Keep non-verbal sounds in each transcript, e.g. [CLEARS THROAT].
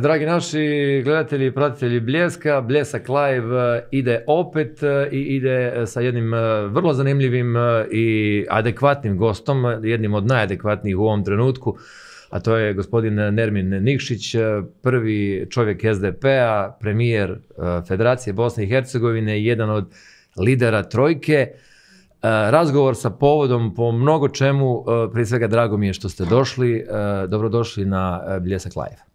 Dragi naši gledatelji i pratitelji Bljeska, Bljesak Live eh, ide opet eh, i ide eh, sa jednim vrlo zanimljivim i adekvatnim gostom, jednim od najadekvatnijih u ovom trenutku, a to je gospodin Nermin Nikšić, prvi čovjek SDP-a, premijer Federacije Bosne i Hercegovine, jedan od lidera Trojke. Razgovor sa povodom po mnogo čemu, prije svega drago mi je što ste došli, dobrodošli na Bljesak Live.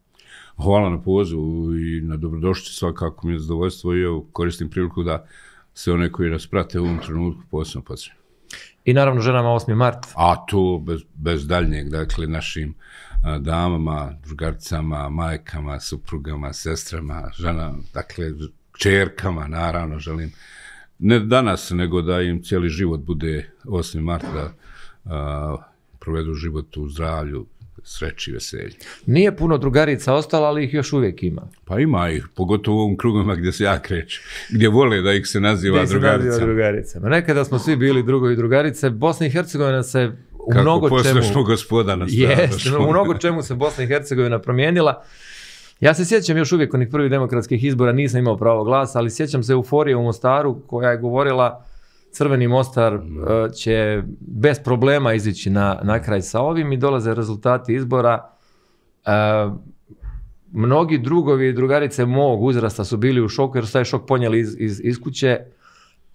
Hvala na pozivu i na dobrodošli svakako mi je zadovoljstvo i evo koristim priliku da se one koji nas prate u ovom trenutku posebno pozivim. I naravno ženama 8. mart. A to bez, bez daljnjeg, dakle našim a, damama, drugaricama, majkama, suprugama, sestrama, žena, dakle čerkama naravno želim ne danas nego da im cijeli život bude 8. marta da a, provedu život u zdravlju, sreći i veselji. Nije puno drugarica ostala, ali ih još uvijek ima. Pa ima ih, pogotovo u ovom krugama gdje se ja kreću, gdje vole da ih se naziva drugaricama. Gdje se naziva drugaricama. Nekada smo svi bili drugovi drugarice, Bosna i Hercegovina se u Kako mnogo čemu... Kako smo gospoda na Jest, u mnogo čemu se Bosna i Hercegovina promijenila. Ja se sjećam još uvijek onih prvih demokratskih izbora, nisam imao pravo glasa, ali sjećam se euforije u Mostaru koja je govorila Crveni Mostar uh, će bez problema izići na, na kraj sa ovim i dolaze rezultati izbora. Uh, mnogi drugovi i drugarice mog uzrasta su bili u šoku jer su taj šok ponijeli iz, iz, iz kuće.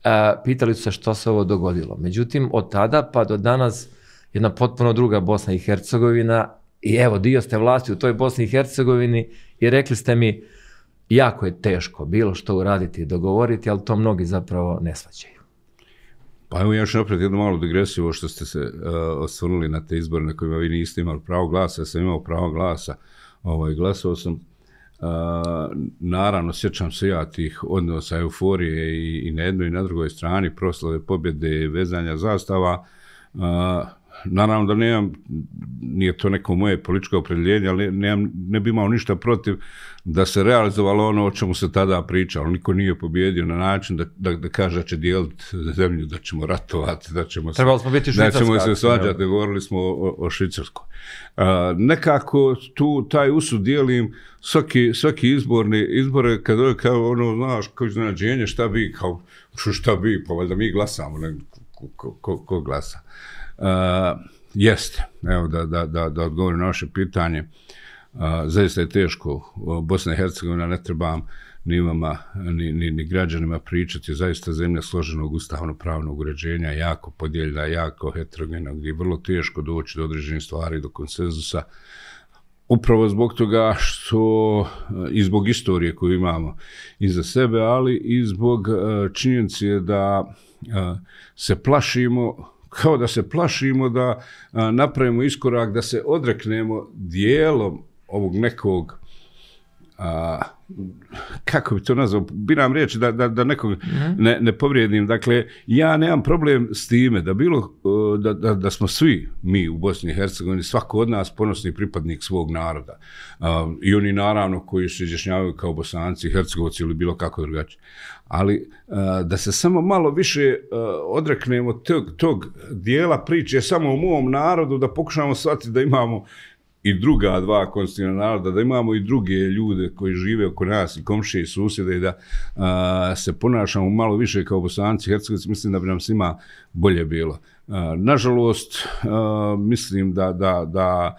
Uh, pitali su se što se ovo dogodilo. Međutim, od tada pa do danas jedna potpuno druga Bosna i Hercegovina i evo, dio ste vlasti u toj Bosni i Hercegovini i rekli ste mi jako je teško bilo što uraditi i dogovoriti, ali to mnogi zapravo ne svađaju. Pa evo još napred jednu malu digresiju što ste se uh, osvrnuli na te izbore na kojima vi niste imali pravo glasa, ja sam imao pravo glasa, ovaj, glasao sam, uh, naravno sjećam se ja tih odnosa euforije i, i na jednoj i na drugoj strani proslave pobjede vezanja zastava, uh, naravno da nemam, nije to neko moje političko opredjeljenje, ali nemam, ne bi imao ništa protiv da se realizovalo ono o čemu se tada pričalo. Niko nije pobjedio na način da, da, da kaže da će dijeliti zemlju, da ćemo ratovati, da ćemo se, smo biti da ćemo se svađati, govorili smo o, o Švicarskoj. A, nekako tu taj usud dijelim svaki, svaki izborni izbore kad je kao ono, znaš, kao iznenađenje, šta bi, kao, šta bi, pa valjda mi glasamo, ne, ko, ko, ko glasa. Uh, Eh, jeste, evo da, da, da, da odgovorim na vaše pitanje. Uh, zaista je teško. Eh, Bosna i Hercegovina ne trebam ni vama, ni, ni, ni građanima pričati. Zaista zemlja složenog ustavno-pravnog uređenja, jako podijeljena, jako heterogena, gdje je vrlo teško doći do određenih stvari, do konsenzusa. Upravo zbog toga što i zbog istorije koju imamo iza sebe, ali i zbog činjenice da se plašimo kao da se plašimo da a, napravimo iskorak, da se odreknemo dijelom ovog nekog a, kako bi to nazvao, biram riječ da, da, da nekog mhm. ne, ne povrijedim. Dakle, ja nemam problem s time da bilo, da, da, da smo svi mi u Bosni i Hercegovini, svako od nas ponosni pripadnik svog naroda. A, I oni naravno koji se izjašnjavaju kao bosanci, hercegovci ili bilo kako drugačije. Ali a, da se samo malo više a, odreknemo tog, tog dijela priče samo u mom narodu, da pokušamo shvatiti da imamo i druga dva konstitutivna naroda, da imamo i druge ljude koji žive oko nas, i komšije i susjede, i da a, se ponašamo malo više kao bosanci i hercegovci, mislim da bi nam svima bolje bilo. A, nažalost, a, mislim da, da, da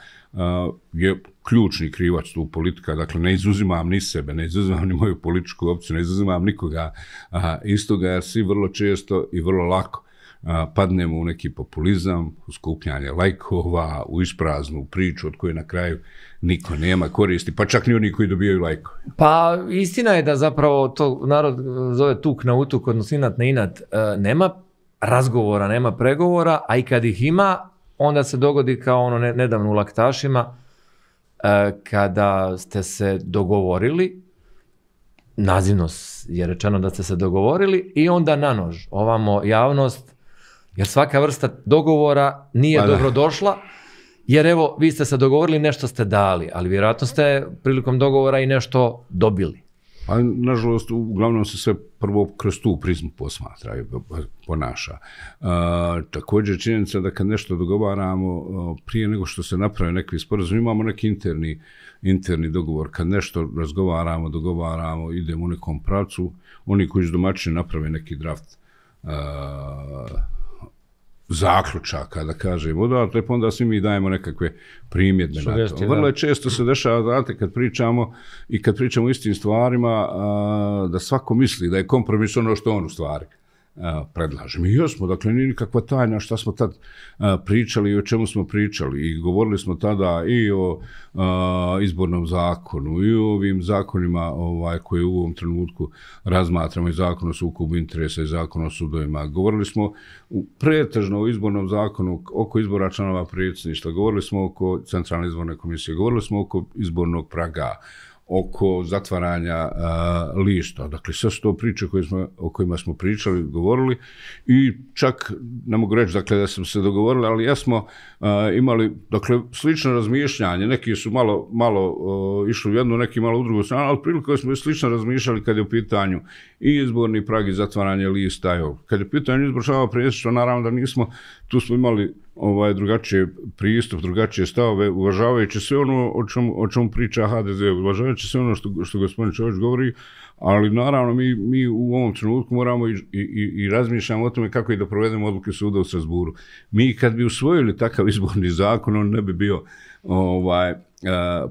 je ključni krivac tu politika, dakle ne izuzimam ni sebe, ne izuzimam ni moju političku opciju, ne izuzimam nikoga a, istoga, jer svi vrlo često i vrlo lako a, padnemo u neki populizam, u skupljanje lajkova, u ispraznu priču od koje na kraju niko nema koristi, pa čak ni oni koji dobijaju lajkove. Pa istina je da zapravo to narod e, zove tuk na utuk, odnosno inat na inat, e, nema razgovora, nema pregovora, a i kad ih ima, onda se dogodi kao ono nedavno u laktašima, e, kada ste se dogovorili, nazivno je rečeno da ste se dogovorili i onda na nož, ovamo javnost Jer svaka vrsta dogovora nije pa dobro došla, jer evo, vi ste se dogovorili, nešto ste dali, ali vjerojatno ste prilikom dogovora i nešto dobili. Pa, nažalost, uglavnom se sve prvo kroz tu prizmu posmatra i ponaša. E, također, činjenica da kad nešto dogovaramo, prije nego što se naprave neki sporazum, imamo neki interni, interni dogovor. Kad nešto razgovaramo, dogovaramo, idemo u nekom pravcu, oni koji su domaćini naprave neki draft e, zaključaka, da kažem, odatle, pa onda svi mi dajemo nekakve primjedbe na to. Vrlo je često se dešava, znate, kad pričamo i kad pričamo istim stvarima, a, da svako misli da je kompromis ono što on u stvari predlaže. Mi jesmo, dakle, nije nikakva tajna šta smo tad pričali i o čemu smo pričali. I govorili smo tada i o izbornom zakonu i o ovim zakonima ovaj, koje u ovom trenutku razmatramo i zakon o sukobu interesa i zakon o sudovima. Govorili smo u pretežno o izbornom zakonu oko izbora članova predsjedništva. Govorili smo oko centralne izborne komisije. Govorili smo oko izbornog praga oko zatvaranja a, lišta. Dakle, sve su to priče koje smo, o kojima smo pričali, govorili i čak, ne mogu reći dakle, da smo se dogovorili, ali ja smo a, imali dakle, slično razmišljanje. Neki su malo, malo a, išli u jednu, neki malo u drugu stranu, ali priliko smo slično razmišljali kad je u pitanju i izborni prag i zatvaranje lista. Evo, kad je u pitanju izbor članova naravno da nismo, tu smo imali ovaj drugačiji pristup, drugačije stavove, uvažavajući sve ono o čemu, o čemu priča HDZ, uvažavajući sve ono što, što gospodin Čović govori, ali naravno mi, mi u ovom trenutku moramo i, i, i razmišljamo o tome kako i da provedemo odluke suda u Strasburu. Mi kad bi usvojili takav izborni zakon, on ne bi bio ovaj, eh,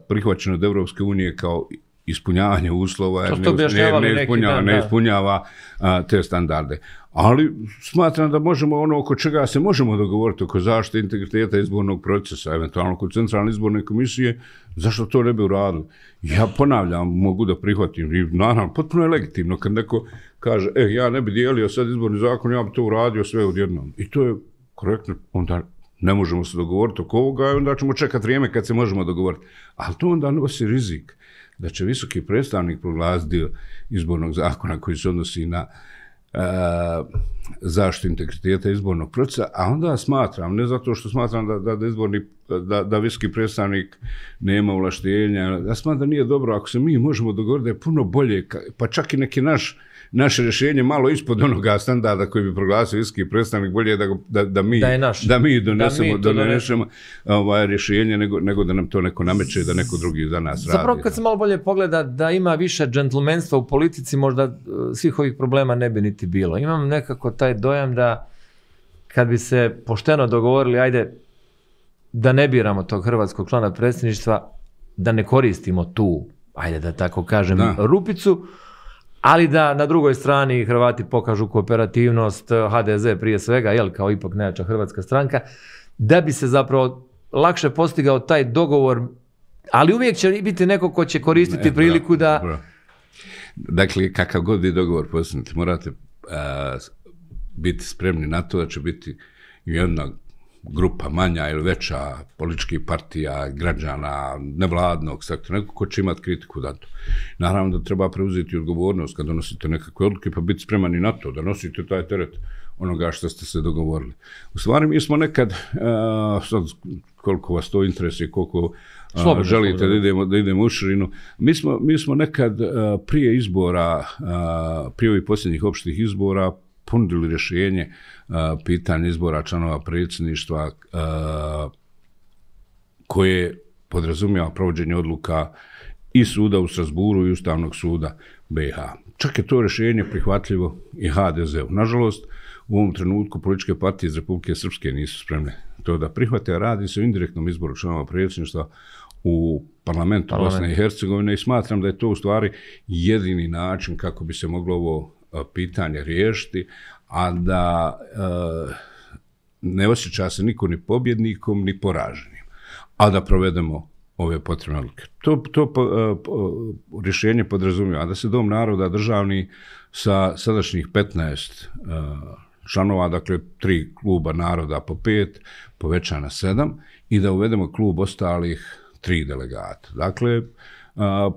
prihvaćen od Evropske unije kao ispunjavanje uslova, to ne, ne, ne, ispunjava, dan, ne ispunjava a, te standarde. Ali smatram da možemo ono oko čega se možemo dogovoriti oko zaštite integriteta izbornog procesa, eventualno kod centralne izborne komisije, zašto to ne bi uradili? Ja ponavljam, mogu da prihvatim i naravno, potpuno je legitimno kad neko kaže, e, ja ne bi dijelio sad izborni zakon, ja bi to uradio sve odjednom. I to je korektno, onda ne možemo se dogovoriti oko ovoga, onda ćemo čekati vrijeme kad se možemo dogovoriti. Ali to onda nosi rizik da će visoki predstavnik proglasiti dio izbornog zakona koji se odnosi na e, zaštitu integriteta izbornog procesa, a onda smatram, ne zato što smatram da, da, da, izborni, da, da visoki predstavnik nema ulaštenja, ja smatram da nije dobro ako se mi možemo dogovoriti da je puno bolje, pa čak i neki naš naše rješenje malo ispod onoga standarda koji bi proglasio viski predstavnik, bolje da, da, da, mi, da, da mi donesemo, da mi donesemo ovaj, rješenje nego, nego da nam to neko nameće da neko drugi za nas radi. Zapravo kad se malo bolje pogleda da ima više džentlmenstva u politici, možda uh, svih ovih problema ne bi niti bilo. Imam nekako taj dojam da kad bi se pošteno dogovorili, ajde, da ne biramo tog hrvatskog člana predsjedništva, da ne koristimo tu, ajde da tako kažem, da. rupicu, ali da na drugoj strani Hrvati pokažu kooperativnost, HDZ prije svega, jel, kao ipak najjača hrvatska stranka, da bi se zapravo lakše postigao taj dogovor, ali uvijek će biti neko ko će koristiti ne, priliku da... Bro. Dakle, kakav god je dogovor postaviti, morate uh, biti spremni na to da će biti jedna grupa manja ili veća političkih partija, građana, nevladnog sektora, neko ko će imati kritiku da to. Naravno da treba preuzeti odgovornost kad donosite nekakve odluke, pa biti spreman i na to, da nosite taj teret onoga što ste se dogovorili. U stvari, mi smo nekad, uh, sad koliko vas to interesi, koliko uh, želite da idemo, da idemo u širinu, mi smo, mi smo nekad uh, prije izbora, prije ovih posljednjih opštih izbora, ponudili rješenje pitanja izbora članova predsjedništva koje podrazumijeva provođenje odluka i suda u Strasburu i Ustavnog suda BiH. Čak je to rješenje prihvatljivo i HDZ-u. Nažalost, u ovom trenutku političke partije iz Republike Srpske nisu spremne to da prihvate, a radi se o indirektnom izboru članova predsjedništva u parlamentu Parlament. Bosne i Hercegovine i smatram da je to u stvari jedini način kako bi se moglo ovo pitanje riješiti, a da e, ne osjeća se niko ni pobjednikom, ni poraženim, a da provedemo ove potrebne odluke. To, to po, po, rješenje podrazumijeva da se Dom naroda državni sa sadašnjih 15 uh, e, članova, dakle tri kluba naroda po pet, poveća na sedam i da uvedemo klub ostalih tri delegata. Dakle, uh,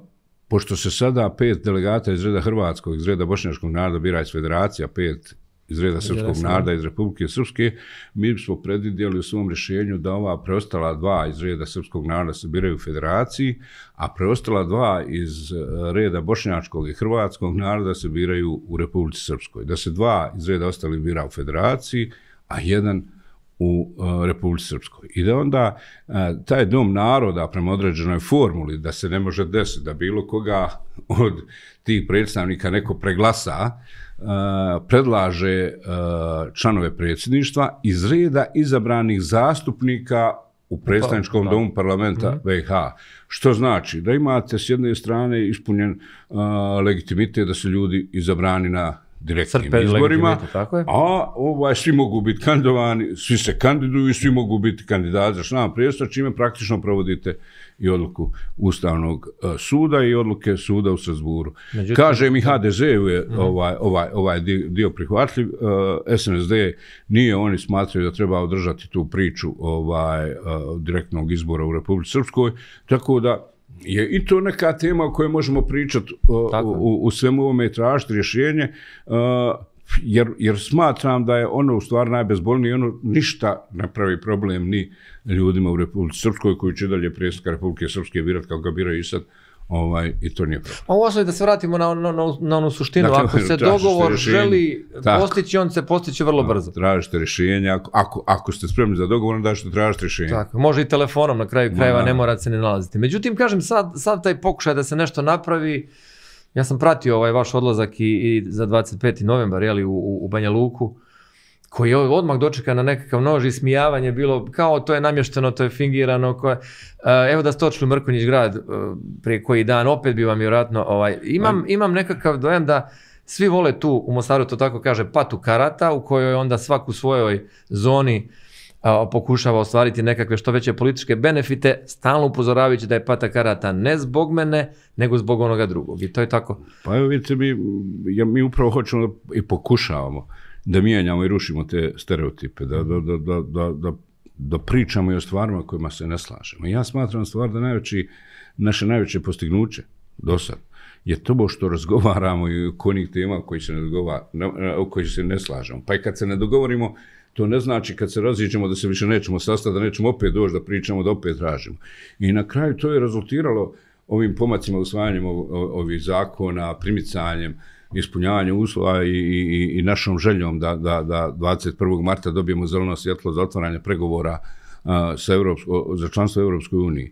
pošto se sada pet delegata iz reda Hrvatskog, iz reda Bošnjačkog naroda bira iz federacija, pet iz reda srpskog naroda iz Republike Srpske, mi smo predvidjeli u svom rješenju da ova preostala dva iz reda srpskog naroda se biraju u federaciji, a preostala dva iz eh, reda bošnjačkog i hrvatskog naroda se biraju u Republici Srpskoj. Da se dva iz reda ostali bira u federaciji, a jedan u uh, Republici Srpskoj. I da onda uh, taj dom naroda prema određenoj formuli da se ne može desiti da bilo koga od tih predstavnika neko preglasa, uh, predlaže uh, članove predsjedništva iz reda izabranih zastupnika u predstavničkom domu parlamenta mm -hmm. BiH. Što znači da imate s jedne strane ispunjen uh, legitimitet da su ljudi izabrani na direktnim Crpe izborima, legitimitet, tako je. a ovaj, svi mogu biti kandidovani, svi se kandiduju i svi mogu biti kandidati za člana predsjedstva, čime praktično provodite i odluku Ustavnog uh, suda i odluke suda u Strasburu. Međutim- Kaže mi HDZ je ovaj, ovaj, ovaj dio, prihvatljiv, uh, SNSD nije, oni smatraju da treba održati tu priču ovaj, uh, direktnog izbora u Republici Srpskoj, tako da je i to neka tema o kojoj možemo pričati u, u svemu ovome i tražiti rješenje, uh, jer, jer smatram da je ono u stvari najbezbolnije, ono ništa ne pravi problem ni ljudima u Republici Srpskoj koji će dalje predsjednika Republike Srpske birati kako ga biraju i sad, ovaj, i to nije problem. A u da se vratimo na, na, na, na onu suštinu, Dakle, ako se [LAUGHS] dogovor rješenje. želi Tako. postići, on se postiće vrlo brzo. Tražite rješenje, ako, ako, ako ste spremni za dogovor, onda ćete tražiti rješenje. Tako, može i telefonom na kraju krajeva, da. ne mora se ne nalaziti. Međutim, kažem, sad, sad taj pokušaj da se nešto napravi, ja sam pratio ovaj vaš odlazak i, i za 25. novembar, jeli, u, u, Banja Luku, koji je odmah dočeka na nekakav nož i smijavanje, bilo kao to je namješteno, to je fingirano, koje, uh, evo da ste očeli u Mrkonjić grad uh, prije koji dan, opet bi vam vjerojatno, ovaj, imam, imam nekakav dojam da svi vole tu, u Mostaru to tako kaže, patu karata, u kojoj onda svak u svojoj zoni a, pokušava ostvariti nekakve što veće političke benefite, stalno upozoravajući da je pata karata ne zbog mene, nego zbog onoga drugog. I to je tako. Pa evo vidite, mi, ja, mi upravo hoćemo da, i pokušavamo da mijenjamo i rušimo te stereotipe, da, da, da, da, da, da, da pričamo i o stvarima kojima se ne slažemo. Ja smatram stvar da najveći, naše najveće postignuće do sad je to što razgovaramo i oko onih tema koji se ne dogova, na, na, koji se ne slažemo. Pa i kad se ne dogovorimo, to ne znači kad se raziđemo da se više nećemo sastati, da nećemo opet doći da pričamo, da opet tražimo. I na kraju to je rezultiralo ovim pomacima usvajanjem ov, ov, ovih zakona, primicanjem, ispunjavanjem uslova i, i, i našom željom da, da, da 21. marta dobijemo zeleno svjetlo za otvaranje pregovora uh, sa Evropsko, za članstvo Evropskoj uniji.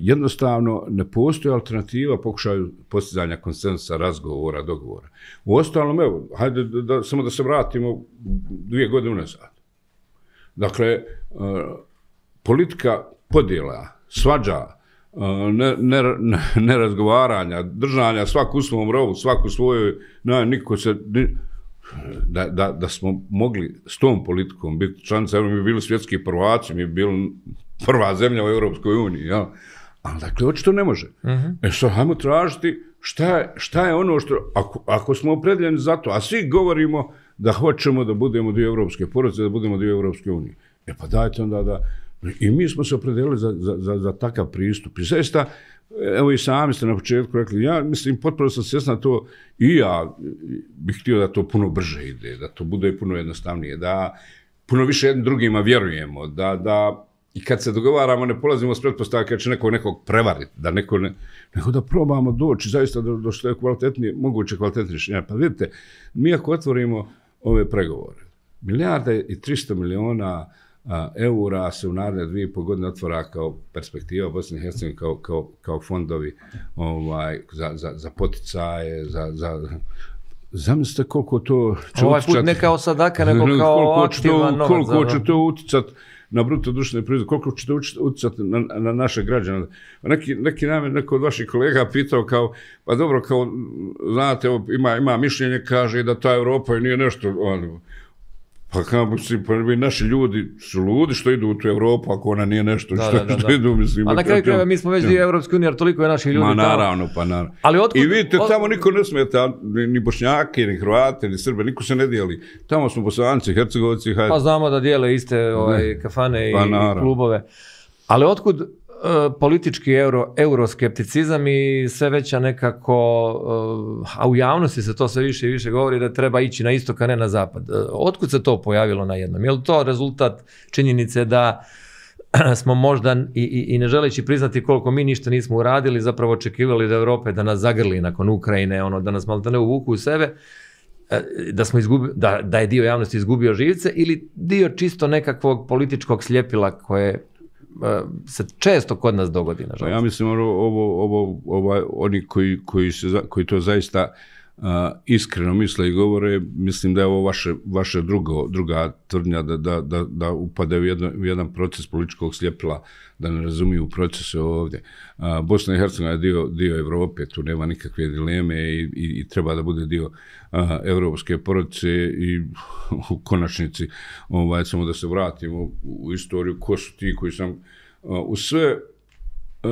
Jednostavno, ne postoji alternativa pokušaju postizanja konsensa, razgovora, dogovora. U ostalom, evo, hajde da, da, samo da se vratimo dvije godine unazad. Dakle, politika podjela, svađa, ne, ne, ne, nerazgovaranja, držanja svaku u svom rovu, svaku u svojoj, ne, niko se, ni, da, da, da smo mogli s tom politikom biti članica, mi bi bili svjetski prvaci, mi bi bili prva zemlja u Europskoj uniji, ja. Ali dakle, očito ne može. Uh -huh. E što, hajmo tražiti šta je, šta je ono što, ako, ako smo opredeljeni za to, a svi govorimo da hoćemo da budemo dio Europske porodice, da budemo dio Europske unije. E pa dajte onda da, I mi smo se opredelili za, za, za, za takav pristup. I zaista, evo i sami ste na početku rekli, ja mislim, potpuno sam svjesna to i ja bih htio da to puno brže ide, da to bude puno jednostavnije, da puno više jednim drugima vjerujemo, da, da i kad se dogovaramo ne polazimo s pretpostavke da će nekog nekog prevariti, da neko ne, nego da probamo doći zaista do, do što je kvalitetnije, moguće kvalitetnije rješenja. Pa vidite, mi ako otvorimo ove pregovore, milijarde i 300 miliona a, eura se u naredne dvije i pol godine otvara kao perspektiva Bosne i Hercegovine kao, kao, kao fondovi ovaj, za, za, za poticaje, za, za Zamislite koliko to će Ovaj put ne kao sadaka, nego [LAUGHS] kao koliko će to, aktivan novac. Koliko će to uticat na bruto društvene proizvode, koliko će to uticat na, na naše građane. Neki, neki nam, neko od vaših kolega pitao kao, pa dobro, kao, znate, ima, ima mišljenje, kaže da ta Evropa nije nešto, ono, Pa kao, pa vi naši ljudi su ludi što idu u tu Evropu, ako ona nije nešto, Da, što, da, da, što da. idu, mislim. A na kraju krajeva mi smo već dio Evropske unije, jer toliko je naših ljudi Ma tamo. naravno, pa naravno. Ali otkud- I vidite, od- tamo niko ne smeta, ni, bošnjake, ni hrvate, ni srbe, niko se ne dijeli. Tamo smo bosanci, hercegovci, hajde. Pa znamo da dijele iste ovaj, kafane i, Pa i naravno. klubove. Ali otkud, E, politički euro, euroskepticizam i sve veća nekako, e, a u javnosti se to sve više i više govori da treba ići na istok, a ne na zapad. E, otkud se to pojavilo na jednom? Je li to rezultat činjenice da [CLEARS THROAT] smo možda i, i, i ne želeći priznati koliko mi ništa nismo uradili, zapravo očekivali da Evrope da nas zagrli nakon Ukrajine, ono, da nas malo da ne uvuku u sebe, da, smo izgubi, da, da je dio javnosti izgubio živce ili dio čisto nekakvog političkog sljepila koje Eh, se često kod nas dogodi, nažalost. Pa ja mislim, ono, ovo, ovo, ovo, ovo oni koji, koji, se, koji to zaista uh, iskreno misle i govore, mislim da je ovo vaše, vaše drugo, druga tvrdnja da, da, da, da upade u, jedno, u jedan proces političkog sljepila, da ne razumiju procese ovdje. A, Bosna i Hercegovina je dio, dio Evrope, tu nema nikakve dileme i, i, i treba da bude dio a, evropske porodice i u konačnici, ovaj, samo da se vratimo u, u istoriju, ko su ti koji sam u sve Uh,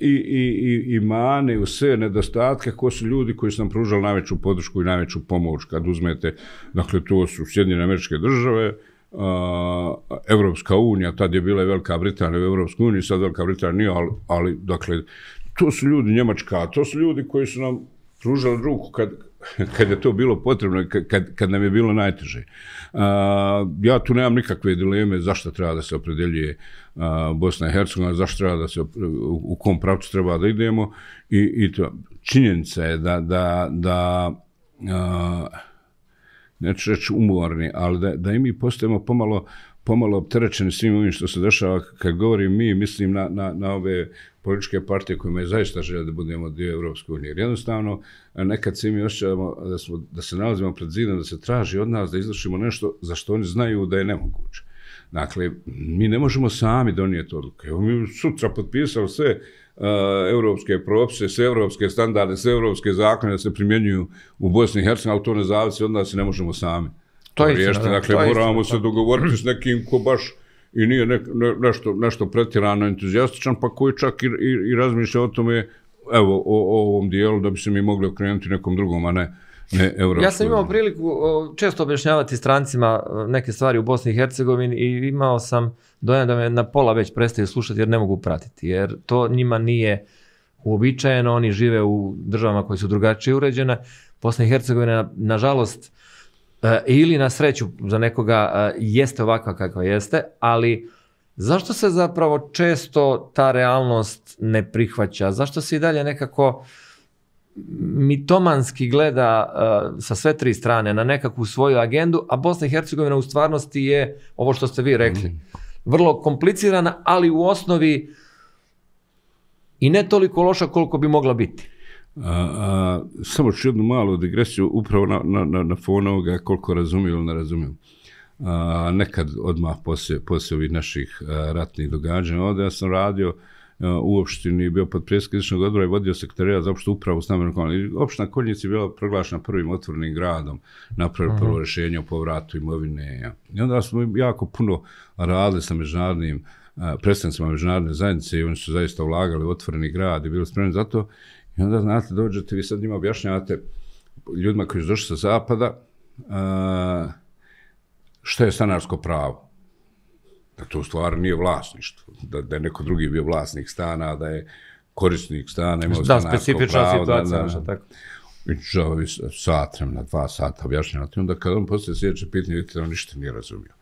i, i, i, i mane u sve nedostatke ko su ljudi koji su nam pružali najveću podršku i najveću pomoć kad uzmete, dakle to su Sjedinjene američke države, uh, Evropska unija, tad je bila Velika Britanija u Evropskoj uniji, sad Velika Britanija nije, ali, ali dakle to su ljudi Njemačka, to su ljudi koji su nam pružali ruku kad, [LAUGHS] kad je to bilo potrebno, kad, kad nam je bilo najteže. Uh, ja tu nemam nikakve dileme zašto treba da se opredeljuje uh, Bosna i Hercegovina, zašto treba da se, u, u kom pravcu treba da idemo. I, i to, činjenica je da, da, da uh, neću reći umorni, ali da, da i mi postajemo pomalo, pomalo opterećeni svim ovim što se dešava. Kad govorim mi, mislim na, na, na ove političke partije kojima je zaista želja da budemo dio Evropske unije. Jednostavno, nekad se mi osjećamo da, smo, da se nalazimo pred zidom, da se traži od nas da izvršimo nešto za što oni znaju da je nemoguće. Dakle, mi ne možemo sami donijeti odluke. Evo, mi sutra potpisali sve uh, evropske propise, sve evropske standarde, sve evropske zakone da se primjenjuju u Bosni i Hercegovini, ali to ne zavisi od nas i ne možemo sami. To je istina. Dakle, moramo se dogovoriti s nekim ko baš i nije ne, ne, nešto, nešto pretirano entuzijastičan, pa koji čak i, i, i razmišlja o tome, evo, o, o ovom dijelu, da bi se mi mogli okrenuti nekom drugom, a ne, ne Evropsku. Ja sam imao priliku često objašnjavati strancima neke stvari u Bosni i Hercegovini i imao sam dojam da me na pola već prestaju slušati jer ne mogu pratiti, jer to njima nije uobičajeno, oni žive u državama koje su drugačije uređene. Bosna i Hercegovina, nažalost, E, E, ili na sreću za nekoga e, jeste ovakva kakva jeste, ali zašto se zapravo često ta realnost ne prihvaća? Zašto se i dalje nekako mitomanski gleda uh, sa sve tri strane na nekakvu svoju agendu, a Bosna i Hercegovina u stvarnosti je ovo što ste vi rekli. Vrlo komplicirana, ali u osnovi i ne toliko loša koliko bi mogla biti. A, a, samo ću jednu malu digresiju upravo na, na, na, na fon ovoga koliko razumijem ili ne razumijem. A, nekad odmah poslije, poslije ovih naših a, ratnih događanja, ovdje ja sam radio a, u opštini, bio pod prijeske izvršnog odbora i vodio sekretarija za opštu upravu stamenog kolonija. Opština Konjic je bila proglašena prvim otvornim gradom, napravili prvo rješenje o povratu imovine. Ja. I onda smo jako puno radili sa međunarodnim predstavnicima međunarodne zajednice i oni su zaista ulagali u otvoreni grad i bili spremni za to. I onda, znate, dođete, vi sad njima objašnjavate ljudima koji su došli sa zapada, uh, što je stanarsko pravo. Da to u stvari nije vlasništvo. Da, da je neko drugi bio vlasnik stana, da je korisnik stana, imao da, stanarsko specifična pravo. Situacija, da, specifična situacija, I čao, sat, na dva sata objašnjavate. Onda kad on poslije sljedeće pitanje, vidite, on ništa nije razumio.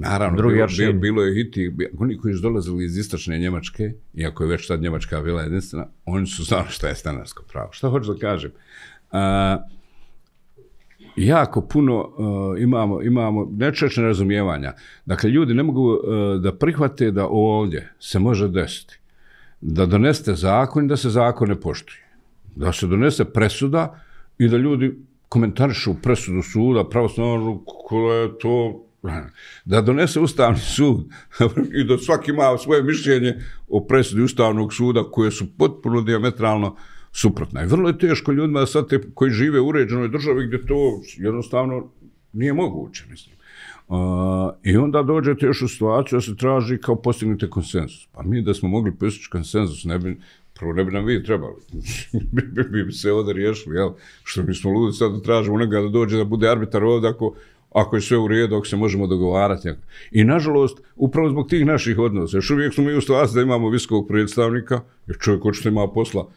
Naravno, Drugi bilo, bilo, bilo je hiti, oni koji su dolazili iz istočne Njemačke, iako je već tad Njemačka bila jedinstvena, oni su znali šta je stanarsko pravo. Što hoću da kažem? A, jako puno uh, imamo, imamo nečečne razumijevanja. Dakle, ljudi ne mogu uh, da prihvate da ovdje se može desiti. Da doneste zakon i da se zakon ne poštuje. Da se donese presuda i da ljudi komentarišu presudu suda, pravosnovno, koja je to da donese Ustavni sud [LAUGHS] i da svaki ima svoje mišljenje o presudi Ustavnog suda koje su potpuno diametralno suprotne. Vrlo je teško ljudima sad te koji žive u uređenoj državi gdje to jednostavno nije moguće, mislim. Uh, I onda dođete još u situaciju da se traži kao postignite konsensus. Pa mi da smo mogli postići konsensus, ne bi, prvo ne bi nam vi trebali. [LAUGHS] bi, bi, bi se ovdje riješili, jel? Što mi smo ludi sad da tražimo nekada da dođe da bude arbitar ovdje ako ako je sve u redu, ako se možemo dogovarati. I nažalost, upravo zbog tih naših odnosa, još uvijek smo mi u stvari da imamo visokog predstavnika, jer čovjek očito ima posla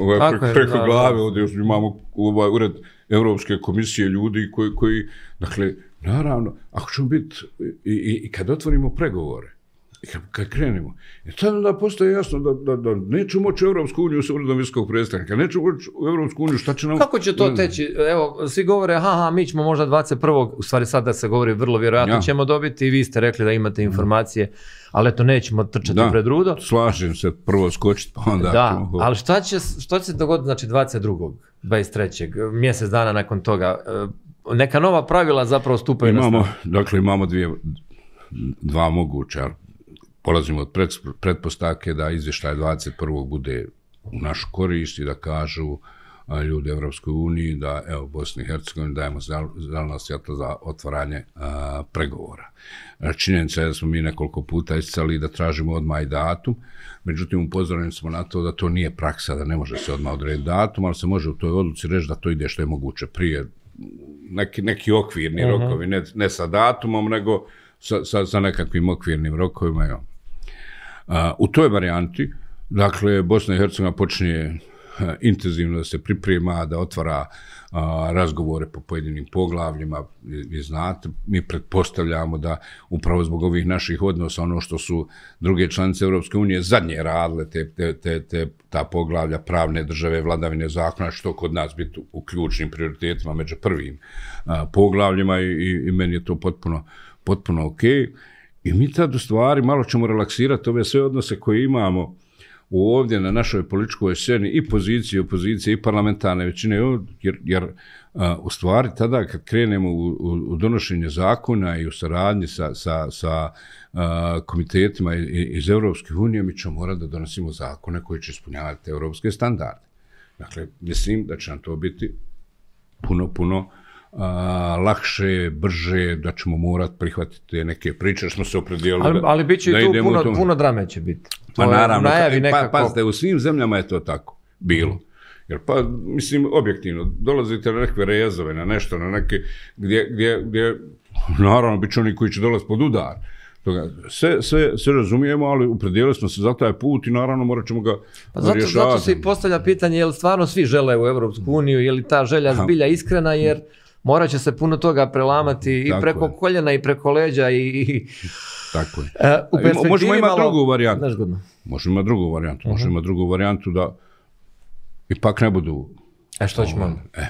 ovaj, preko, je, preko da, glave, ovdje imamo ovaj ured Evropske komisije ljudi koji, koji dakle, naravno, ako ćemo biti, i, i, i kad otvorimo pregovore, kad, kad krenemo, i tad onda postaje jasno da, da, da nećemo moći Evropsku uniju sa uredom visokog predstavnika, nećemo moći u Evropsku uniju, šta će nam... Kako će to teći? Evo, svi govore, aha, mi ćemo možda 21. U stvari sada se govori vrlo vjerojatno Ja. ćemo dobiti i vi ste rekli da imate informacije, ali eto nećemo trčati Da. pred rudo. Slažem se, prvo skočiti, pa onda... Da, ćemo- ali šta će, što će se dogoditi znači 22. 23. mjesec dana nakon toga? E, Neka nova pravila zapravo stupaju na Imamo, snagu. dakle, imamo dvije, dva moguća. Polazimo od pretpostavke da izvještaj 21. bude u našu korist i da kažu a, ljudi Evropskoj uniji da evo Bosni i Hercegovini dajemo zel- zeleno svjetlo za otvaranje a, pregovora. Činjenica je da smo mi nekoliko puta iscali da tražimo odmah i datum, međutim upozoreni smo na to da to nije praksa, da ne može se odmah odrediti datum, ali se može u toj odluci reći da to ide što je moguće prije neki, neki okvirni uh -huh. rokovi, ne, ne sa datumom, nego sa, sa, sa nekakvim okvirnim rokovima. Jo. A, u toj varijanti, dakle, Bosna i Hercegovina počinje e, intenzivno da se priprema, da otvara a, razgovore po pojedinim poglavljima, vi, vi znate, mi pretpostavljamo da upravo zbog ovih naših odnosa, ono što su druge članice Europske unije zadnje radile, te, te, te, te, ta poglavlja pravne države, vladavine zakona, što kod nas biti u ključnim prioritetima među prvim a, poglavljima i, i, i meni je to potpuno, potpuno okej. Okay. I mi tad u stvari malo ćemo relaksirati ove sve odnose koje imamo u ovdje na našoj političkoj sceni i pozicije, opozicije i parlamentarne većine, jer, jer a, u stvari tada kad krenemo u, u, u donošenje zakona i u saradnji sa, sa, sa a, komitetima iz, Evropske unije, mi ćemo morati da donosimo zakone koji će ispunjavati evropske standarde. Dakle, mislim da će nam to biti puno, puno a, lakše, brže, da ćemo morat prihvatiti neke priče, smo se opredijelili Ali, da, ali bit će da i tu puno, tom- puno drame će biti. Pa To naravno, najavi pa, nekako. pazite, u svim zemljama je to tako bilo. Jer pa, mislim, objektivno, dolazite na neke rejezove, na nešto, na neke, gdje, gdje, gdje naravno, bit će oni koji će dolaziti pod udar. Toga, sve, sve, sve razumijemo, ali upredijelili smo se za taj put i naravno morat ćemo ga Pa zato, rješavati. zato se i postavlja pitanje je li stvarno svi žele u Europsku uniju, je li ta želja zbilja iskrena, jer morat će se puno toga prelamati i Tako preko je. koljena i preko leđa i, i Tako je. e, u perspektivi možemo imati malo- drugu varijantu. Nezgodno. Možemo imati drugu varijantu. Mhm. Možemo imati drugu varijantu da ipak ne budu... E što ćemo onda? E,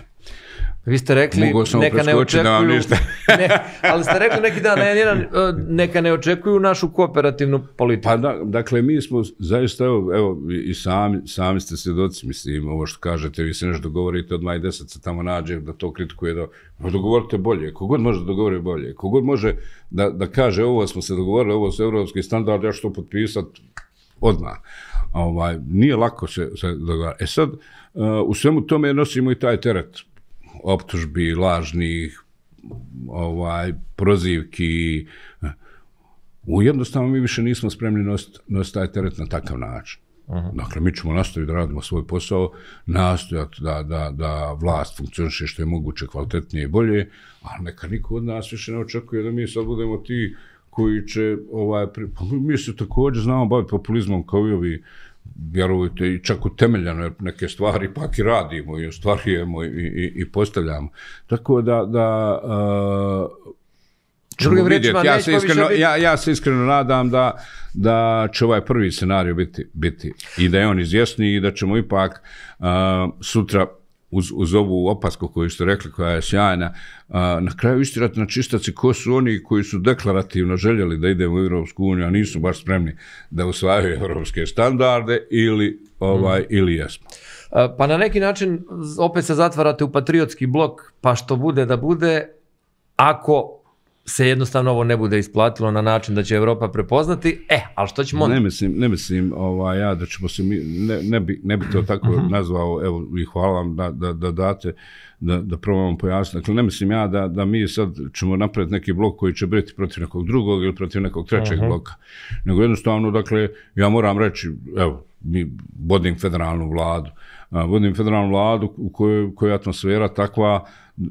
Vi ste rekli, neka ne očekuju, ništa. [LAUGHS] ne, ali ste rekli neki dan, ne, jedan, e, neka ne očekuju našu kooperativnu politiku. Pa da, dakle, mi smo zaista, evo, evo i sami, sami ste svjedoci, mislim, ovo što kažete, vi se nešto dogovorite, odmah i deset se tamo nađe da to kritikuje, da dogovorite bolje, kogod može da dogovori bolje, kogod može da, da kaže ovo smo se dogovorili, ovo su evropski standard, ja što potpisat odmah. Ovaj, nije lako se, se dogovarati. E sad, uh, u svemu tome nosimo i taj teret optužbi, lažnih, ovaj, prozivki, u jednostavno mi više nismo spremni nositi nos taj teret na takav način. Aha. Dakle, mi ćemo nastaviti da radimo svoj posao, nastojati da, da, da vlast funkcioniše što je moguće kvalitetnije i bolje, a neka niko od nas više ne očekuje da mi sad budemo ti koji će, ovaj, pri... pa mi se također znamo baviti populizmom kao i ovi, vjerujte, i čak utemeljano neke stvari pak i radimo i ostvarujemo i, i, i postavljamo. Tako da, da uh, Drugim riječima, Ja se, iskreno, biti- ja, ja se iskreno nadam da, da će ovaj prvi scenarij biti, biti i da je on izjasni i da ćemo ipak uh, sutra uz, uz ovu opasku koju ste rekli, koja je sjajna, uh, na kraju istirati na čistaci ko su oni koji su deklarativno željeli da idemo u Europsku uniju, a nisu baš spremni da usvajaju europske standarde ili, ovaj, mm. ili jesmo. Pa na neki način opet se zatvarate u patriotski blok, pa što bude da bude, ako se jednostavno ovo ne bude isplatilo na način da će Europa prepoznati, e, ali što ćemo onda? Ne mislim, ne mislim ovaj, ja da ćemo se mi, ne, ne, bi, ne bi to tako uh -huh. nazvao, evo i hvala vam da, da, da date, da, da probamo pojasniti. Dakle, ne mislim ja da, da mi sad ćemo napraviti neki blok koji će biti protiv nekog drugog ili protiv nekog trećeg uh -huh. bloka. Nego jednostavno, dakle, ja moram reći, evo, mi vodim federalnu vladu. Vodim federalnu vladu u kojoj, kojoj atmosfera takva,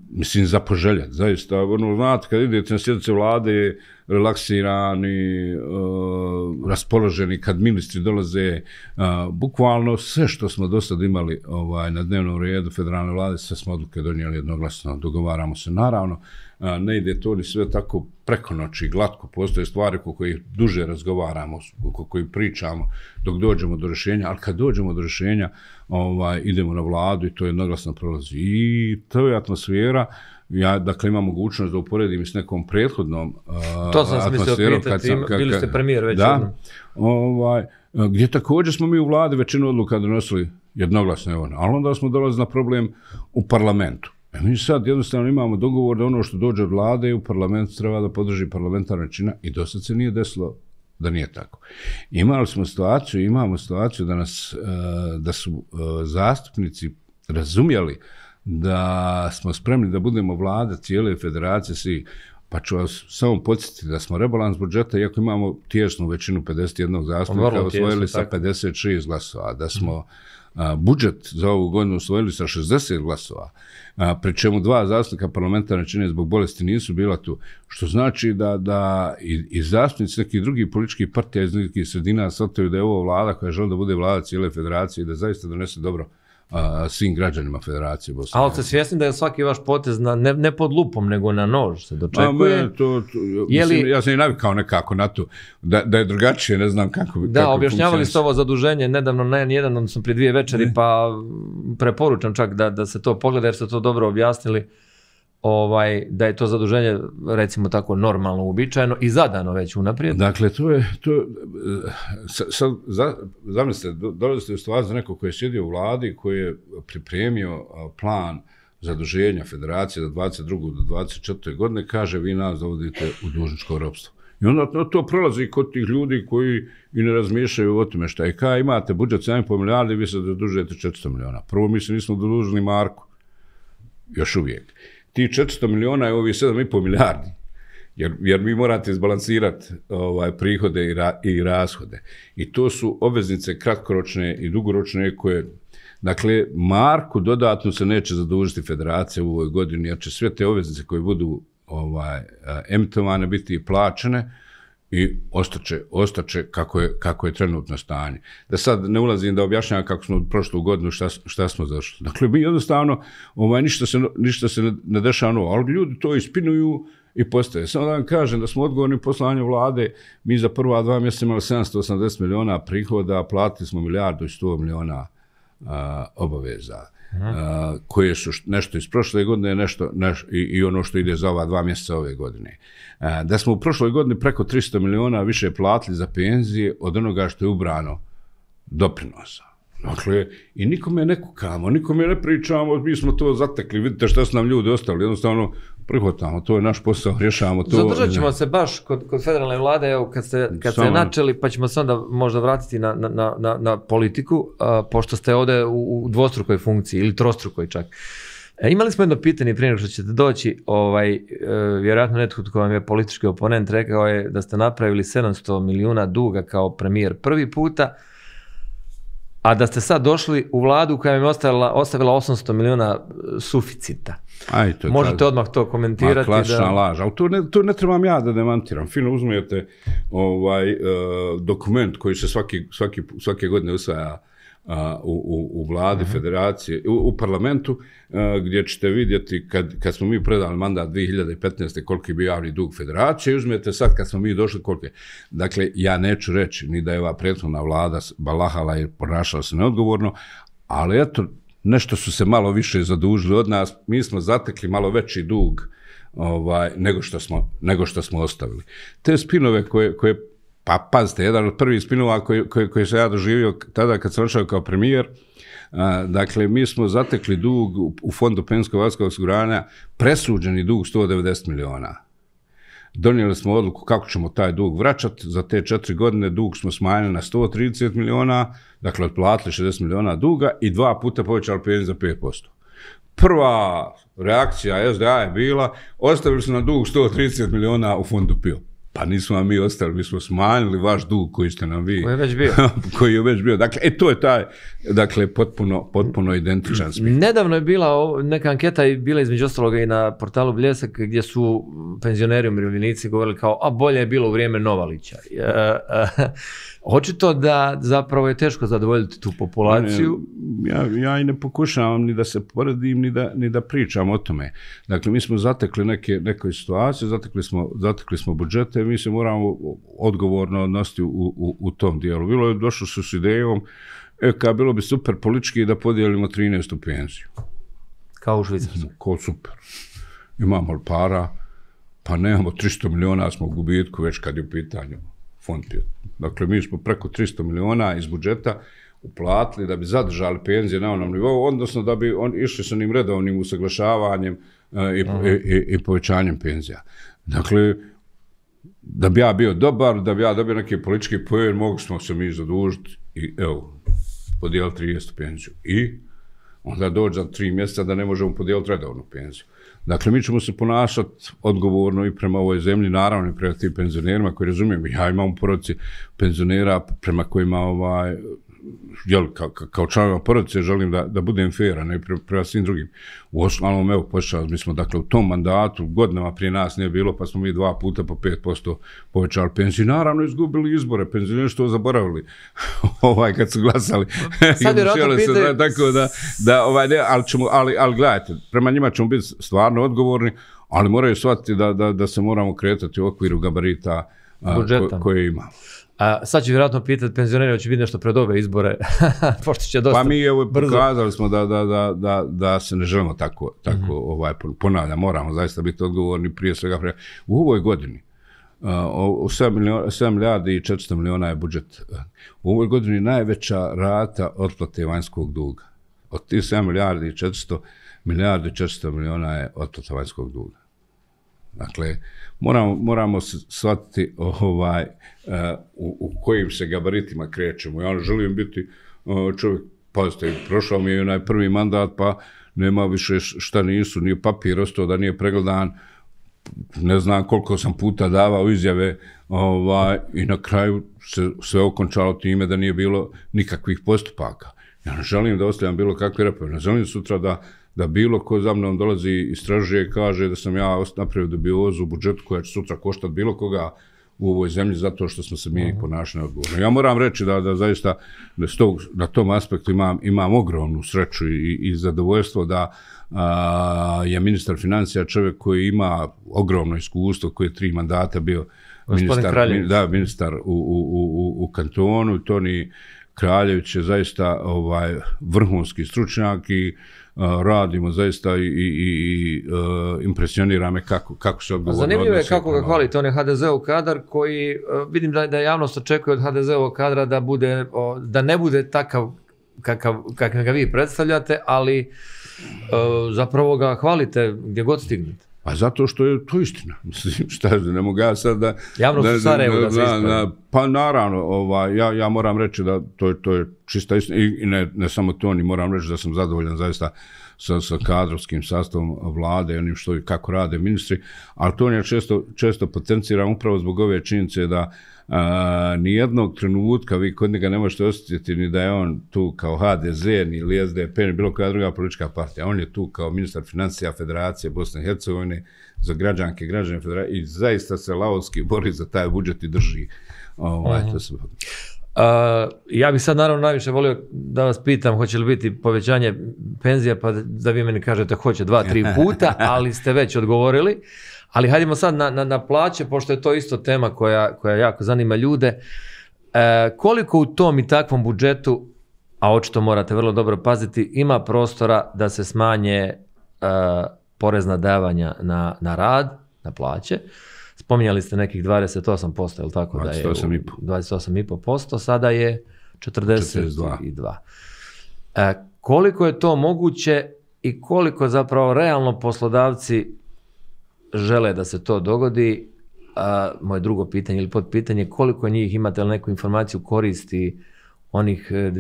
mislim, za poželjati, zaista. Ono, znate, kad idete na sjednice vlade, relaksirani, uh, raspoloženi, kad ministri dolaze, uh, bukvalno sve što smo do sad imali ovaj, na dnevnom redu federalne vlade, sve smo odluke donijeli jednoglasno, dogovaramo se. Naravno, uh, ne ide to ni sve tako preko noći, glatko, postoje stvari ko kojih duže razgovaramo, ko kojih pričamo dok dođemo do rješenja, ali kad dođemo do rješenja, ovaj, idemo na vladu i to jednoglasno prolazi. I to je atmosfera, ja dakle imam mogućnost da uporedim s nekom prethodnom uh, to sam atmosferom kad sam kad, bili ste premijer već da, jednom. ovaj gdje također smo mi u vladi većinu odluka donosili jednoglasno evo ali onda smo dolazili na problem u parlamentu E mi sad jednostavno imamo dogovor da ono što dođe od vlade u parlamentu treba da podrži parlamentarna većina i do sad se nije desilo da nije tako. Imali smo situaciju, imamo situaciju da nas, da su zastupnici razumjeli da smo spremni da budemo vlada cijele federacije svi, pa ću vas samo podsjetiti da smo rebalans budžeta, iako imamo tješnu većinu 51 zastupnika, osvojili sa 56 glasova, da smo a, budžet za ovu godinu usvojili sa 60 glasova, a, pri čemu dva zastupnika parlamentarne čine zbog bolesti nisu bila tu, što znači da, da i, i zastupnici nekih drugih političkih partija iz nekih sredina shvataju da je ovo vlada koja žele da bude vlada cijele federacije i da zaista donese dobro a, svim građanima Federacije Bosne. Ali ste svjesni da je svaki vaš potez na, ne, ne pod lupom, nego na nož se dočekuje? A, to, to, je mislim, li... Ja sam i navikao nekako na to, da, da je drugačije, ne znam kako Da, kako objašnjavali ste ovo zaduženje nedavno na jedan, odnosno pri dvije večeri, ne. pa preporučam čak da, da se to pogleda, jer ste to dobro objasnili ovaj da je to zaduženje recimo tako normalno uobičajeno i zadano već unaprijed. Dakle to je to sad, za zamislite dolazite u stvar za neko koji je sjedio u vladi koji je pripremio plan zaduženja federacije do 22. do 24. godine kaže vi nas dovodite u dužničko ropstvo. I onda to, to prolazi kod tih ljudi koji i ne razmišljaju o tome šta je. Kaj imate budžet 7,5 milijardi, vi se zadužujete 400 miliona. Prvo mi se nismo dodužili Marku. Još uvijek ti 400 miliona je ovi 7,5 milijardi. Jer, jer vi morate izbalansirati ovaj, prihode i, ra, i rashode. I to su obveznice kratkoročne i dugoročne koje Dakle, Marku dodatno se neće zadužiti federacija u ovoj godini, jer će sve te obveznice koje budu ovaj, eh, emitovane biti plaćene, i ostaće, ostaće kako, je, kako je trenutno stanje. Da sad ne ulazim da objašnjam kako smo prošlu godinu šta, šta smo zašli. Dakle, mi jednostavno ovaj, ništa, se, ništa se ne, ne dešava novo, ali ljudi to ispinuju i postaje. Samo da vam kažem da smo odgovorni poslanju vlade, mi za prva dva mjeseca imali 780 miliona prihoda, platili smo milijardu i 100 miliona a, obaveza a, koje su nešto iz prošle godine nešto, neš, i, i ono što ide za ova dva mjeseca ove godine. A, da smo u prošloj godini preko 300 miliona više platili za penzije od onoga što je ubrano doprinosa. Dakle, i nikome ne kukamo, nikome ne pričamo, mi smo to zatekli, vidite šta su nam ljudi ostali, jednostavno prihvatamo, to je naš posao, rješavamo to. Zadržat ćemo se baš kod, kod federalne vlade, evo, kad ste, kad ste načeli, pa ćemo se onda možda vratiti na, na, na, na politiku, a, pošto ste ovde u, u dvostrukoj funkciji ili trostrukoj čak. E, imali smo jedno pitanje prije nego što ćete doći, ovaj, e, vjerojatno netko tko vam je politički oponent rekao je da ste napravili 700 milijuna duga kao premijer prvi puta, a da ste sad došli u vladu koja je ostavila, ostavila 800 miliona e, suficita. Aj, to Možete kad... odmah to komentirati. Ma, klasična da... laž, ali to ne, to ne trebam ja da demantiram. Fino uzmijete ovaj, uh, dokument koji se svaki, svaki, svake godine usvaja u, u, u vladi. -huh. federacije, u, u parlamentu, a, gdje ćete vidjeti kad, kad smo mi predali mandat 2015. koliki bi javni dug federacije, uzmete sad kad smo mi došli koliki. Dakle, ja neću reći ni da je ova prethodna vlada balahala i ponašala se neodgovorno, ali eto, nešto su se malo više zadužili od nas, mi smo zatekli malo veći dug ovaj nego što smo nego što smo ostavili. Te spinove koje koje Pa pazite, jedan od prvih spinova koji, koji, koji se ja doživio tada kad sam ošao kao premijer, a, dakle, mi smo zatekli dug u, u fondu penskog vaskog osiguranja, presuđeni dug 190 miliona. Donijeli smo odluku kako ćemo taj dug vraćati. Za te četiri godine dug smo smanjili na 130 miliona, dakle, otplatili 60 miliona duga i dva puta povećali penziju za 5%. Prva reakcija SDA je bila, ostavili su na dug 130 miliona u fondu PIO Pa nismo vam mi ostali, mi smo smanjili vaš dug koji ste nam vi... Koji je već bio. [LAUGHS] koji je već bio. Dakle, e, to je taj, dakle, potpuno, potpuno identičan smjer. Nedavno je bila neka anketa i bila između ostaloga i na portalu Bljesak gdje su penzioneri umirovljenici govorili kao a bolje je bilo u vrijeme Novalića. [LAUGHS] Očito da zapravo je teško zadovoljiti tu populaciju. Ja, ja i ne pokušavam ni da se poredim, ni da, ni da pričam o tome. Dakle, mi smo zatekli neke, neke situacije, zatekli smo, zatekli smo budžete, mi se moramo odgovorno odnositi u, u, u tom dijelu. Bilo je došlo su s idejom, e, ka bilo bi super politički da podijelimo 13. penziju. Kao u Švicarsku. Ko super. Imamo li para? Pa nemamo 300 miliona, smo u gubitku već kad je u pitanju fond PIO. Dakle, mi smo preko 300 miliona iz budžeta uplatili da bi zadržali penzije na onom nivou, odnosno da bi on išli sa onim redovnim usaglašavanjem e, i, i, i, i povećanjem penzija. Dakle, da bi ja bio dobar, da bi ja dobio neki politički pojen, mogli smo se mi zadužiti i evo, podijeliti 30 penziju. I onda dođe za tri mjeseca da ne možemo podijeliti redovnu penziju. Dakle, mi ćemo se ponašati odgovorno i prema ovoj zemlji, naravno i prema tim penzionerima koji razumijem. Ja imam u porodici penzionera prema kojima ovaj, jel, kao, kao članova porodice želim da, da budem fair, a ne pre, prema svim drugim. U osnovom, evo, počeo, mi smo, dakle, u tom mandatu, godinama prije nas nije bilo, pa smo mi dva puta po 5% povećali penziju. Naravno, izgubili izbore, penzioneri što zaboravili, [LAUGHS] ovaj, kad su glasali. Sad [LAUGHS] Žele se, pitaju- da, tako da, da ovaj, ne, ali, ćemo, ali, ali gledajte, prema njima ćemo biti stvarno odgovorni, ali moraju shvatiti da, da, da se moramo kretati u okviru gabarita a, ko, koje ima. A, sad ću vjerojatno pitati penzioneri, hoće biti nešto pred ove izbore, [LAUGHS] pošto će dosta Pa mi brzo. pokazali smo da, da, da, da, da se ne želimo tako, tako mm -hmm. ovaj, ponavljam, moramo zaista biti odgovorni prije svega. Pre... U ovoj godini, uh, u 7, miliona, 7 milijardi i 400 miliona je budžet. U ovoj godini najveća rata otplate vanjskog duga. Od tih 7 milijardi i 400 milijardi i 400 miliona je otplata vanjskog duga. Dakle, moramo, moramo shvatiti ovaj, uh, u, u kojim se gabaritima krećemo. Ja želim biti uh, čovjek, pazite, prošao mi je onaj prvi mandat, pa nema više šta nisu, nije papir ostao da nije pregledan, ne znam koliko sam puta davao izjave ovaj, i na kraju se sve okončalo time da nije bilo nikakvih postupaka. Ja ne želim da ostavljam bilo kakve repove, ne želim sutra da, da bilo ko za mnom dolazi istražuje i kaže da sam ja napravio dubiozu u budžetu koja će sutra koštati bilo koga u ovoj zemlji zato što smo se mi ponašali odgovorno. Ja moram reći da, da zaista da s tog, na tom aspektu imam, imam ogromnu sreću i, i zadovoljstvo da a, je ministar financija čovjek koji ima ogromno iskustvo, koji je tri mandata bio ministar, da, ministar u, u, u, u, u kantonu, Toni Kraljević je zaista ovaj vrhunski stručnjak i uh, radimo zaista i, i, i, uh, impresionira me kako, kako se odgovorno Zanimljivo je odnosi kako ga hvalite, on je HDZ-ov kadar koji, e, vidim da, da javnost očekuje od HDZ-ovog kadra da, bude, o, da ne bude takav kakav, kakav ga vi predstavljate, ali e, zapravo ga hvalite gdje god stignete. Pa zato što je to istina. [LAUGHS] Mislim, šta je, ne mogu ja sad da... Javnost u Sarajevu da se ispravi. Pa naravno, ovaj, ja, ja moram reći da to, je- to je čista istina. I, i ne, ne samo to, ni moram reći da sam zadovoljan zaista sa, sa kadrovskim sastavom vlade i onim što i kako rade ministri, ali to ja često, često potenciram upravo zbog ove činjenice da a, nijednog trenutka vi kod njega ne možete osjetiti ni da je on tu kao HDZ, ni ili SDP, ni bilo koja druga politička partija. On je tu kao ministar financija Federacije Bosne i Hercegovine za građanke i građane Federacije i zaista se lavovski bori za taj budžet i drži. Ovaj, to se... Uh, ja bih sad naravno najviše volio da vas pitam hoće li biti povećanje penzija, pa da vi meni kažete hoće dva, tri [LAUGHS] puta, ali ste već odgovorili. Ali hajdemo sad na, na, na plaće, pošto je to isto tema koja, koja jako zanima ljude. E, koliko u tom i takvom budžetu, a očito morate vrlo dobro paziti, ima prostora da se smanje e, porezna davanja na, na rad, na plaće? Spominjali ste nekih 28%, je li tako? Da je u- 28,5. 28,5%, sada je 42. E, koliko je to moguće i koliko zapravo realno poslodavci žele da se to dogodi? A, moje drugo pitanje ili podpitanje, koliko njih imate li neku informaciju koristi onih e,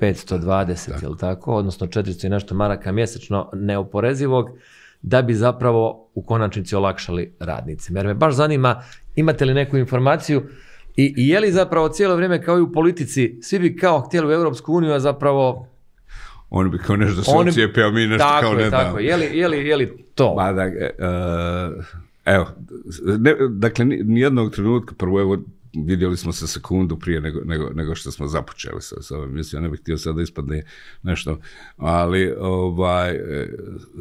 2520, je li tako? Odnosno 400 i nešto maraka mjesečno neoporezivog. Da bi zapravo u konačnici olakšali radnicima. Jer me baš zanima, imate li neku informaciju i, i je li zapravo cijelo vrijeme kao i u politici, svi bi kao htjeli u Europsku uniju, a zapravo Oni bi kao nešto da se Oni- ocijepe, a mi nešto tako kao je, ne tako damo. je. Je li, je li, je li to? Ma da, e, evo, ne, dakle, ni- nijednog trenutka, prvo evo, vidjeli smo se sekundu prije nego, nego, nego što smo započeli sa, sa ovim. Mislim, ja ne bih htio sada ispadne nešto, ali ovaj, e,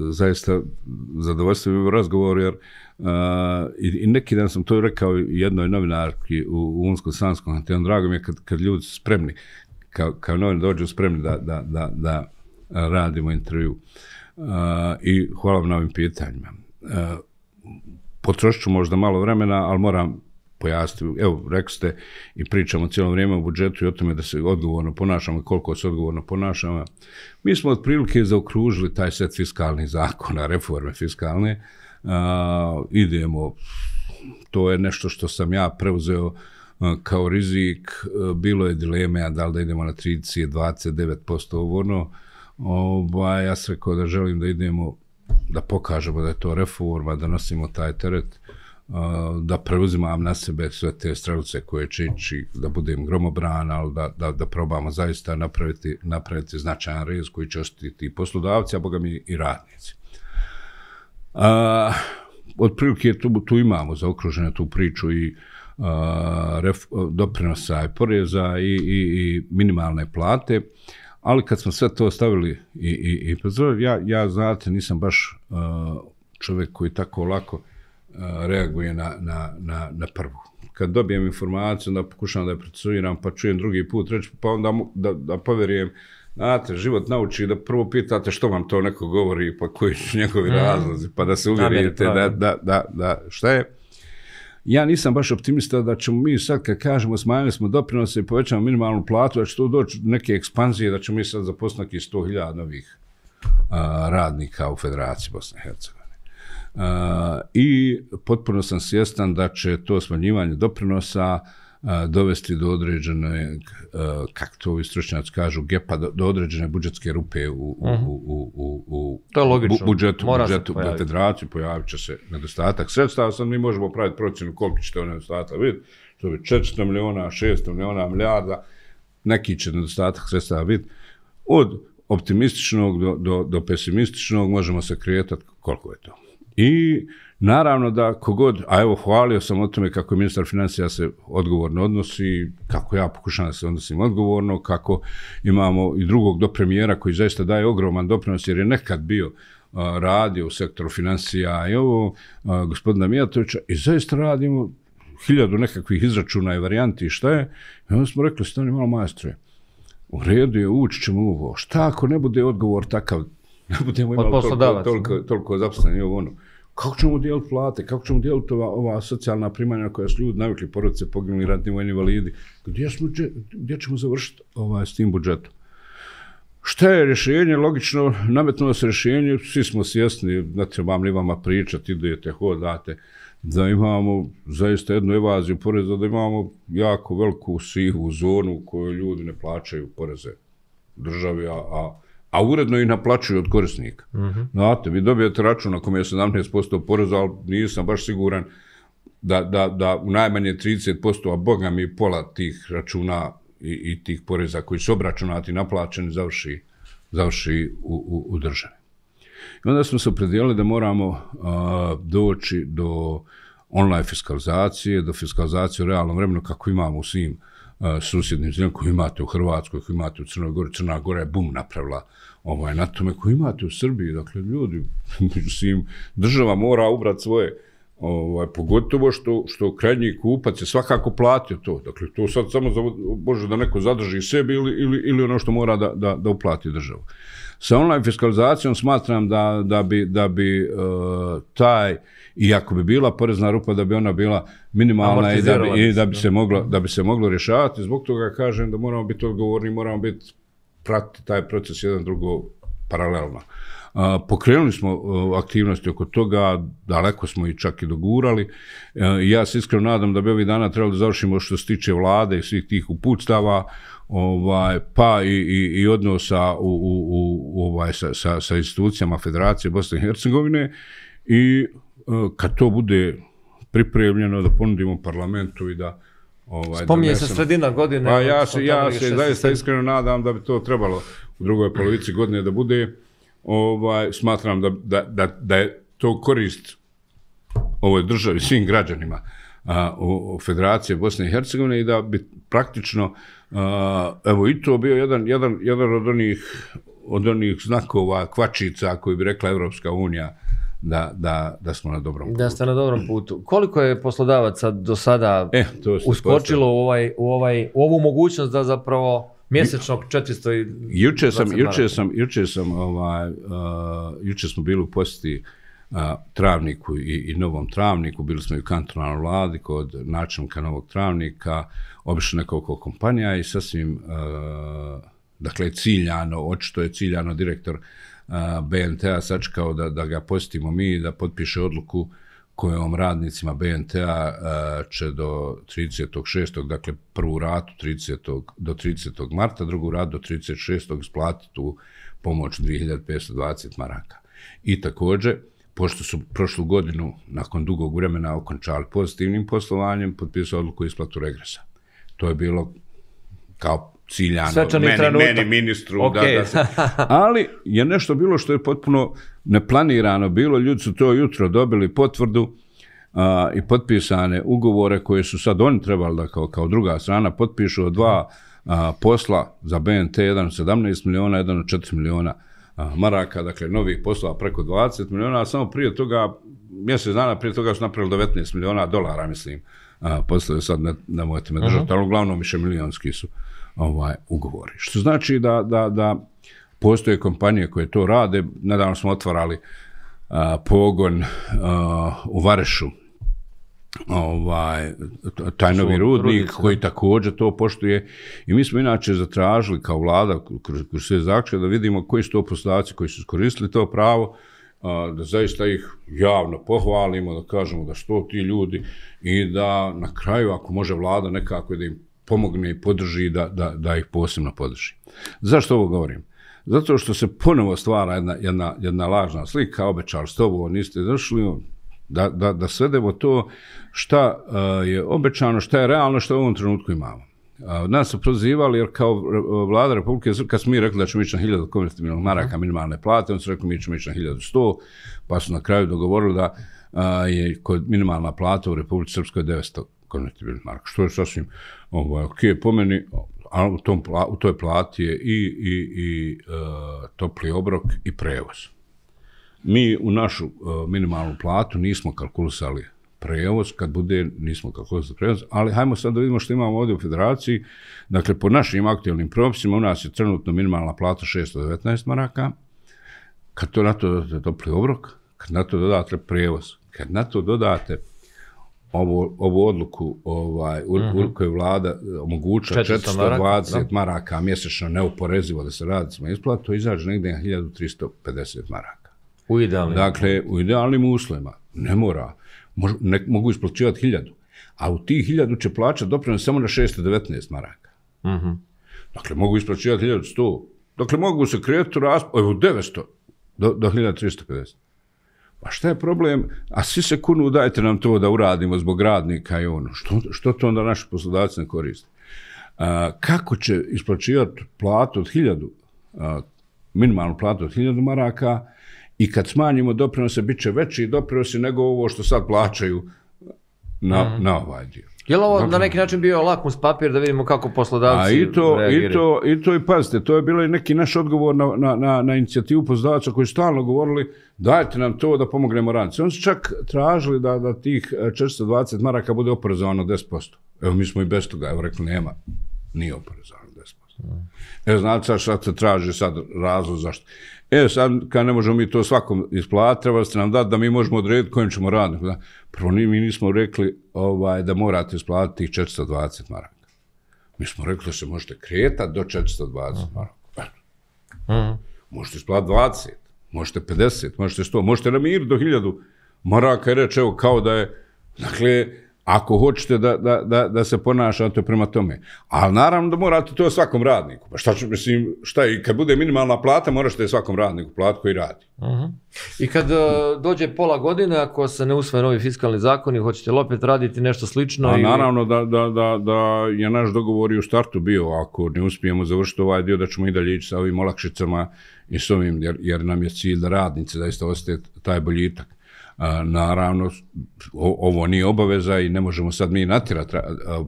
zaista zadovoljstvo je bio razgovor, jer Uh, i, I neki dan sam to rekao jednoj novinarki u, u Unskom Sanskom antenu, drago mi je kad, kad ljudi su spremni, kao, kao novin dođu spremni da, da, da, da radimo intervju. Uh, I hvala vam na ovim pitanjima. Uh, potrošit ću možda malo vremena, ali moram pojasniti. Evo, rekli ste i pričamo cijelo vrijeme o budžetu i o tome da se odgovorno ponašamo i koliko se odgovorno ponašamo. Mi smo otprilike zaokružili taj set fiskalnih zakona, reforme fiskalne. Uh, idemo, to je nešto što sam ja preuzeo kao rizik. Bilo je dileme, da li da idemo na 30, 29% ovo Oba, ja sam rekao da želim da idemo da pokažemo da je to reforma, da nosimo taj teret, da preuzimam na sebe sve te strelice koje će ići, da budem gromobran, ali da, da, da probamo zaista napraviti, napraviti značajan rez koji će ostiti i poslodavci, a boga mi i radnici. A, otprilike tu, tu imamo zaokružene tu priču i a, ref, doprinosa i poreza i, i, i minimalne plate, ali kad smo sve to stavili i, i, i ja, ja znate, nisam baš a, čovjek koji tako lako reaguje na, na, na, na prvu. Kad dobijem informaciju, onda pokušam da je procesuiram, pa čujem drugi put, reći, pa onda mu- da, da povjerujem, Znate, život nauči da prvo pitate što vam to neko govori, pa koji su njegovi razlozi, pa da se uvjerite da, da, da, da, šta je. Ja nisam baš optimista da ćemo mi sad kad kažemo smanjili smo doprinose i povećamo minimalnu platu, da će to doći do neke ekspanzije, da ćemo mi sad zaposliti 100.000 novih a, radnika u Federaciji Bosne i Hercegovine. I potpuno sam svjestan da će to smanjivanje doprinosa dovesti do određene, kako to ovi stručnjaci kažu, gepa, do, do određene budžetske rupe u, u, u, u, u, u To je logično. bu- budžetu, Mora se budžetu pojaviti. federaciji, pojavit će se nedostatak sredstava, sad mi možemo praviti procjenu koliko će to nedostatak biti, to bi 400 miliona, 600 miliona, milijarda, neki će nedostatak sredstava biti. Od optimističnog do, do, do pesimističnog možemo se kretati koliko je to. I naravno da kogod, a evo hvalio sam o tome kako je ministar financija se odgovorno odnosi, kako ja pokušavam da se odnosim odgovorno, kako imamo i drugog do premijera koji zaista daje ogroman doprinos jer je nekad bio a, radio u sektoru financija i ovo a, gospodina Mijatovića i zaista radimo hiljadu nekakvih izračuna i varijanti i šta je. I onda smo rekli, stani malo majstre, u redu je, ući ćemo u ovo. Šta ako ne bude odgovor takav, [LAUGHS] ne budemo imali toliko, toliko, toliko zaposlenih i ovo ono. Kako ćemo dijeliti plate, kako ćemo dijeliti ova, ova socijalna primanja koja su ljudi navikli, porodice, poginuli, ratni vojni invalidi. Gdje, smo, gdje, gdje ćemo završiti ovaj, s tim budžetom? Šta je rješenje? Logično, nametnulo se rješenje, svi smo svjesni, ne trebam li vama pričati, idete, hodate, da imamo zaista jednu evaziju poreza, da imamo jako veliku sivu zonu u kojoj ljudi ne plaćaju poreze državi, a, a, a uredno i naplaćuju od korisnika. Mm -hmm. Znate, vi dobijete račun na kome je 17% poreza, ali nisam baš siguran da, da, da u najmanje 30%, a boga mi pola tih računa i, i tih poreza koji su obračunati i naplaćeni završi, završi u, u, u državi. I onda smo se opredijelili da moramo a, doći do online fiskalizacije, do fiskalizacije u realnom vremenu kako imamo u svim a, E, susjednim zemljama, koju imate u Hrvatskoj, koju imate u Crnoj Gori. Crna Gora je bum napravila ovaj, na tome koju imate u Srbiji. Dakle, ljudi, [LAUGHS] mislim, država mora ubrati svoje ovaj, pogotovo što, što krajnji kupac je svakako platio to. Dakle, to sad samo za, može da neko zadrži sebi ili, ili, ili ono što mora da, da, da uplati državu. Sa online fiskalizacijom smatram da, da bi, da bi uh, taj, iako bi bila porezna rupa, da bi ona bila minimalna i da bi, i da bi se moglo, da bi se moglo rješavati. Zbog toga kažem da moramo biti odgovorni, moramo biti pratiti taj proces jedan drugo paralelno. A, pokrenuli smo a, aktivnosti oko toga, daleko smo i čak i dogurali. A, ja se iskreno nadam da bi ovih dana trebali da završimo što se tiče vlade i svih tih uputstava, ovaj, pa i, i, i odnosa u, u, u, ovaj, sa, sa, sa institucijama Federacije Bosne i Hercegovine i a, kad to bude pripremljeno da ponudimo parlamentu i da ovaj Spominje se sredina godine. Pa ja se ja se zaista iskreno nadam da bi to trebalo u drugoj polovici godine da bude ovaj smatram da, da, da, da je to korist ovoj državi svim građanima a, u, u Federacije Bosne i Hercegovine i da bi praktično a, evo i to bio jedan jedan jedan od onih od onih znakova kvačica koji bi rekla Evropska unija da, da, da smo na dobrom putu. Da ste na dobrom putu. Koliko je poslodavaca do sada e, to uskočilo u, ovaj, u, ovaj, u ovu mogućnost da zapravo mjesečnog 400 i juče sam juče sam juče sam ovaj uh, juče smo bili u posjeti uh, travniku i, i novom travniku bili smo i u kantonalnoj vladi kod načelnika novog travnika obišli nekoliko kompanija i sasvim a, dakle ciljano očito je ciljano direktor BNT-a sačekao da, da ga posjetimo mi da potpiše odluku kojom radnicima BNT-a će do 36. dakle prvu ratu 30. do 30. marta, drugu ratu do 36. isplatiti tu pomoć 2520 maraka. I također, pošto su prošlu godinu, nakon dugog vremena, okončali pozitivnim poslovanjem, potpisao odluku isplatu regresa. To je bilo kao ciljano Svečani meni, trenutak. meni ministru. Okay. Da, da se, [LAUGHS] ali je nešto bilo što je potpuno neplanirano bilo. Ljudi su to jutro dobili potvrdu a, i potpisane ugovore koje su sad oni trebali da kao, kao druga strana potpišu dva a, posla za BNT, jedan od 17 miliona, jedan od 4 miliona maraka, dakle novih poslova preko 20 miliona, samo prije toga, mjesec dana prije toga su napravili 19 miliona dolara, mislim, a, poslove sad ne, ne mojete me držati, uh -huh. ali uglavnom više milijonski su ovaj ugovori. Što znači da, da, da postoje kompanije koje to rade. Nedavno smo otvarali a, pogon a, u Varešu, ovaj, taj novi rudnik koji također to poštuje. I mi smo inače zatražili kao vlada kroz, kroz sve zakše da vidimo koji su to poslodavci koji su iskoristili to pravo, a, da zaista ih javno pohvalimo, da kažemo da što ti ljudi i da na kraju ako može vlada nekako da im pomogne i podrži da, da, da ih posebno podrži. Zašto ovo govorim? Zato što se ponovo stvara jedna, jedna, jedna lažna slika, obećali ste ovo, niste zašli, da, da, da svedemo to šta uh, je obećano, šta je realno, šta u ovom trenutku imamo. Uh, nas su prozivali jer kao vlada Republike Srpske, kad smo mi rekli da ćemo ići na 1000 konvertibilnog maraka minimalne plate, on su rekli mi ćemo ići na 1100, pa su na kraju dogovorili da uh, je kod minimalna plata u Republike Srpskoj 900 konvertibilnih maraka, što je sasvim ovaj, ok, po meni, a u, tom, u toj plati je i, i, i uh, topli obrok i prevoz. Mi u našu uh, minimalnu platu nismo kalkulisali prevoz, kad bude nismo kalkulisali prevoz, ali hajmo sad da vidimo što imamo ovdje u federaciji. Dakle, po našim aktualnim propisima u nas je trenutno minimalna plata 619 maraka. Kad to na to dodate topli obrok, kad na to dodate prevoz, kad na to dodate ovu, ovu odluku ovaj, u, -huh. koju vlada omoguća 420 maraka, maraka mjesečno neuporezivo da se radi smo isplatu, to izađe negdje na 1350 maraka. U idealnim Dakle, u idealnim uslovima. Ne mora. Mož, ne, mogu isplaćivati 1000. A u tih 1000 će plaćati doprinos samo na 619 maraka. Uh -huh. Dakle, mogu isplaćivati 1100. Dakle, mogu se kretati raspo, evo 900 do, do 1350. Pa šta je problem? A svi se kunu dajte nam to da uradimo zbog radnika i ono. Što, što to onda naši poslodavci ne koriste? A, kako će isplaćivati platu od hiljadu, a, minimalnu platu od hiljadu maraka i kad smanjimo doprinose, bit će veći doprinosi nego ovo što sad plaćaju na, mm. na ovaj dio. Je li ovo na neki način bio lakmus papir da vidimo kako poslodavci a i to, reagiraju? I to, i to i pazite, to je bilo i neki naš odgovor na, na, na, na inicijativu poslodavaca koji stalno govorili dajte nam to da pomognemo radnici. Oni su čak tražili da, da tih 420 maraka bude oporezovano 10%. Evo mi smo i bez toga, evo rekli nema, nije oporezovano 10%. Mm. Evo znate sad se traži sad razlog zašto. E, sad, kad ne možemo mi to svakom isplatiti, treba ste nam dati da mi možemo odrediti kojim ćemo raditi. Da. Prvo, mi nismo rekli ovaj, da morate isplatiti tih 420 maraka. Mi smo rekli da se možete kretati do 420 maraka. Mm -hmm. možete isplatiti 20, možete 50, možete 100, možete na do 1000 maraka i reći, evo, kao da je, dakle, ako hoćete da, da, da, da se ponašate prema tome. Ali naravno da morate to svakom radniku. Pa šta ću, mislim, šta je, kad bude minimalna plata, moraš svakom radniku platu koji radi. Uh -huh. I kad uh, dođe pola godine, ako se ne usvoje novi fiskalni zakoni, hoćete li opet raditi nešto slično? A ili... naravno da, da, da, da je naš dogovor i u startu bio, ako ne uspijemo završiti ovaj dio, da ćemo i dalje ići sa ovim olakšicama i s ovim, jer, jer nam je cilj da radnice zaista ostaje taj boljitak. Naravno, ovo nije obaveza i ne možemo sad mi natirati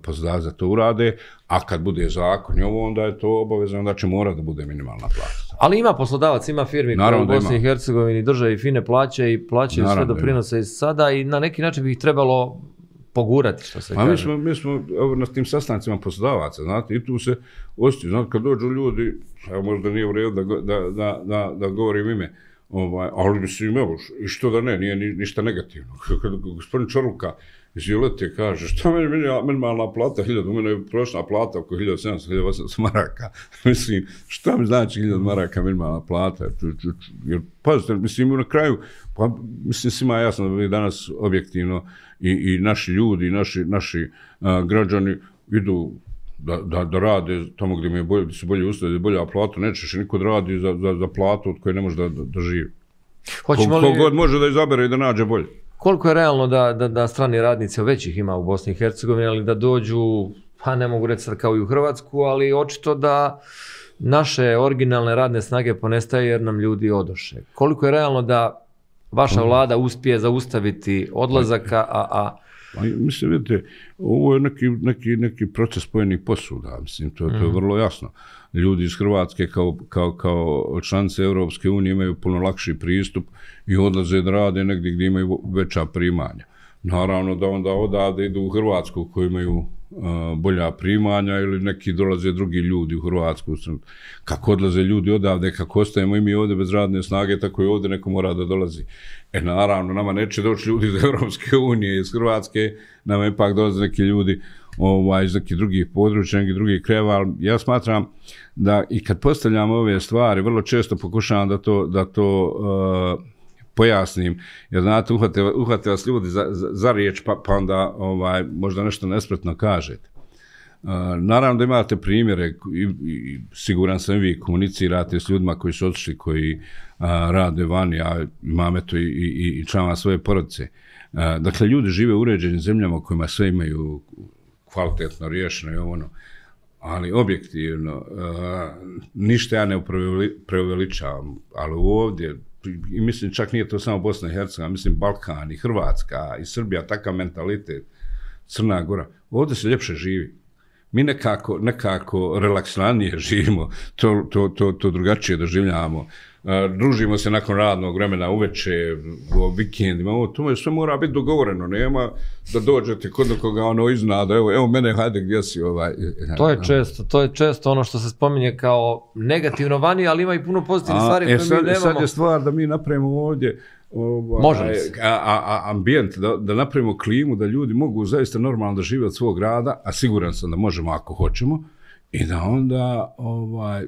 poslodavac da to urade, a kad bude zakon i ovo, onda je to obaveza, onda će mora da bude minimalna plata. Ali ima poslodavac, ima firmi koje u Bosni i Hercegovini drže i fine plaće i plaćaju sve doprinose iz sada i na neki način bi ih trebalo pogurati, što se pa kaže. Mi smo, mi smo evo, na tim sastancima poslodavaca, znate, i tu se osjećaju, znate, kad dođu ljudi, evo, možda nije u redu da, da, da, da, da govorim ime, Ovaj, ali mislim, evo, i što da ne, nije ni, ništa negativno. Kada gospodin Čorluka iz Violete kaže, šta meni, meni meni minimalna plata, hiljada, u mene je prošla plata oko 1700, 1800 maraka. [LAUGHS] mislim, šta mi znači hiljada maraka minimalna plata? Jer, pazite, mislim, na kraju, pa, mislim, svima jasno da bi danas objektivno i, i naši ljudi, i naši, naši a, građani idu da, da, da rade tamo gdje mi je bolje, su bolje uslovi, da bolja plata, nećeš niko da radi za, za, za platu od koje ne može da, da, da živi. Hoćemo li... Kogod može da izabere i da nađe bolje. Koliko je realno da, da, da strani radnici, većih ima u Bosni i Hercegovini, ali da dođu, pa ne mogu reći sad kao i u Hrvatsku, ali očito da naše originalne radne snage ponestaje jer nam ljudi odoše. Koliko je realno da vaša mhm. vlada uspije zaustaviti odlazaka, a, a Pa, mislim, vidite, ovo je neki, neki, neki proces spojenih posuda, mislim, to, to je mhm. vrlo jasno. Ljudi iz Hrvatske kao, kao, kao članice Europske unije imaju puno lakši pristup i odlaze da rade negdje gdje imaju veća primanja. Naravno da onda odade idu u Hrvatsku koji imaju bolja primanja ili neki dolaze drugi ljudi u Hrvatsku. Kako odlaze ljudi odavde, kako ostajemo i mi ovdje bez radne snage, tako i ovdje neko mora da dolazi. E naravno, nama neće doći ljudi iz [LAUGHS] Europske unije, iz Hrvatske, nama ipak dolaze neki ljudi ovaj, iz nekih drugih područja, nekih drugih kreva, ali ja smatram da i kad postavljamo ove stvari, vrlo često pokušavam da to, da to uh, pojasnim, jer znate, uhvate, uhvate vas ljudi za, za, za riječ, pa, pa onda ovaj, možda nešto nespretno kažete. Naravno da imate primjere i, i siguran sam vi komunicirate s ljudima koji su otišli, koji a, rade vani, a imam eto i, i, i članova svoje porodice. A, dakle, ljudi žive u uređenim zemljama u kojima sve imaju kvalitetno riješeno i ono, ali objektivno, a, ništa ja ne preuveličavam, ali ovdje, i mislim čak nije to samo Bosna i Hercegovina, mislim Balkan i Hrvatska i Srbija, takav mentalitet, Crna Gora, ovdje se ljepše živi. Mi nekako, nekako relakslanije [LAUGHS] živimo, to, to, to, to drugačije doživljavamo družimo se nakon radnog vremena uveče, u vikendima, ovo, to sve mora biti dogovoreno, nema da dođete kod nekoga ono iznada, evo, evo mene, hajde, gdje si ovaj... [LAUGHS] To je često, to je često ono što se spominje kao negativno vani, ali ima i puno pozitivnih stvari koje e, sad, mi nemamo. Sad je stvar da mi napravimo ovdje ovaj, Može a, a, a, ambijent, da, da napravimo klimu, da ljudi mogu zaista normalno da žive od svog rada, a siguran sam da možemo ako hoćemo, i da onda ovaj,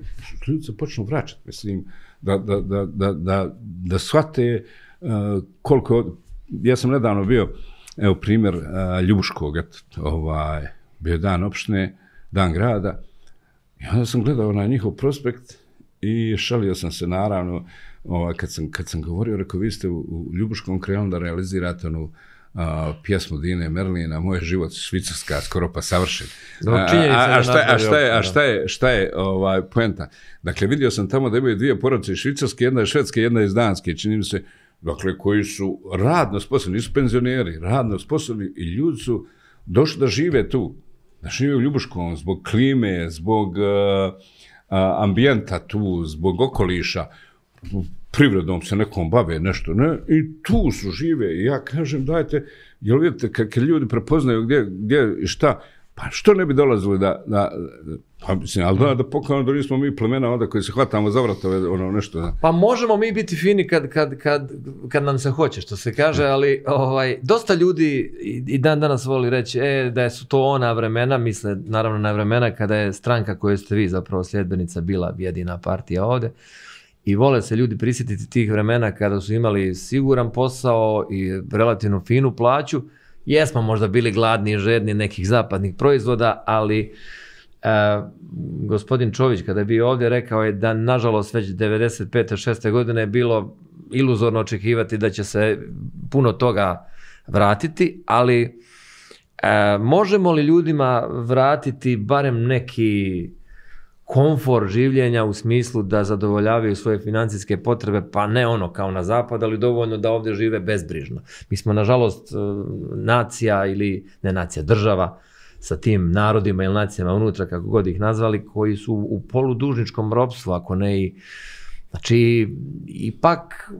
ljudi se počnu vraćati, mislim, da, da, da, da, da, da shvate uh, koliko... Ja sam nedavno bio, evo primjer uh, Ljubuškog, ovaj, bio dan opštine, dan grada, i onda sam gledao na njihov prospekt i šalio sam se naravno, ovaj, kad, sam, kad sam govorio, rekao, vi ste u, u Ljubuškom kraju da realizirate onu uh, a, pjesmu Dine Merlina, Moj život švicarska, skoro pa savršen. A, a, a, šta, a, šta je, a šta je, šta je ovaj, poenta? Dakle, vidio sam tamo da imaju dvije porodice švicarske, jedna je švedske, jedna je iz danske, čini mi se, dakle, koji su radno sposobni, nisu penzioneri, radno sposobni i ljudi su došli da žive tu, da žive u Ljubuškom, zbog klime, zbog uh, ambijenta tu, zbog okoliša, privredom se nekom bave nešto, ne, i tu su žive, i ja kažem, dajte, jel vidite, kad ljudi prepoznaju gdje, gdje i šta, pa što ne bi dolazili da, da, pa mislim, ali da, da pokažemo da nismo mi plemena onda koji se hvatamo za vratove, ono nešto. Da. Pa možemo mi biti fini kad, kad, kad, kad nam se hoće, što se kaže, ali ovaj, dosta ljudi i, dan danas voli reći e, da su to ona vremena, misle naravno na vremena kada je stranka koju ste vi zapravo sljedbenica bila jedina partija ovde, i vole se ljudi prisjetiti tih vremena kada su imali siguran posao i relativno finu plaću. Jesmo možda bili gladni i žedni nekih zapadnih proizvoda, ali e, gospodin Čović kada je bio ovdje rekao je da nažalost već 95. 6. godine je bilo iluzorno očekivati da će se puno toga vratiti, ali e, možemo li ljudima vratiti barem neki komfor življenja u smislu da zadovoljavaju svoje financijske potrebe, pa ne ono kao na zapad, ali dovoljno da ovdje žive bezbrižno. Mi smo, nažalost, e, nacija ili ne nacija, država sa tim narodima ili nacijama unutra, kako god ih nazvali, koji su u poludužničkom ropstvu, ako ne i Znači, ipak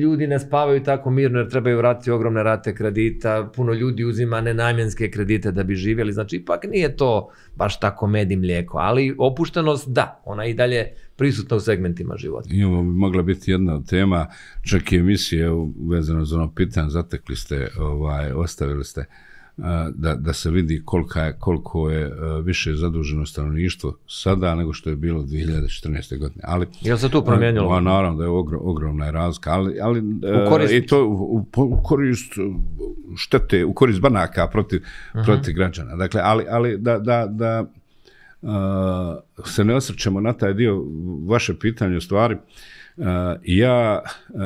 ljudi ne spavaju tako mirno jer trebaju vratiti ogromne rate kredita, puno ljudi uzima nenamjenske kredite da bi živjeli, znači ipak nije to baš tako med i mlijeko, ali opuštenost da, ona i dalje prisutna u segmentima života. I ovo bi mogla biti jedna tema, čak i emisije vezano za ono pitanje, zatekli ste, ovaj, ostavili ste uh, da, da se vidi kolika je, koliko je više zaduženo stanovništvo sada nego što je bilo 2014. godine. Ali, je se tu promijenilo? A, naravno da je ogrom, ogromna je razlika, ali, ali u korist... i to u, u, korist štete, u korist banaka protiv, uh -huh. protiv građana. Dakle, ali, ali da, da, da uh, se ne osrćemo na taj dio vaše pitanje u stvari, uh, ja uh,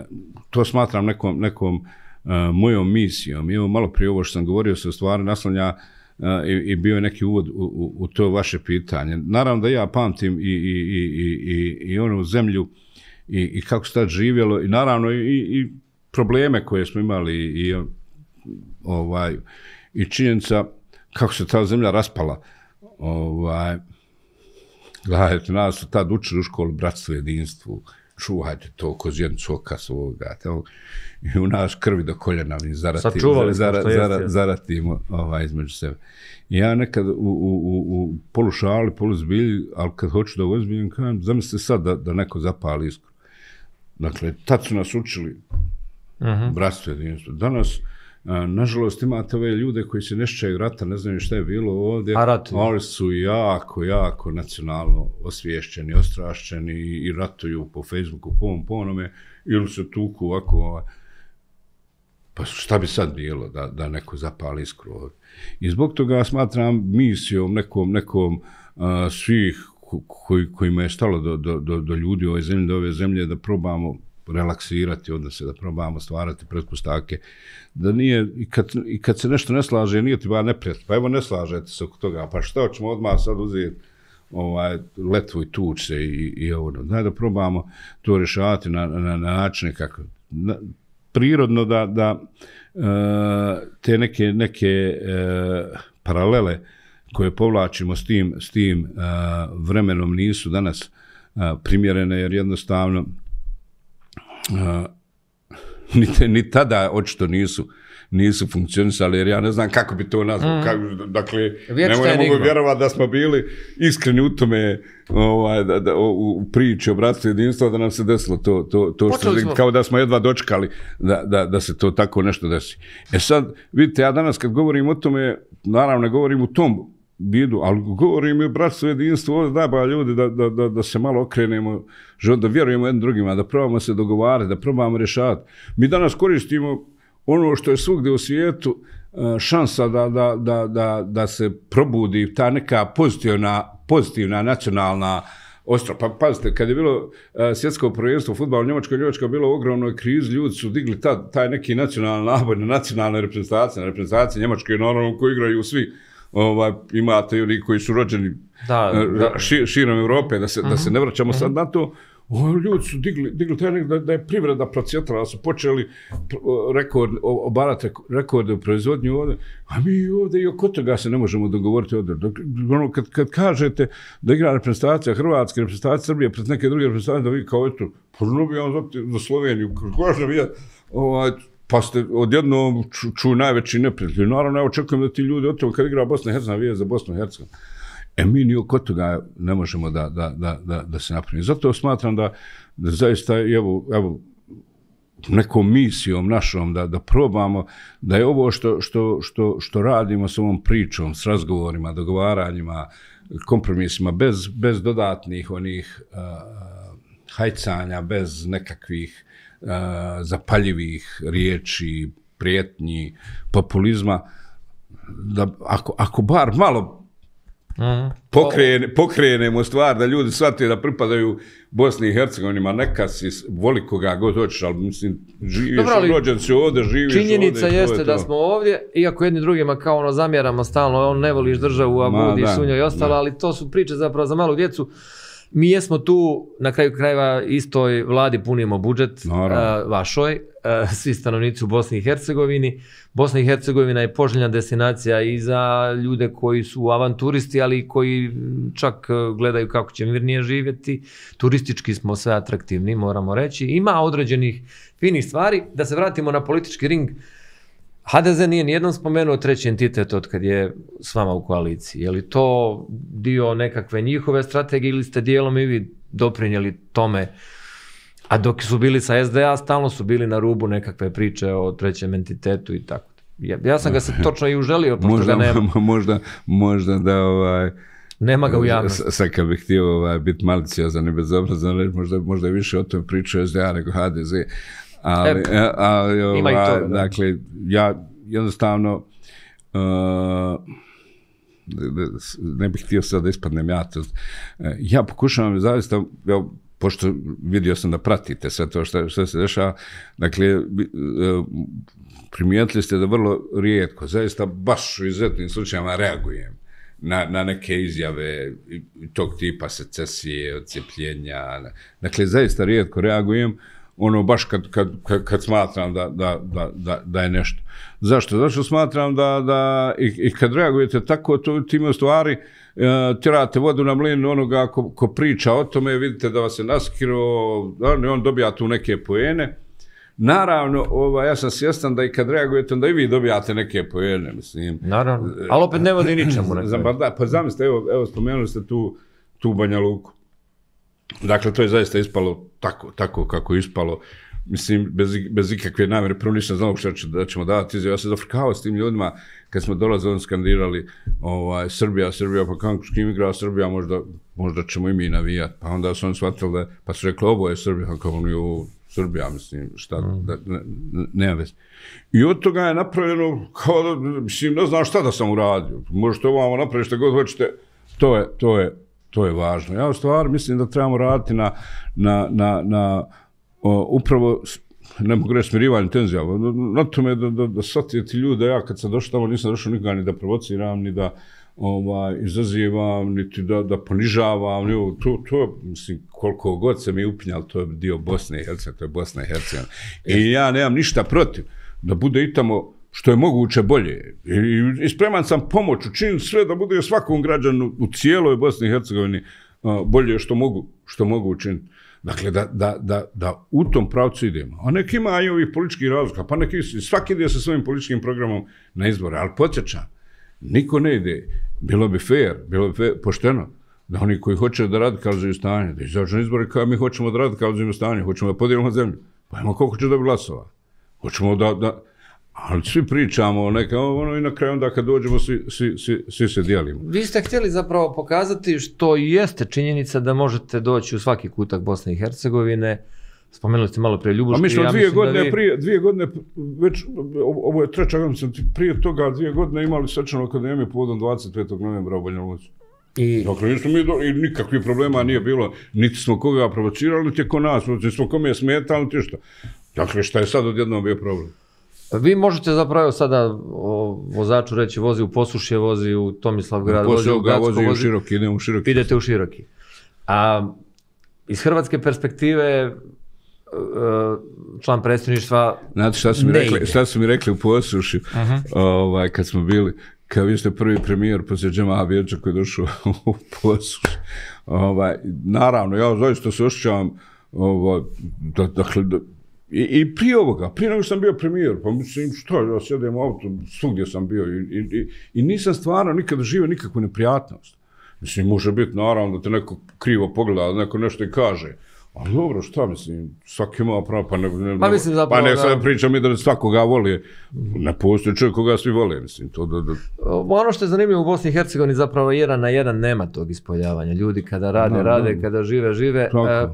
to smatram nekom, nekom uh, E, mojom misijom. Evo malo prije ovo što sam govorio se u stvari naslanja e, i, i bio je neki uvod u, u, u to vaše pitanje. Naravno da ja pamtim i, i, i, i, i, i onu zemlju i, i kako se tad živjelo i naravno i, i probleme koje smo imali i ovaj i činjenica kako se ta zemlja raspala. Ovaj, gledajte, nas su tad učili u školu bratstvo jedinstvu, čuvajte to ko zjednicu oka svoga. To, i u naš krvi do koljena mi zarati, zara, zara, zara, zaratimo ovaj, između sebe. I ja nekad u, u, u, u polu šali, polu zbilji, ali kad hoću da ozbiljim, kažem, zamislite sad da, da neko zapali iskru. Dakle, tad su nas učili uh mhm. -huh. bratstvo jedinstvo. Danas, nažalost, imate ove ljude koji se nešćaju rata, ne znaju šta je bilo ovdje, A ali su jako, jako nacionalno osviješćeni, ostrašćeni i ratuju po Facebooku, po ovom, po onome, ili se tuku ovako, Pa šta bi sad bilo da, da neko zapali iskru ovdje? I zbog toga smatram misijom nekom, nekom uh, svih koji, kojima je stalo do, do, do, do ljudi ove zemlje, do ove zemlje, da probamo relaksirati odnose, da probamo stvarati pretpostavke, da nije, i kad, i kad se nešto ne slaže, nije ti ba neprijatno, pa evo ne slažete se oko toga, pa što ćemo odmah sad uzeti ovaj, letvu i tuče i, i ovo, daj da probamo to rješavati na, na, na načine kako, na, prirodno da da e, te neke neke e, paralele koje povlačimo s tim s tim e, vremenom nisu danas e, primjerene jer jednostavno ni, ni tada očito nisu nisu funkcionisali, jer ja ne znam kako bi to nazvao. Mm. Kako, dakle, ne, ne mogu vjerovati da smo bili iskreni u tome ovaj, da, da, u, u priči o bratstvu jedinstva da nam se desilo to, to, to što smo... kao da smo jedva dočekali da, da, da se to tako nešto desi. E sad, vidite, ja danas kad govorim o tome, naravno ne govorim u tom vidu, ali govorim i bratstvo, jedinstvo, ovdje da ljudi da, da, da, da se malo okrenemo, život, da vjerujemo jednim drugima, da probamo se dogovarati, da probamo rješavati. Mi danas koristimo ono što je svugdje u svijetu e, šansa da, da, da, da, da se probudi ta neka pozitivna, pozitivna nacionalna ostro. Pa pazite, kad je bilo uh, svjetsko prvenstvo futbala u Njemačkoj, Njemačka bilo u ogromnoj krizi, ljudi su digli ta, taj neki nacionalni naboj na nacionalne reprezentacije, na reprezentacije Njemačke, normalno, koji igraju svi, ovaj, imate i oni koji su rođeni da, uh, da. Ši, širom Europe, da se, uh -huh. da se ne vraćamo uh -huh. sad na to, O, ljudi su digli, digli taj da, da je privreda procvjetala, da su počeli rekord, obarati rekorde u proizvodnju ovdje, a mi ovdje i oko toga se ne možemo dogovoriti ovdje. Dok, ono, kad, kad kažete da igra reprezentacija Hrvatske, reprezentacija Srbije, pred neke druge reprezentacije, da vi kao eto, ponovno bi on za Sloveniju, kako da vidjeti, ovaj, pa ste odjedno ču, ču najveći neprijatelj. Naravno, ja očekujem da ti ljudi od toga kad igra Bosna i Hercegovina, za Bosnu i Hercegovina. E mi ni oko toga ne možemo da, da, da, da, da se napravimo. Zato smatram da, da zaista, evo, evo, nekom misijom našom da da probamo da je ovo što što što što radimo sa ovom pričom s razgovorima dogovaranjima kompromisima bez bez dodatnih onih uh, hajcanja, bez nekakvih uh, zapaljivih riječi, prijetnji, populizma, da ako, ako bar malo Mhm. pokrene, pokrenemo stvar da ljudi shvate da pripadaju Bosni i Hercegovini, ma neka si voli koga god hoćeš, ali mislim, živiš, Dobro, ali rođen si ovdje, živiš Činjenica ovdje, to jeste je da smo ovdje, iako jedni drugima kao ono zamjeramo stalno, on ne voliš državu, a budiš u njoj i ostalo, ali to su priče zapravo za malu djecu. Mi jesmo tu, na kraju krajeva, istoj vladi punimo budžet Naravno. uh, vašoj, uh, svi stanovnici u Bosni i Hercegovini. Bosna i Hercegovina je poželjna destinacija i za ljude koji su avanturisti, ali koji čak uh, gledaju kako će mirnije živjeti. Turistički smo sve atraktivni, moramo reći. Ima određenih finih stvari. Da se vratimo na politički ring, HDZ nije nijednom spomenuo treći entitet od kad je s vama u koaliciji. Je li to dio nekakve njihove strategije ili ste dijelom i vi doprinijeli tome? A dok su bili sa SDA, stalno su bili na rubu nekakve priče o trećem entitetu i tako. Ja, ja sam ga se [LAUGHS] točno i uželio, pošto možda, ga nema. [LAUGHS] možda, možda da ovaj, Nema ga u javnosti. Sad kad bih htio ovaj, biti maliciozan i bezobrazan, možda, možda više o tome pričao SDA nego HDZ. Ali, E, ali ima i ovaj, toga, da. dakle, ja jednostavno uh, ne bih htio sad da ispadnem ja. To, e, ja pokušavam zaista, ja, pošto vidio sam da pratite sve to što, što se dešava, dakle, e, primijetili ste da vrlo rijetko, zaista baš u izuzetnim slučajama reagujem na, na neke izjave tog tipa secesije, odcijepljenja. Dakle, zaista rijetko reagujem, ono baš kad, kad, kad, kad smatram da, da, da, da, da je nešto. Zašto? Zato što smatram da, da i, i kad reagujete tako, to time u stvari e, tirate vodu na mlin onoga ko, ko priča o tome, vidite da vas je naskiro, on, on dobija tu neke poene. Naravno, ovaj, ja sam svjestan da i kad reagujete, da i vi dobijate neke poene, mislim. Naravno. Ali opet ne vodi ničemu. [CLEARS THROAT] Znam, pa da, pa zamislite, evo, evo spomenuli ste tu, tu Banja Luku. Dakle, to je zaista ispalo tako, tako kako je ispalo. Mislim, bez, bez ikakve namere, prvo nisam znao što će, da ćemo davati izjave. Ja sam zafrkao s tim ljudima, kad smo dolazili, on skandirali ovaj, Srbija, Srbija, pa kako s kim igra Srbija, možda, možda ćemo i mi navijati. Pa onda su oni shvatili da, pa su rekli, ovo je Srbija, kao oni Srbija, mislim, šta, da, ne, ne, nema veze. I od toga je napravljeno, kao da, mislim, ne znam šta da sam uradio. Možete ovamo napraviti šta god hoćete, to je, to je, to je važno. Ja u stvari mislim da trebamo raditi na, na, na, na o, upravo, ne mogu reći smirivanje tenzija, na, tome da, da, da shvatite ti ljude, ja kad sam došao tamo nisam došao nikoga ni da provociram, ni da ovaj, izazivam, niti da, da ponižavam, ni ovo, to, to, mislim, koliko god se mi upinjali, to je dio Bosne i Hercegovine, to je Bosna i Hercegovina. I ja nemam ništa protiv da bude i tamo što je moguće bolje. I, i- spreman sam pomoć, učinim sve da bude svakom građanu u cijeloj Bosni i Hercegovini bolje što mogu, što mogu učiniti. Dakle, da, da, da, da u tom pravcu idemo. A neki ima i ovih političkih razlika, pa neki, svaki ide sa svojim političkim programom na izbore, ali podsjećam, niko ne ide, bilo bi fair, bilo bi fair, pošteno, da oni koji hoće da radikalizuju stanje, da izađu na izbore kao mi hoćemo da radikalizujemo stanje, hoćemo da podijelimo zemlju, pa ima koliko će da bi glasova. Hoćemo da, da, ali svi pričamo neka, ono i na kraju onda kad dođemo svi, svi, svi, svi se dijelimo. Vi ste htjeli zapravo pokazati što jeste činjenica da možete doći u svaki kutak Bosne i Hercegovine. Spomenuli ste malo prije Ljubuški. A mi smo ja dvije da godine vi- prije, dvije godine, već, ovo je treća godina, prije toga dvije godine imali svečanu akademiju povodom 25. novembra u Banja Luci. I, Dakle, nismo mi do, i nikakvih problema nije bilo, niti smo koga provocirali, niti je ko nas, niti smo kome je smetali, niti šta. Dakle, šta je sad odjednom bio problem? Vi možete zapravo sada o vozaču reći vozi u Posušje, vozi u Tomislavgrad, vozi u ga Gacko, vozi u vozi, široki, idemo u široki. idete u široki. A iz hrvatske perspektive e, član predsjedništva Znate šta su mi rekli, ide. šta su mi rekli u posuši, ovaj, kad smo bili, kao vi ste prvi premijer poslije Džema Abirča koji je došao [LAUGHS] u posuši. Ovaj, naravno, ja zaista se osjećam, ovaj, da, dakle, da, i, i prije ovoga, prije nego sam bio premijer, pa mislim, što, ja sjedem u auto, svugdje sam bio i, i, i, i nisam stvarno nikad doživio nikakvu neprijatnost. Mislim, može biti naravno da te neko krivo pogleda, da neko nešto i kaže. Ali dobro, šta mislim, svaki ima pravo, pa ne, ne, Pa mislim zapravo pa ne sad pričam i da svakoga voli, ne postoji čovjek koga svi vole, mislim, to da, da, Ono što je zanimljivo u Bosni i Hercegovini zapravo jedan na jedan nema tog ispoljavanja. Ljudi kada rade, Da, rade, da. kada žive, žive. Tako. E,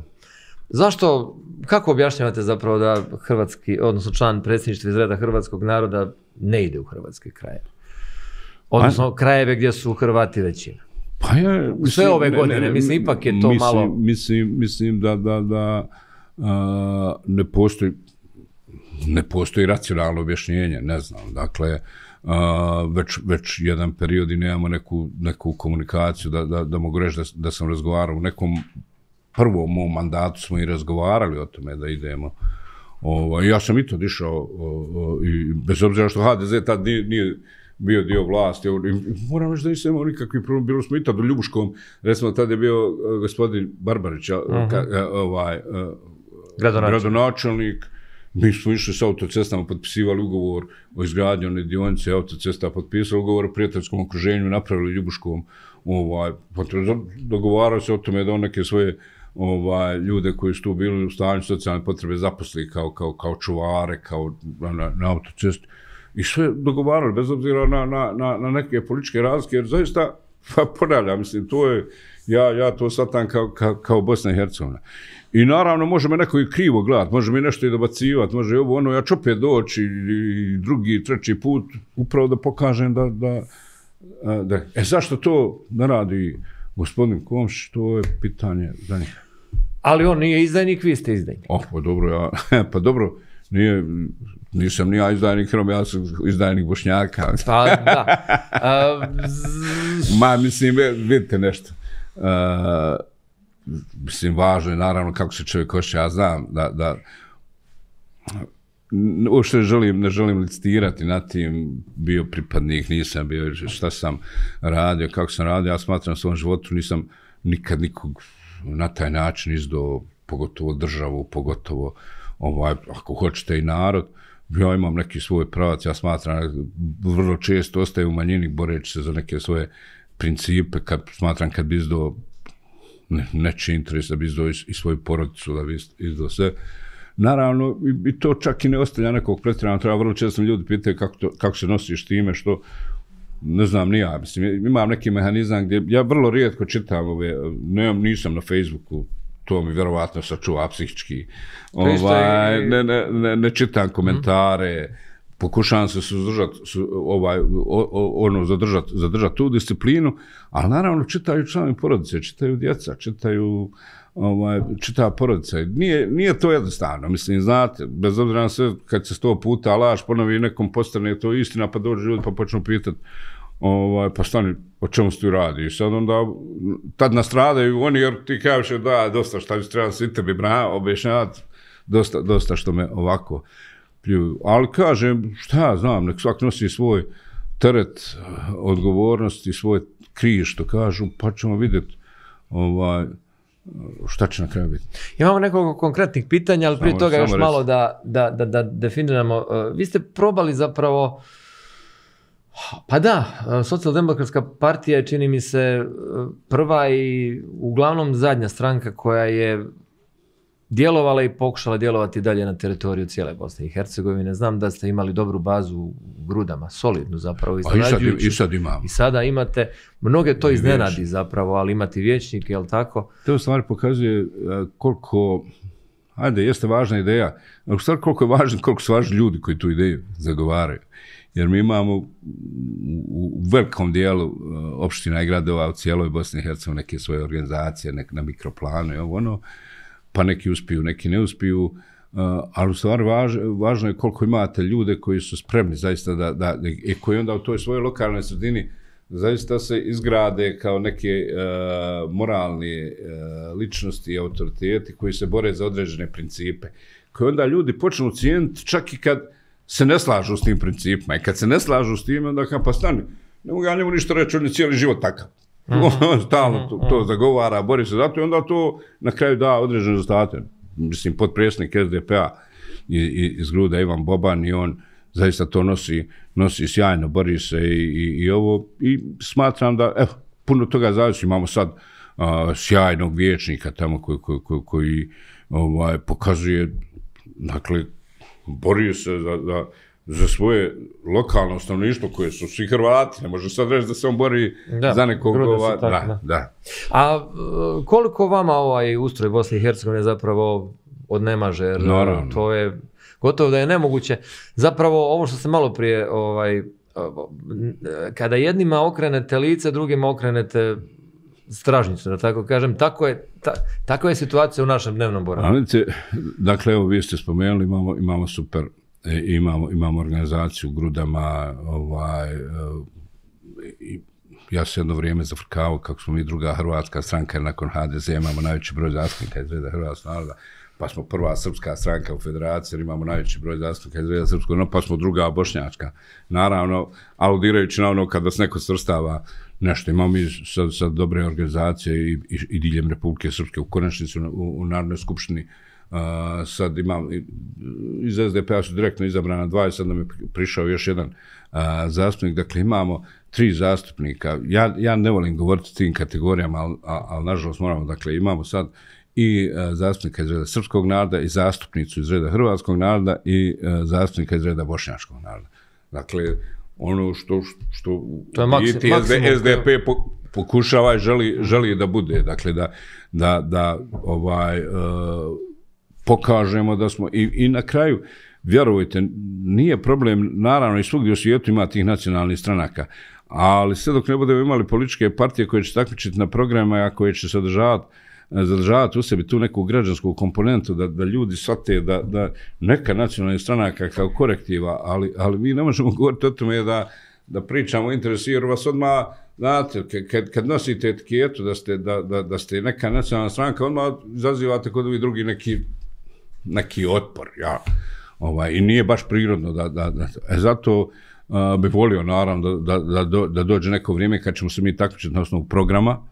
Zašto, kako objašnjavate zapravo da hrvatski, odnosno član predsjedništva iz reda hrvatskog naroda ne ide u hrvatske krajeve? Odnosno krajeve gdje su Hrvati većina. Pa ja, mislim, Sve ove godine, mislim, ipak je to mislim, malo- Mislim, mislim da, da, da a, ne postoji ne postoji racionalno objašnjenje, ne znam. Dakle, a, već, već jedan period i nemamo neku, neku komunikaciju da, da, da mogu reći da, da sam razgovarao u nekom prvom mom mandatu smo i razgovarali o tome da idemo. Ovaj, ja sam i to dišao, i bez obzira što HDZ tad nije, nije bio dio vlasti, moram reći da nisam imao nikakvi problem, bilo smo i tad u Ljubuškom, recimo tad je bio e, gospodin Barbarić, uh -huh. ka, e, ovaj, e, Gradonačelnik. gradonačelnik, mi smo išli s autocestama, potpisivali ugovor o izgradnji one dionice autocesta, potpisali ugovor o prijateljskom okruženju, napravili Ljubuškom, ovaj, dogovarali se o tome da on neke svoje ovaj, ljude koji su tu bili u stanju socijalne potrebe zaposli kao, kao, kao čuvare, kao na, na, na autocesti. I sve dogovarali, bez obzira na, na, na, na neke političke razlike, jer zaista, pa ponavljam, mislim, to je, ja, ja to satan kao, kao, kao Bosna i Hercegovina. I naravno, može me neko i krivo gledat, može mi nešto i dobacivati, može i ovo, ono, ja ću opet doći i, i drugi, treći put, upravo da pokažem da, da, da, e zašto to ne radi gospodin Komš, to je pitanje za njih. Ali on nije izdajnik, vi ste izdajnik. Oh, pa dobro, ja, [LAUGHS] pa dobro, nije, nisam ni ja izdajnik Rom, ja sam izdajnik Bošnjaka. [LAUGHS] Pa da. [LAUGHS] A, z- Ma, mislim, vidite nešto. Uh, mislim, važno je naravno kako se čovjek hoće, ja znam da, da uopšte želim, ne želim licitirati na tim, bio pripadnik, nisam bio, šta sam radio, kako sam radio, ja smatram u svom životu, nisam nikad nikog na taj način izdo pogotovo državu, pogotovo, ovaj, ako hoćete i narod, ja imam neki svoj pravac, ja smatram, vrlo često ostaje u manjini boreći se za neke svoje principe, kad smatram kad bi izdo ne, nečiji interes, da bi izdo i, i svoju porodicu, da bi izdo sve. Naravno, i, i to čak i ne ostavlja nekog pretjerano, treba vrlo često ljudi pitaju kako, to, kako se nosiš time, što ne znam ni ja, mislim, imam neki mehanizam gdje ja vrlo rijetko čitam ove, ne, nisam na Facebooku, to mi vjerovatno sačuva psihički. Ovaj, ne, ne, ne, ne čitam komentare, pokušavam se suzdržat, su, ovaj, o, o, ono, zadržat, zadržat tu disciplinu, ali naravno čitaju članovi porodice, čitaju djeca, čitaju ovaj, čita porodica. Nije, nije to jednostavno, mislim, znate, bez obzira na sve, kad se sto puta laž ponovi nekom postane to istina, pa dođe ljudi pa počnu pitati, ovaj, pa stani, o čemu se tu radi? I sad onda, tad nastradaju oni, jer ti kažeš da, dosta šta ću trebati svi tebi bra, objašnjavati, dosta, dosta što me ovako pljuju. Ali kažem, šta ja znam, nek svak nosi svoj teret odgovornosti, svoj križ, što kažu, pa ćemo vidjeti ovaj, šta će na kraju biti. Imamo nekoliko konkretnih pitanja, ali prije Samo- toga još samo malo da, da, da, da definiramo. Uh, Vi ste probali zapravo, pa da, uh, socijaldemokratska partija je, čini mi se, uh, prva i uglavnom zadnja stranka koja je djelovala i pokušala djelovati dalje na teritoriju cijele Bosne i Hercegovine. Znam da ste imali dobru bazu u grudama, solidnu zapravo, A i sad, i sad imamo. I sada imate, mnoge to I iznenadi zapravo, ali imati vječnike, jel tako? To u stvari pokazuje e, koliko, ajde, jeste važna ideja, ali u stvari koliko je važno, koliko su važni ljudi koji tu ideju zagovaraju. Jer mi imamo u, velikom dijelu e, opština i gradova u cijeloj Bosni i Hercegovini neke svoje organizacije, nek na mikroplanu i ovo ono, pa neki uspiju, neki ne uspiju, uh, ali u stvari važ, važno je koliko imate ljude koji su spremni zaista da, da, da i koji onda u toj svojoj lokalnoj sredini zaista se izgrade kao neke uh, moralne uh, ličnosti i autoriteti koji se bore za određene principe, koje onda ljudi počnu cijeniti čak i kad se ne slažu s tim principima i kad se ne slažu s tim, onda kao pa stani, ne mogu ja njemu ništa reći, on je cijeli život takav. On [LAUGHS] stalno to, to zagovara, bori se zato i onda to na kraju da određene rezultate. Mislim, potpredsjednik SDP-a iz Gruda Ivan Boban i on zaista to nosi, nosi sjajno, bori se i, i, i ovo. I smatram da, evo, puno toga zavisi, imamo sad a, sjajnog vječnika tamo koji, koji, koji, koji ovaj, pokazuje, dakle, bori se za, za, za svoje lokalno stanovništvo koje su svi Hrvati, ne može sad reći da se on bori Da, za nekog ova, da, da. da. A e, koliko vama ovaj ustroj Bosne i Hercegovine zapravo odnemaže? Jer Naravno. to je gotovo da je nemoguće. Zapravo ovo što se malo prije ovaj, kada jednima okrenete lice, drugima okrenete stražnicu, da tako kažem. Tako je, ta, tako je situacija u našem dnevnom boravku. Te, dakle, evo vi ste spomenuli, imamo, imamo super, e, E, imamo, imamo organizaciju u Grudama, ovaj, e, i ja se jedno vrijeme zafrkavao kako smo mi druga hrvatska stranka, jer nakon HDZ imamo najveći broj zastupnika iz reda hrvatskog naroda, pa smo prva srpska stranka u federaciji, jer imamo najveći broj zastupnika iz reda srpskog naroda, pa smo druga bošnjačka. Naravno, aludirajući na ono kad vas neko svrstava nešto, imamo mi sad, sad dobre organizacije i, i, i diljem Republike Srpske u konačnici u, u Narodnoj skupštini, Uh, sad imam, iz SDP-a su direktno izabrana dva i sad nam je prišao još jedan zastupnik, dakle imamo tri zastupnika. Ja, ja ne volim govoriti o tim kategorijama, ali, ali, ali nažalost moramo, dakle imamo sad i uh, zastupnika iz reda srpskog naroda i zastupnicu iz reda hrvatskog naroda i uh, zastupnika iz reda bošnjačkog naroda. Dakle, ono što, što To je maksi- biti maksimum. SDP po, pokušava i želi, želi da bude. Dakle, da, da, da ovaj, uh, pokažemo da smo i, i na kraju vjerujte, nije problem, naravno i svugdje u svijetu ima tih nacionalnih stranaka, ali sve dok ne budemo imali političke partije koje će takmičiti na programa, a koje će sadržavati zadržavati u sebi tu neku građansku komponentu, da, da ljudi shvate da, da neka nacionalna stranaka kao korektiva, ali, ali mi ne možemo govoriti o tome da, da pričamo o interesu, jer vas odmah, znate, kad- kad, nosite etiketu da ste, da, da, da ste neka nacionalna stranka, odmah zazivate kod ovi drugi neki neki otpor, ja. Ovaj, I nije baš prirodno da, da, da e, zato uh, bih volio naravno da, da, da, do, da dođe neko vrijeme kad ćemo se mi takmičiti na osnovu programa,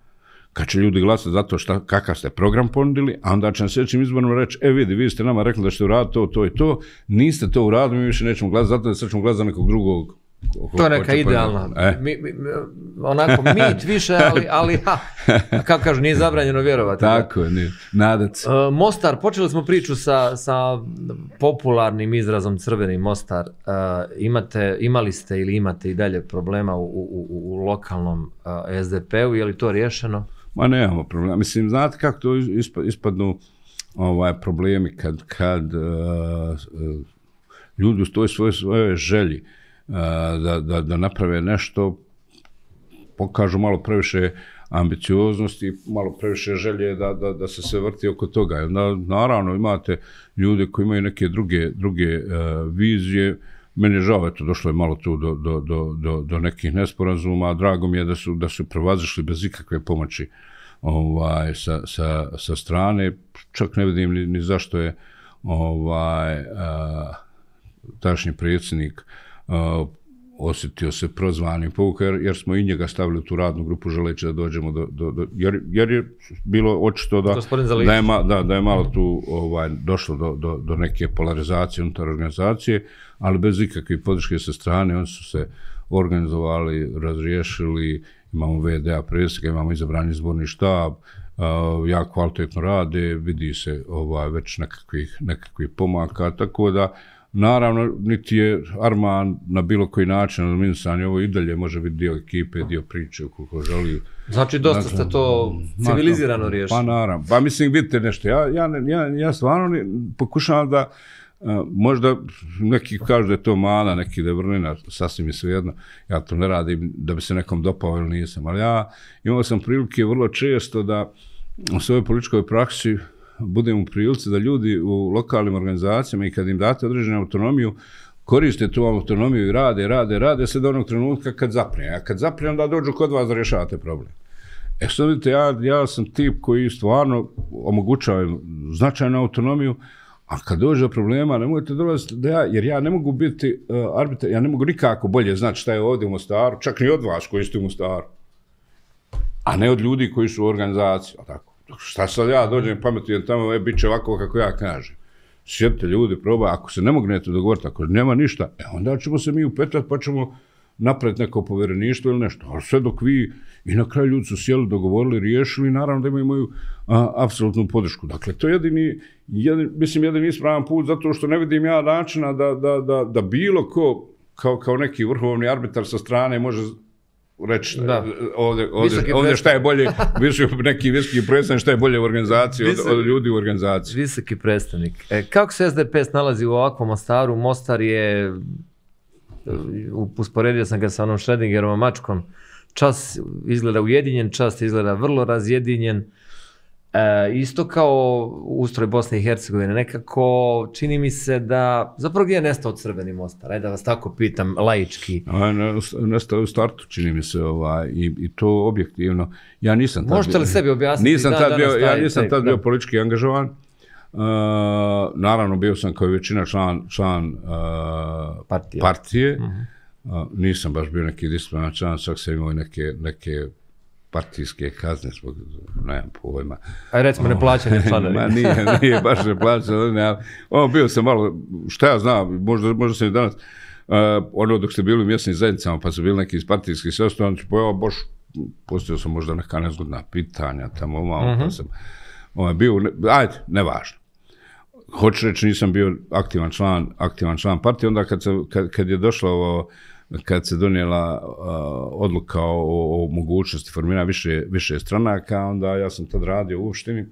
kad će ljudi glasati zato šta, kakav ste program ponudili, a onda će na sljedećim izborima reći, e vidi, vi ste nama rekli da ćete uraditi to, to i to, niste to uradili, mi više nećemo glasati, zato da sad ćemo glasati za nekog drugog ko- To je neka idealna. E, mi, mi, onako mit više, ali, ali ha, kako kažu, nije zabranjeno vjerovati. tako je, nije. Nadat se. E, Mostar, počeli smo priču sa, sa popularnim izrazom Crveni Mostar. E, imate, imali ste ili imate i dalje problema u, u, u, lokalnom e, SDP-u, je li to riješeno? Ma nemamo problema. Mislim, znate kako to ispa, ispadnu ovaj problemi kad, kad uh, ljudi u toj svoje, svoje želji uh, da, da, da naprave nešto, pokažu malo previše ambicioznosti, malo previše želje da, da, da se sve vrti oko toga. Onda, naravno, imate ljude koji imaju neke druge, druge uh, vizije, Meni je žao, eto, došlo je malo tu do, do, do, do, do nekih nesporazuma, drago mi je da su, da su prevazišli bez ikakve pomoći ovaj, sa, sa, sa strane, čak ne vidim ni, ni zašto je ovaj, a, tašnji predsjednik osjetio se prozvanim povuka, jer, jer smo i njega stavili u tu radnu grupu želeći da dođemo do, do, do jer, jer je bilo očito da, da, je, ma, da, da je malo tu ovaj, došlo do, do, do neke polarizacije unutar organizacije, ali bez ikakve podrške sa strane, oni su se organizovali, razriješili, imamo VDA predsjednika, imamo izabrani zborni štab, uh, jako kvalitetno rade, vidi se ovaj, već nekakvih, nekakvih pomaka, tako da Naravno, niti je Arman na bilo koji način administran, ovo i dalje može biti dio ekipe, dio priče, ukoliko želi. Znači, dosta Dakle, ste to civilizirano Pa riješili. naravno. Pa mislim, vidite nešto, ja, ja, ja, ja stvarno ne, pokušavam da, a, možda neki kažu da je to mana, neki da je vrlina, sasvim je svejedno, ja to ne radim da bi se nekom dopao ili nisam, ali ja imao sam prilike vrlo često da u svojoj političkoj praksi budem u prilici da ljudi u lokalnim organizacijama i kad im date određenu autonomiju, koriste tu autonomiju i rade, rade, rade sve do onog trenutka kad zapne. A kad zapne, onda dođu kod vas da rješavate problem. E sad vidite, ja, ja sam tip koji stvarno omogućava značajnu autonomiju, a kad dođe do problema, nemojte dolaziti da ja, jer ja ne mogu biti eh, uh, arbitar, ja ne mogu nikako bolje znati šta je ovdje u Mostaru, čak ni od vas koji ste u Mostaru, a ne od ljudi koji su u organizaciji, tako. Šta sad ja dođem pametujem tamo, e, bit će ovako kako ja kažem. Sjedite ljudi, probaj, ako se ne mognete dogovoriti, ako nema ništa, e, onda ćemo se mi upetati pa ćemo napraviti neko povjereništvo ili nešto. Ali sve dok vi, i na kraju ljudi su sjeli, dogovorili, riješili, naravno da imaju moju a, apsolutnu podršku. Dakle, to je jedini, jedin, mislim, jedini ispravan put, zato što ne vidim ja načina da, da, da, da bilo ko, kao, kao neki vrhovni arbitar sa strane, može reći Da. ovdje, ovdje, Visoki ovdje šta je bolje, više neki visoki predstavnik, šta je bolje u organizaciji, od, Visoki- od ljudi u organizaciji. Visoki predstavnik. E, kako se SDP snalazi u ovakvom Mostaru? Mostar je, e, usporedio sam ga sa onom Schrödingerovom mačkom, čas izgleda ujedinjen, čas izgleda vrlo razjedinjen. E, isto kao ustroj Bosne i Hercegovine, nekako čini mi se da, zapravo gdje je nestao Crveni Mostar? Ajde da vas tako pitam, laički. A, ne- Nestao je u startu, čini mi se, ovaj, i, i to objektivno. Ja nisam tad Možete li sebi objasniti Nisam dan tad bio, ja nisam taj- tad da. bio politički angažovan. Uh, naravno, bio sam kao i većina član, član uh, Partije. partije. Uh, nisam baš bio neki disciplinan član, čak sam imao neke, neke partijske kazne zbog, nemam pojma. Aj recimo neplaćanje [LAUGHS] Ma članarine. [LAUGHS] nije, nije baš ne plaćao, ne, ali ono, bio sam malo, šta ja znam, možda, možda sam i danas, uh, ono dok ste bili u mjesnim zajednicama, pa su bili neki iz partijskih sastavljanja, pa ja baš, postavio sam možda neka nezgodna pitanja tamo, malo, pa sam, ovaj, bio, ne, ajde, nevažno. Hoću reći, nisam bio aktivan član, aktivan član partije, onda kad, se, kad, kad je došlo ovo, kad se donijela uh, odluka o, o mogućnosti formiranja više, više stranaka, onda ja sam tad radio u opštini,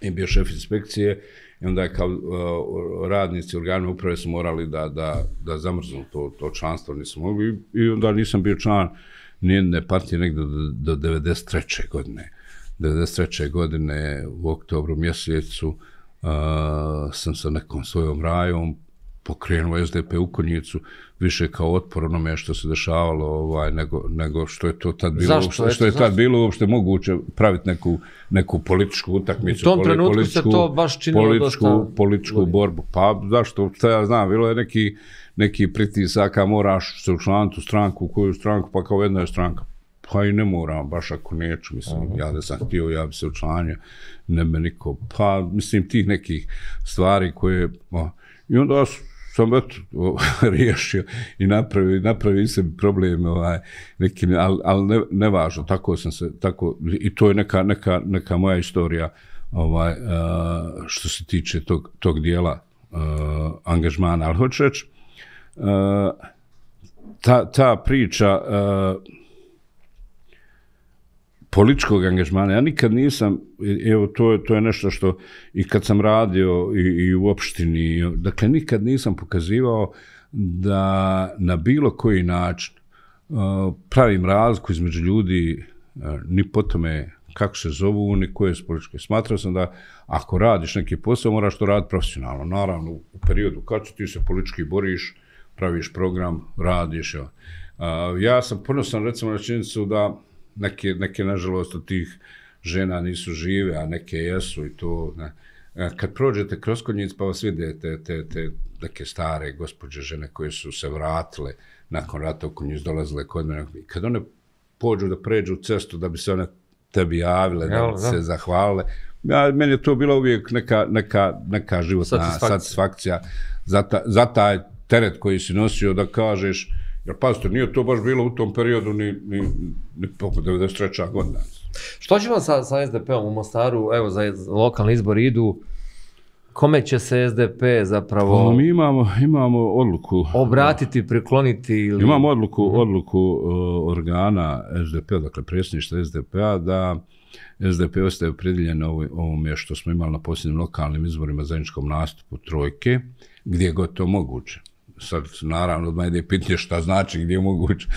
i bio šef inspekcije i onda je kao uh, radnici organa uprave su morali da, da, da zamrznu to, to članstvo, nisu mogli i onda nisam bio član nijedne partije negde do, do 93. godine. 93. godine u oktobru mjesecu uh, sam sa nekom svojom rajom pokrenuo SDP u konjicu više kao otpor onome što se dešavalo ovaj nego nego što je to tad bilo Zašto? uopšte, što je Eto, tad zašto? bilo uopšte moguće praviti neku neku političku utakmicu U tom poli- trenutku se to baš činilo političku, dosta političku borbu pa zašto šta ja znam bilo je neki neki pritisaka moraš se učlaniti u stranku u koju stranku pa kao jedna je stranka pa i ne moram, baš ako neću, mislim, -huh. ja da sam htio, ja bi se učlanio, ne me niko, pa, mislim, tih nekih stvari koje, o, i onda sam eto, o, [LAUGHS] riješio i napravio, napravio se problem, ovaj, nekim, ali al ne, nevažno, tako sam se, tako, i to je neka, neka, neka moja istorija, ovaj, uh, što se tiče tog, tog dijela uh, angažmana, ali hoću reći, uh, ta, ta priča uh, političkog angažmana. Ja nikad nisam, evo to je, to je nešto što i kad sam radio i, i u opštini, dakle nikad nisam pokazivao da na bilo koji način uh, pravim razliku između ljudi uh, ni po tome kako se zovu, ni koje su političke. Smatrao sam da ako radiš neki posao, moraš to raditi profesionalno. Naravno, u periodu kad se ti se politički boriš, praviš program, radiš. Uh, ja sam ponosan recimo na činjenicu da neke, neke nažalost od tih žena nisu žive, a neke jesu i to, ne. E, Kad prođete kroz konjic pa vas vide te, te, te neke stare gospođe žene koje su se vratile nakon rata u konjic dolazile kod mene, i kad one pođu da pređu cestu da bi se one tebi javile, da Jel, bi da. se zahvalile, ja, meni je to bila uvijek neka, neka, neka životna Satisfakcija. satisfakcija, za, ta, za taj teret koji si nosio da kažeš, jer pazite, nije to baš bilo u tom periodu ni, ni, ni poput 93. godina. Što ćemo sa, sa SDP-om u Mostaru, evo za lokalni izbor idu, kome će se SDP zapravo Pa, mi imamo, imamo odluku, obratiti, prikloniti ili... imamo odluku, odluku uh, organa SDP, dakle predsjedništva SDP-a, da SDP ostaje opredjeljen ovo- ovome što smo imali na posljednjim lokalnim izborima zajedničkom nastupu trojke, gdje je god to moguće. Sad, naravno, odmah ide pitanje šta znači gdje je moguće.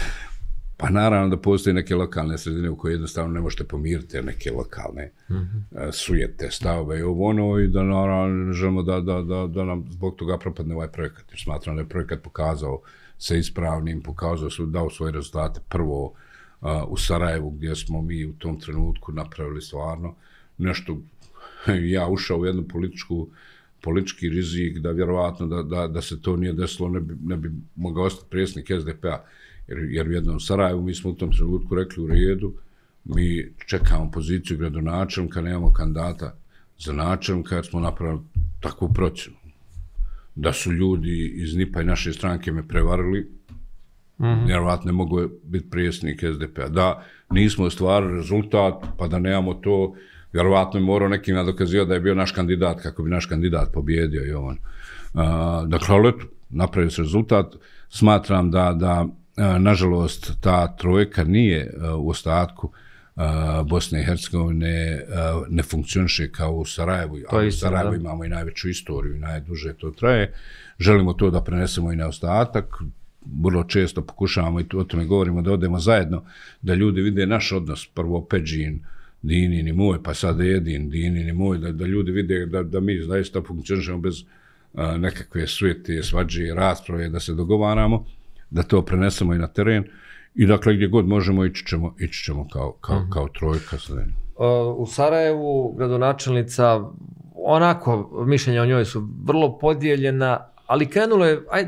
Pa naravno da postoje neke lokalne sredine u koje jednostavno ne možete pomiriti neke lokalne mm -hmm. sujete, stavove i ovo ono i da naravno ne želimo da, da, da, da nam zbog toga propadne ovaj projekat. Jer smatram da je projekat pokazao se ispravnim, pokazao su, dao svoje rezultate prvo uh, u Sarajevu gdje smo mi u tom trenutku napravili stvarno nešto, [LAUGHS] ja ušao u jednu političku politički rizik da vjerovatno da, da, da se to nije desilo ne bi, ne bi mogao ostati predsjednik SDP-a jer, jer u jednom Sarajevu mi smo u tom trenutku rekli u redu mi čekamo poziciju gradonačelnika, nemamo kandidata za načelnika jer smo napravili takvu procjenu da su ljudi iz NIPA i naše stranke me prevarili Mm-hmm. Vjerovatno ne mogu biti prijesnik SDP-a. Da nismo ostvarili rezultat, pa da nemamo to, vjerovatno je morao nekim nadokazivati da je bio naš kandidat, kako bi naš kandidat pobjedio i on. Uh, dakle, ali napravio se rezultat. Smatram da, da nažalost, ta trojka nije u ostatku Bosne i Hercegovine ne funkcioniše kao u Sarajevu. To ali u Sarajevu da. imamo i najveću istoriju i najduže to traje. Želimo to da prenesemo i na ostatak. Vrlo često pokušavamo i o tome govorimo da odemo zajedno, da ljudi vide naš odnos, prvo Peđin, uh, Dini ni moj, pa sad jedin, Dini ni moj, da, da ljudi vide da, da mi zaista funkcionišemo bez a, nekakve svete, svađe rasprave, da se dogovaramo, da to prenesemo i na teren. I dakle, gdje god možemo, ići ćemo, ići ćemo kao, kao, mhm. -huh. kao trojka. U Sarajevu gradonačelnica, onako, mišljenja o njoj su vrlo podijeljena, ali krenulo je, aj,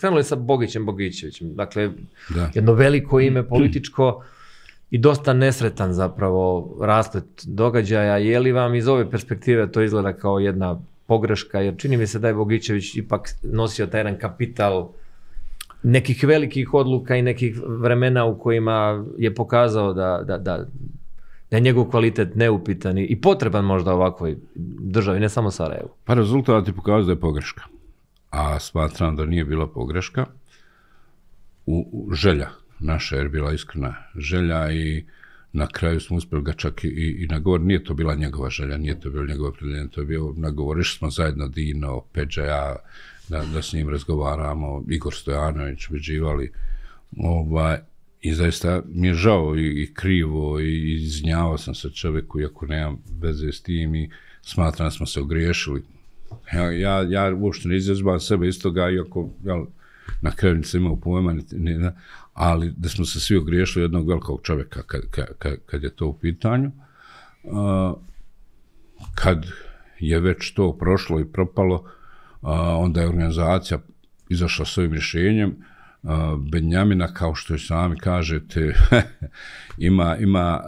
krenulo je sa Bogićem Bogićevićem. Dakle, da. jedno veliko ime [CLEARS THROAT] političko, i dosta nesretan zapravo rasplet događaja. Je li vam iz ove perspektive to izgleda kao jedna pogreška? Jer čini mi se da je Bogićević ipak nosio taj jedan kapital nekih velikih odluka i nekih vremena u kojima je pokazao da, da, da, da je njegov kvalitet neupitan i potreban možda ovakvoj državi, ne samo Sarajevu. Pa rezultat je pokazao da je pogreška. A smatram da nije bila pogreška u, u želja naša je bila iskrena želja i na kraju smo uspjeli ga čak i, i nagovor, nije to bila njegova želja, nije to bilo njegova predljenje, to je bio nagovor, išli smo zajedno Dino, Peđa, ja, da, da s njim razgovaramo, Igor Stojanović, ubeđivali, ovaj, i zaista mi je žao i, i krivo i iznjavao sam se čovjeku, iako nemam veze s tim i smatram da smo se ogriješili. Ja, ja, ja uopšte ne izjezbam sebe iz toga, iako ja, na kraju nisam imao pojma, ali da smo se svi ogriješili jednog velikog čovjeka kad, kad, kad je to u pitanju. Kad je već to prošlo i propalo, onda je organizacija izašla s ovim rješenjem. Benjamina, kao što i sami kažete, [LAUGHS] ima, ima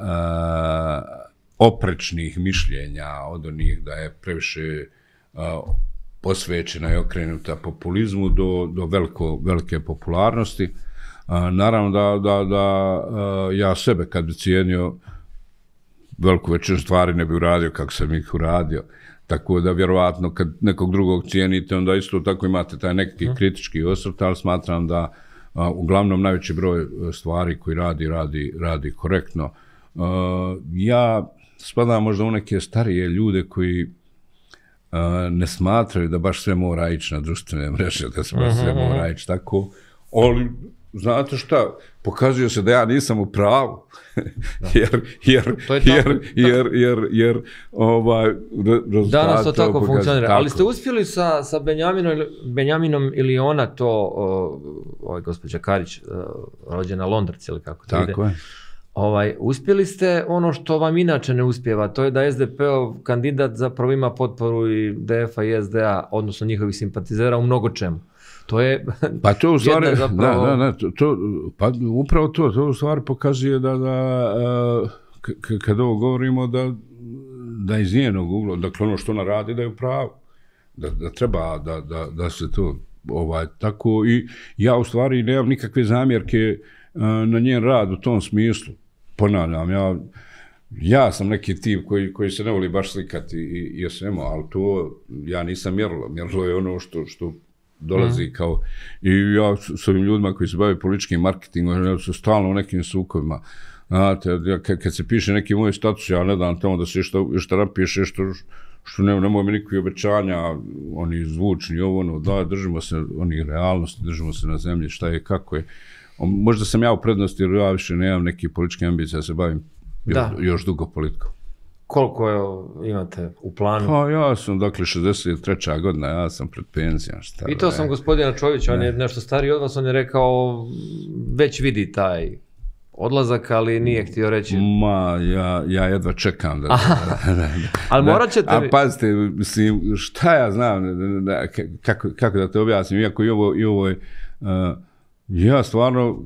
oprečnih mišljenja od onih da je previše posvećena i okrenuta populizmu do, do veliko, velike popularnosti. A, naravno da, da, da ja sebe kad bi cijenio veliku većinu stvari ne bi uradio kako sam ih uradio. Tako da vjerovatno kad nekog drugog cijenite, onda isto tako imate taj neki hmm. kritički osvrt, ali smatram da a, uglavnom najveći broj e, stvari koji radi, radi, radi korektno. A, ja spadam možda u neke starije ljude koji a, ne smatraju da baš sve mora ići na društvene mreže, da sve, sve mhm, mora mhm. ići tako, ali znate šta, pokazuje se da ja nisam u pravu. [LAUGHS] jer, jer, jer, jer, jer, jer, ovaj, Danas to tako funkcionira. Ali ste uspjeli sa, sa Benjaminom, Benjaminom ili ona to, ovaj gospođa Karić, rođena Londrac ili kako to tako ide. Tako je. Ovaj, uspjeli ste ono što vam inače ne uspjeva, to je da SDP-ov kandidat zapravo ima potporu i DF-a i SDA, odnosno njihovih simpatizera u mnogo čemu. To je [LAUGHS] pa to u stvari, [LAUGHS] zapravo... Da, da, da, to, to, pa upravo to, to u stvari pokazuje da, da kad ovo govorimo da, da iz njenog ugla, dakle ono što ona radi da je pravo, da, da treba da, da, da se to ovaj tako i ja u stvari nemam nikakve zamjerke na njen rad u tom smislu. Ponavljam, ja Ja sam neki tip koji, koji se ne voli baš slikati i, i o svemu, ali to ja nisam mjerilo. Mjerilo je ono što, što dolazi mm. kao i ja s ovim ljudima koji se bave političkim marketingom ja su stalno u nekim sukovima znate ja, kad, kad se piše neki moj status ja ne dam tamo da se što što napiše što što ne nemoj mi nikakve obećanja oni zvučni ovo ono da držimo se oni realnosti držimo se na zemlji šta je kako je možda sam ja u prednosti jer ja više nemam neki politički ambicije da se bavim da. još, još dugo politikom Koliko je, imate u planu? Pa ja sam, dakle, 63. godina, ja sam pred penzijom. Šta Pitao sam gospodina Čovića, on je nešto stariji od vas, on je rekao, već vidi taj odlazak, ali nije htio reći... Ma, ja, ja jedva čekam da... da, da, da. [LAUGHS] ali morat ćete... A pazite, mislim, šta ja znam, da, kako, kako da te objasnim, iako i ovo, i ovo je... Uh, ja stvarno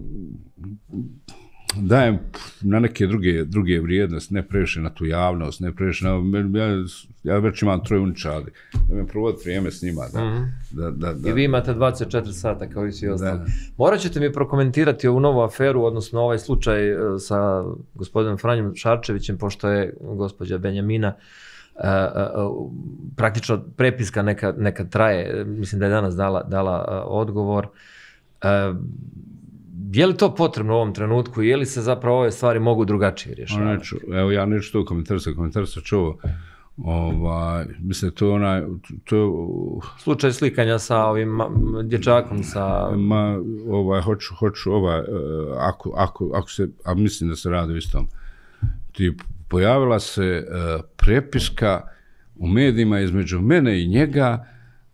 dajem na neke druge, druge vrijednosti, ne previše na tu javnost, ne previše na... Ja, ja već imam troje uničadi, da me provoditi vrijeme s njima. Da, mm -hmm. da, da, da, I vi imate 24 sata kao i svi ostali. Morat ćete mi prokomentirati ovu novu aferu, odnosno ovaj slučaj e, sa gospodinom Franjom Šarčevićem, pošto je gospođa Benjamina Uh, uh, praktično prepiska neka, neka traje, mislim da je danas dala, dala uh, odgovor. Uh, je li to potrebno u ovom trenutku i je li se zapravo ove stvari mogu drugačije rješavati? Neću, evo ja neću to komentarisati, komentarisati čuo. Ovaj, mislim, to je onaj... To... Slučaj slikanja sa ovim dječakom sa... Ma, ovaj, hoću, hoću, ovaj, e, ako, ako, ako se, a mislim da se radi u istom, ti pojavila se uh, prepiska u medijima između mene i njega,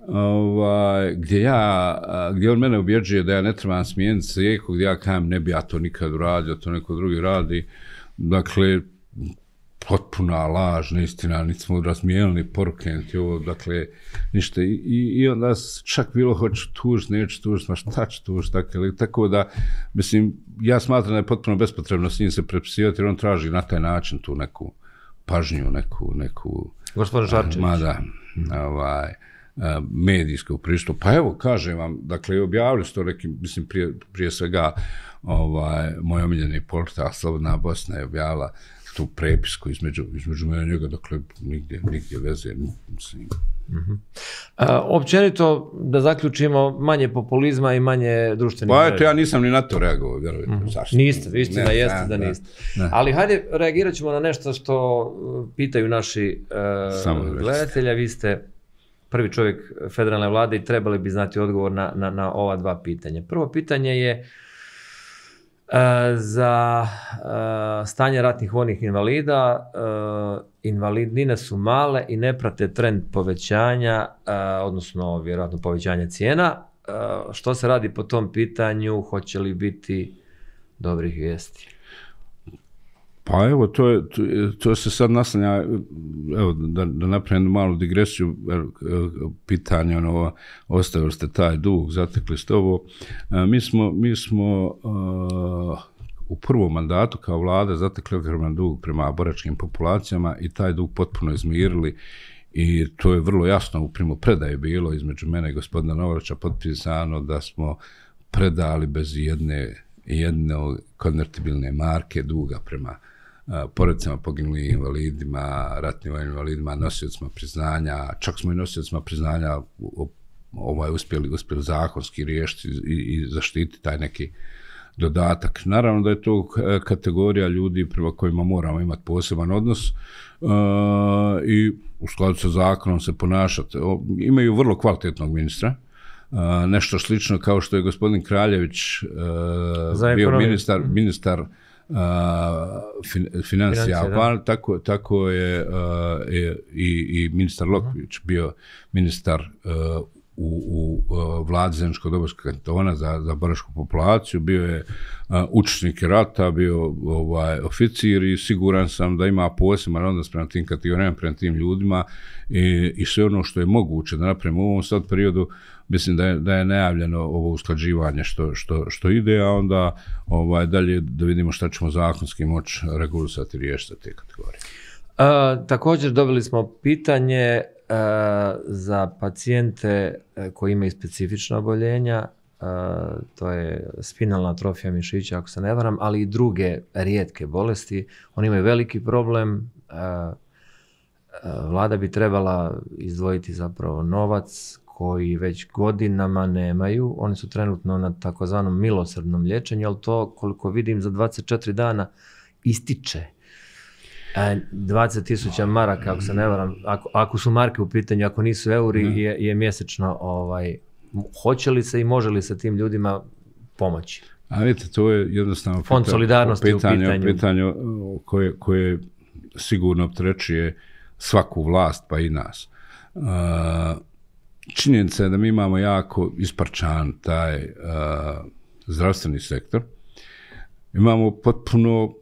ovaj, gdje ja, gdje on mene objeđuje da ja ne trebam smijeniti svijeku, gdje ja kajem ne bi ja to nikad uradio, to neko drugi radi. Dakle, potpuna laž, neistina, niti smo razmijenili poruke, niti ovo, dakle, ništa. I, i onda čak bilo hoću tuž, neću tuž, ma šta ću tuž, dakle, tako da, mislim, ja smatram da je potpuno bespotrebno s njim se prepisivati, jer on traži na taj način tu neku pažnju, neku, neku... Gospodin Žarčević. Mada, ovaj, medijskog pristupa. Pa evo, kažem vam, dakle, objavili su to neki, mislim, prije, prije svega, ovaj, moj omiljeni portal Slobodna Bosna je objavila tu prepisku između, između mene njega, dakle, nigdje, nigdje veze, mislim. Uh -huh. A, općenito, da zaključimo, manje populizma i manje društvenih Pa eto, ja nisam ni na to reagovao, vjerujte. Uh -huh. Niste, istina ne, jeste da, da niste. Ne. Ali hajde, reagirat ćemo na nešto što uh, pitaju naši uh, gledatelja. Vi ste prvi čovjek federalne vlade i trebali bi znati odgovor na, na, na ova dva pitanja. Prvo pitanje je e, za e, stanje ratnih vojnih invalida. E, invalidnine su male i ne prate trend povećanja, e, odnosno vjerojatno povećanja cijena. E, što se radi po tom pitanju? Hoće li biti dobrih vijesti? Pa evo, to, je, to, to se sad naslanja, evo, da, da napravim malu digresiju, pitanje, ono, ostavili ste taj dug, zatekli ste ovo. E, mi smo, mi smo uh, u prvom mandatu kao vlada zatekli ogroman dug prema boračkim populacijama i taj dug potpuno izmirili i to je vrlo jasno u primopredaji bilo između mene i gospodina Novača potpisano da smo predali bez jedne jedne konvertibilne marke duga prema porodicama poginuli invalidima, ratnim vojnim invalidima, nosiocima priznanja, čak smo i nosiocima priznanja ovaj, uspjeli, uspjeli zakonski riješiti i, i zaštiti taj neki dodatak. Naravno da je to kategorija ljudi prema kojima moramo imati poseban odnos uh, i u skladu sa zakonom se ponašati. O, imaju vrlo kvalitetnog ministra, Uh, nešto slično kao što je gospodin Kraljević uh, bio ministar, ministar fin, financija, pa, tako, tako je uh, i, i ministar Lokvić bio ministar u, u e, vladi Zemljskog dobojskog kantona za, za borašku populaciju, bio je uh, učesnik rata, bio ovaj, oficir i siguran sam da ima poseban odnos prema tim kategorijama, prema tim ljudima i, i sve ono što je moguće da napravimo u ovom sad periodu, mislim da je, da je najavljeno ovo usklađivanje što, što, što ide, a onda ovaj, dalje da vidimo šta ćemo zakonski moći regulisati i riješiti te kategorije. A, također dobili smo pitanje e, za pacijente e, koji imaju specifična oboljenja, e, to je spinalna atrofija mišića, ako se ne varam, ali i druge rijetke bolesti. Oni imaju veliki problem, e, vlada bi trebala izdvojiti zapravo novac koji već godinama nemaju. Oni su trenutno na takozvanom milosrdnom liječenju, ali to koliko vidim za 24 dana ističe. 20.000 maraka, ako se ne varam, ako, ako su marke u pitanju, ako nisu euri, mm. je, je mjesečno, ovaj, hoće li se i može li se tim ljudima pomoći? A vidite, to je jednostavno Fond pita, solidarnosti pitanje, u pitanju. pitanje koje, koje sigurno optrećuje svaku vlast, pa i nas. Uh, činjenica je da mi imamo jako isparčan taj uh, zdravstveni sektor. Imamo potpuno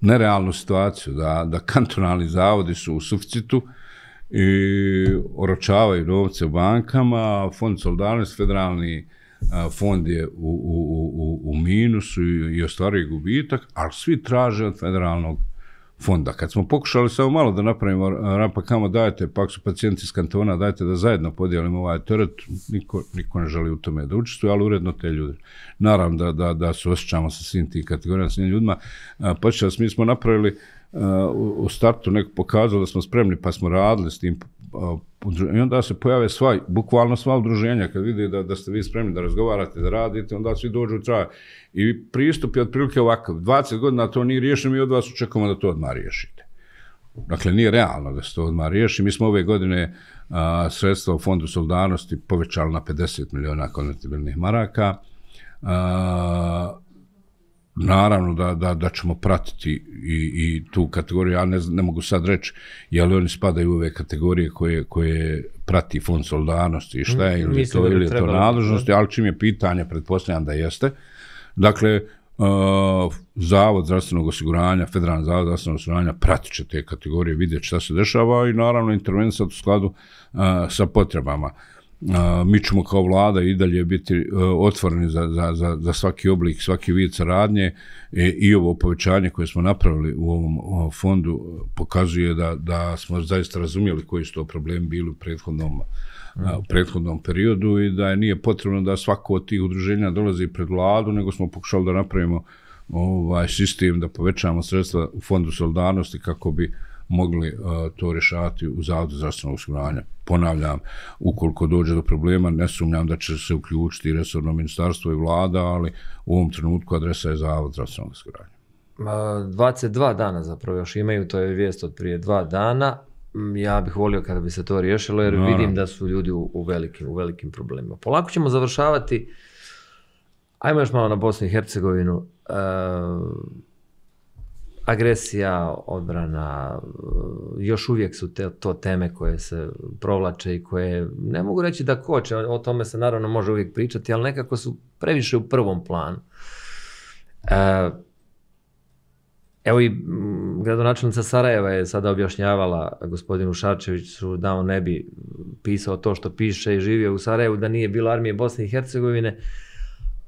nerealnu situaciju da, da kantonalni zavodi su u suficitu i oročavaju novce u bankama, fond solidarnosti, federalni a, fond je u, u, u, u- u minusu i, i ostvaruje gubitak, ali svi traže od federalnog fonda. Kad smo pokušali samo malo da napravimo rampa kamo dajete, pak su pacijenti iz kantona, dajte da zajedno podijelimo ovaj teret, niko, niko ne želi u tome da učestvuje, ali uredno te ljude. Naravno da, da, da se osjećamo sa svim tim kategorijama, sa svim ljudima. A, mi smo napravili a, u, startu neko pokazalo da smo spremni, pa smo radili s tim i onda se pojave sva, bukvalno sva udruženja, kad vide da, da ste vi spremni da razgovarate, da radite, onda svi dođu u traje. I pristup je otprilike ovakav. 20 godina to nije riješeno, mi od vas očekujemo da to odmah riješite. Dakle, nije realno da se to odmah riješi. Mi smo ove godine a, sredstva u Fondu solidarnosti povećali na 50 miliona konvertibilnih maraka. A, naravno da, da, da ćemo pratiti i, i tu kategoriju. Ja ne, ne mogu sad reći je li oni spadaju u ove kategorije koje, koje prati Fond solidarnosti i šta je, ili Mislim to, da ili je to nadležnosti, ali čim je pitanje, pretpostavljam da jeste. Dakle, uh, Zavod zdravstvenog osiguranja, Federalni zavod zdravstvenog osiguranja pratit će te kategorije, vidjet šta se dešava i naravno intervenisati u skladu uh, sa potrebama. Uh, mi ćemo kao vlada i dalje biti e, otvoreni za, za, za, za svaki oblik, svaki vid saradnje e, i ovo povećanje koje smo napravili u ovom fondu pokazuje da, da smo zaista razumjeli koji su to problemi bili u prethodnom u prethodnom periodu i da je nije potrebno da svako od tih udruženja dolazi pred vladu, nego smo pokušali da napravimo ovaj sistem, da povećamo sredstva u fondu solidarnosti kako bi mogli uh, to rješavati u Zavodu zdravstvenog osiguranja. Ponavljam, ukoliko dođe do problema, ne sumnjam da će se uključiti resorno ministarstvo i vlada, ali u ovom trenutku adresa je Zavod zdravstvenog osiguranja. Ma, 22 dana zapravo još imaju, to je vijest od prije dva dana. Mm, Ja bih volio kada bi se to riješilo jer Naravno. vidim da su ljudi u, u, velikim, u velikim problemima. Polako ćemo završavati. Ajmo još malo na Bosnu i Hercegovinu. E, agresija, odbrana, još uvijek su te, to teme koje se provlače i koje, ne mogu reći da koče, o tome se naravno može uvijek pričati, ali nekako su previše u prvom planu. E, Evo i mm, gradonačelnica Sarajeva je sada objašnjavala gospodinu Šarčeviću da on ne bi pisao to što piše i živio u Sarajevu, da nije bilo armije Bosne i Hercegovine.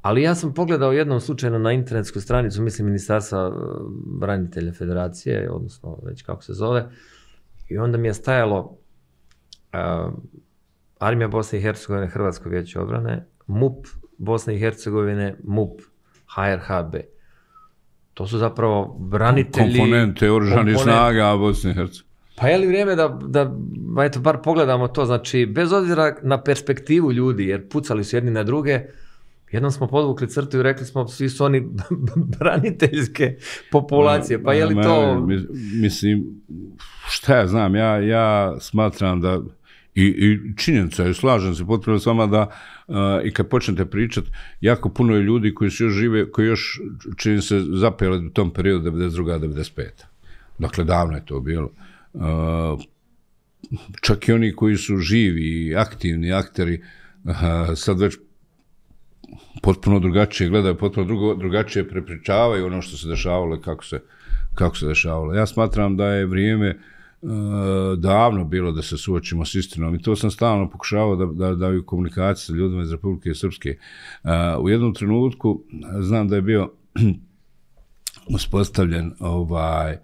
Ali ja sam pogledao jednom slučajno na internetsku stranicu, mislim, Ministarstva e, branitelja federacije, odnosno već kako se zove, i onda mi je stajalo uh, Armija Bosne i Hercegovine, Hrvatsko vijeće obrane, MUP Bosne i Hercegovine, MUP, HRHB. To su zapravo branitelji... Komponente oružanih komponent- snaga Bosne i Hercegovine. Pa je li vrijeme da, da eto, bar pogledamo to, znači, bez obzira na perspektivu ljudi, jer pucali su jedni na druge, jednom smo podvukli crtu i rekli smo, svi su oni [LAUGHS] braniteljske populacije, pa je li to... Mislim, šta ja znam, ja, ja smatram da I, i činjenica je, slažem se potpuno s vama da uh, i kad počnete pričat, jako puno je ljudi koji su još žive, koji još čini se zapeli u tom periodu 92. 95. Dakle, davno je to bilo. Uh, čak i oni koji su živi i aktivni akteri uh, sad već potpuno drugačije gledaju, potpuno drugo, drugačije prepričavaju ono što se dešavalo i kako se, kako se dešavalo. Ja smatram da je vrijeme e, davno bilo da se suočimo s istinom i to sam stalno pokušavao da, da, da u komunikaciji sa ljudima iz Republike Srpske. E, u jednom trenutku znam da je bio [CLEARS THROAT] uspostavljen ovaj e,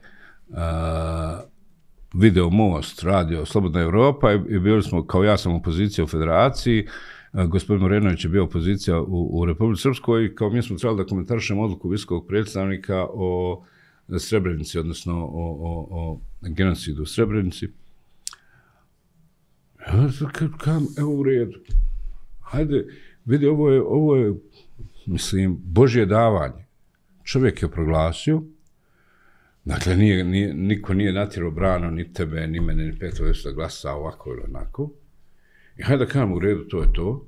video most, radio Slobodna Evropa i, i bili smo, kao ja sam opozicija u federaciji, E, gospodin Morenović je bio opozicija u, u Republike Srpskoj kao mi smo trebali da komentarišemo odluku visokog predstavnika o Srebrenici, odnosno o, o, o genocidu u Srebrenici. Ja kam, evo u redu. Hajde, vidi, ovo je, ovo je, mislim, Božje davanje. Čovjek je proglasio, Dakle, nije, nije, niko nije natjerao brano ni tebe, ni mene, ni Petra da glasa ovako ili onako. I hajde da kažem u redu, to je to.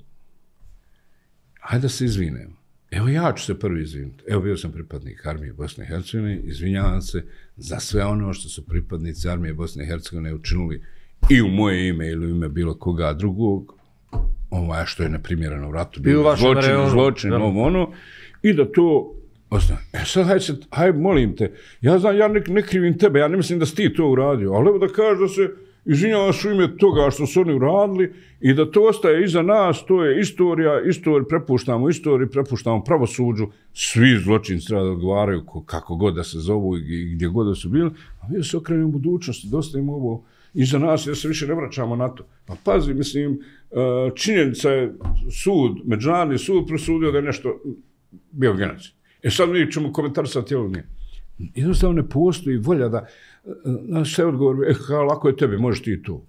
Hajde da se izvinemo. Evo ja ću se prvi izviniti. Evo bio sam pripadnik armije Bosne i Hercegovine, izvinjavam se za sve ono što su pripadnici armije Bosne i Hercegovine učinili i u moje ime ili u ime bilo koga drugog, ovaj, što je neprimjereno u ratu, bilo zločin, rejonu. zločin, Da. ovo ono, i da to ostane. E sad, hajde, hajde, molim te, ja znam, ja ne, ne krivim tebe, ja ne mislim da si ti to uradio, ali evo da kažeš da se, izvinjava se u ime toga što su oni uradili i da to ostaje iza nas, to je istorija, istoriju prepuštamo istoriju, prepuštamo pravosuđu, svi zločinci treba da odgovaraju kako god da se zovu i gdje god da su bili, a mi se okrenemo budućnosti, dosta im ovo iza nas, jer se više ne vraćamo na to. Pa pazi, mislim, e, činjenica je sud, međunarodni sud prosudio da je nešto bio genocid. E sad mi ćemo komentarisati ili nije. Jednostavno ne postoji volja da na sve odgovor, e, kao lako je tebi, možeš ti to.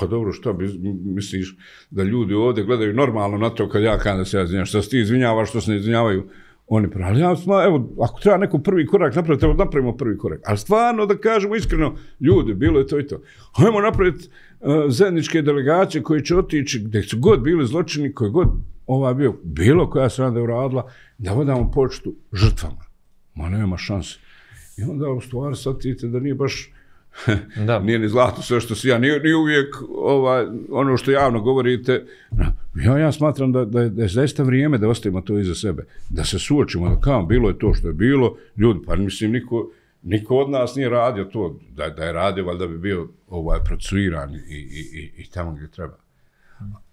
Pa dobro, što bi, misliš da ljudi ovdje gledaju normalno na to kad ja kada da se ja izvinjam, što se ti izvinjavaš, što se ne izvinjavaju oni pravi. Ja sma, evo, ako treba neko prvi korak napraviti, evo napravimo prvi korak. Ali stvarno da kažemo iskreno, ljudi, bilo je to i to. Hajmo napraviti uh, e, zajedničke delegacije koje će otići gdje su god bili zločini, koji god ova bio, bilo koja se rada uradila, da vodamo počtu žrtvama. Ma nema šanse. I onda u stvari sad vidite da nije baš [LAUGHS] da. nije ni zlato sve što si ja, nije, nije uvijek ovaj, ono što javno govorite. Ja, ja smatram da, da, je, da je zaista vrijeme da ostavimo to iza sebe. Da se suočimo, da kao bilo je to što je bilo, ljudi, pa mislim, niko, niko od nas nije radio to, da, da je radio, valjda bi bio ovaj, procuiran i, i, i, i tamo gdje treba.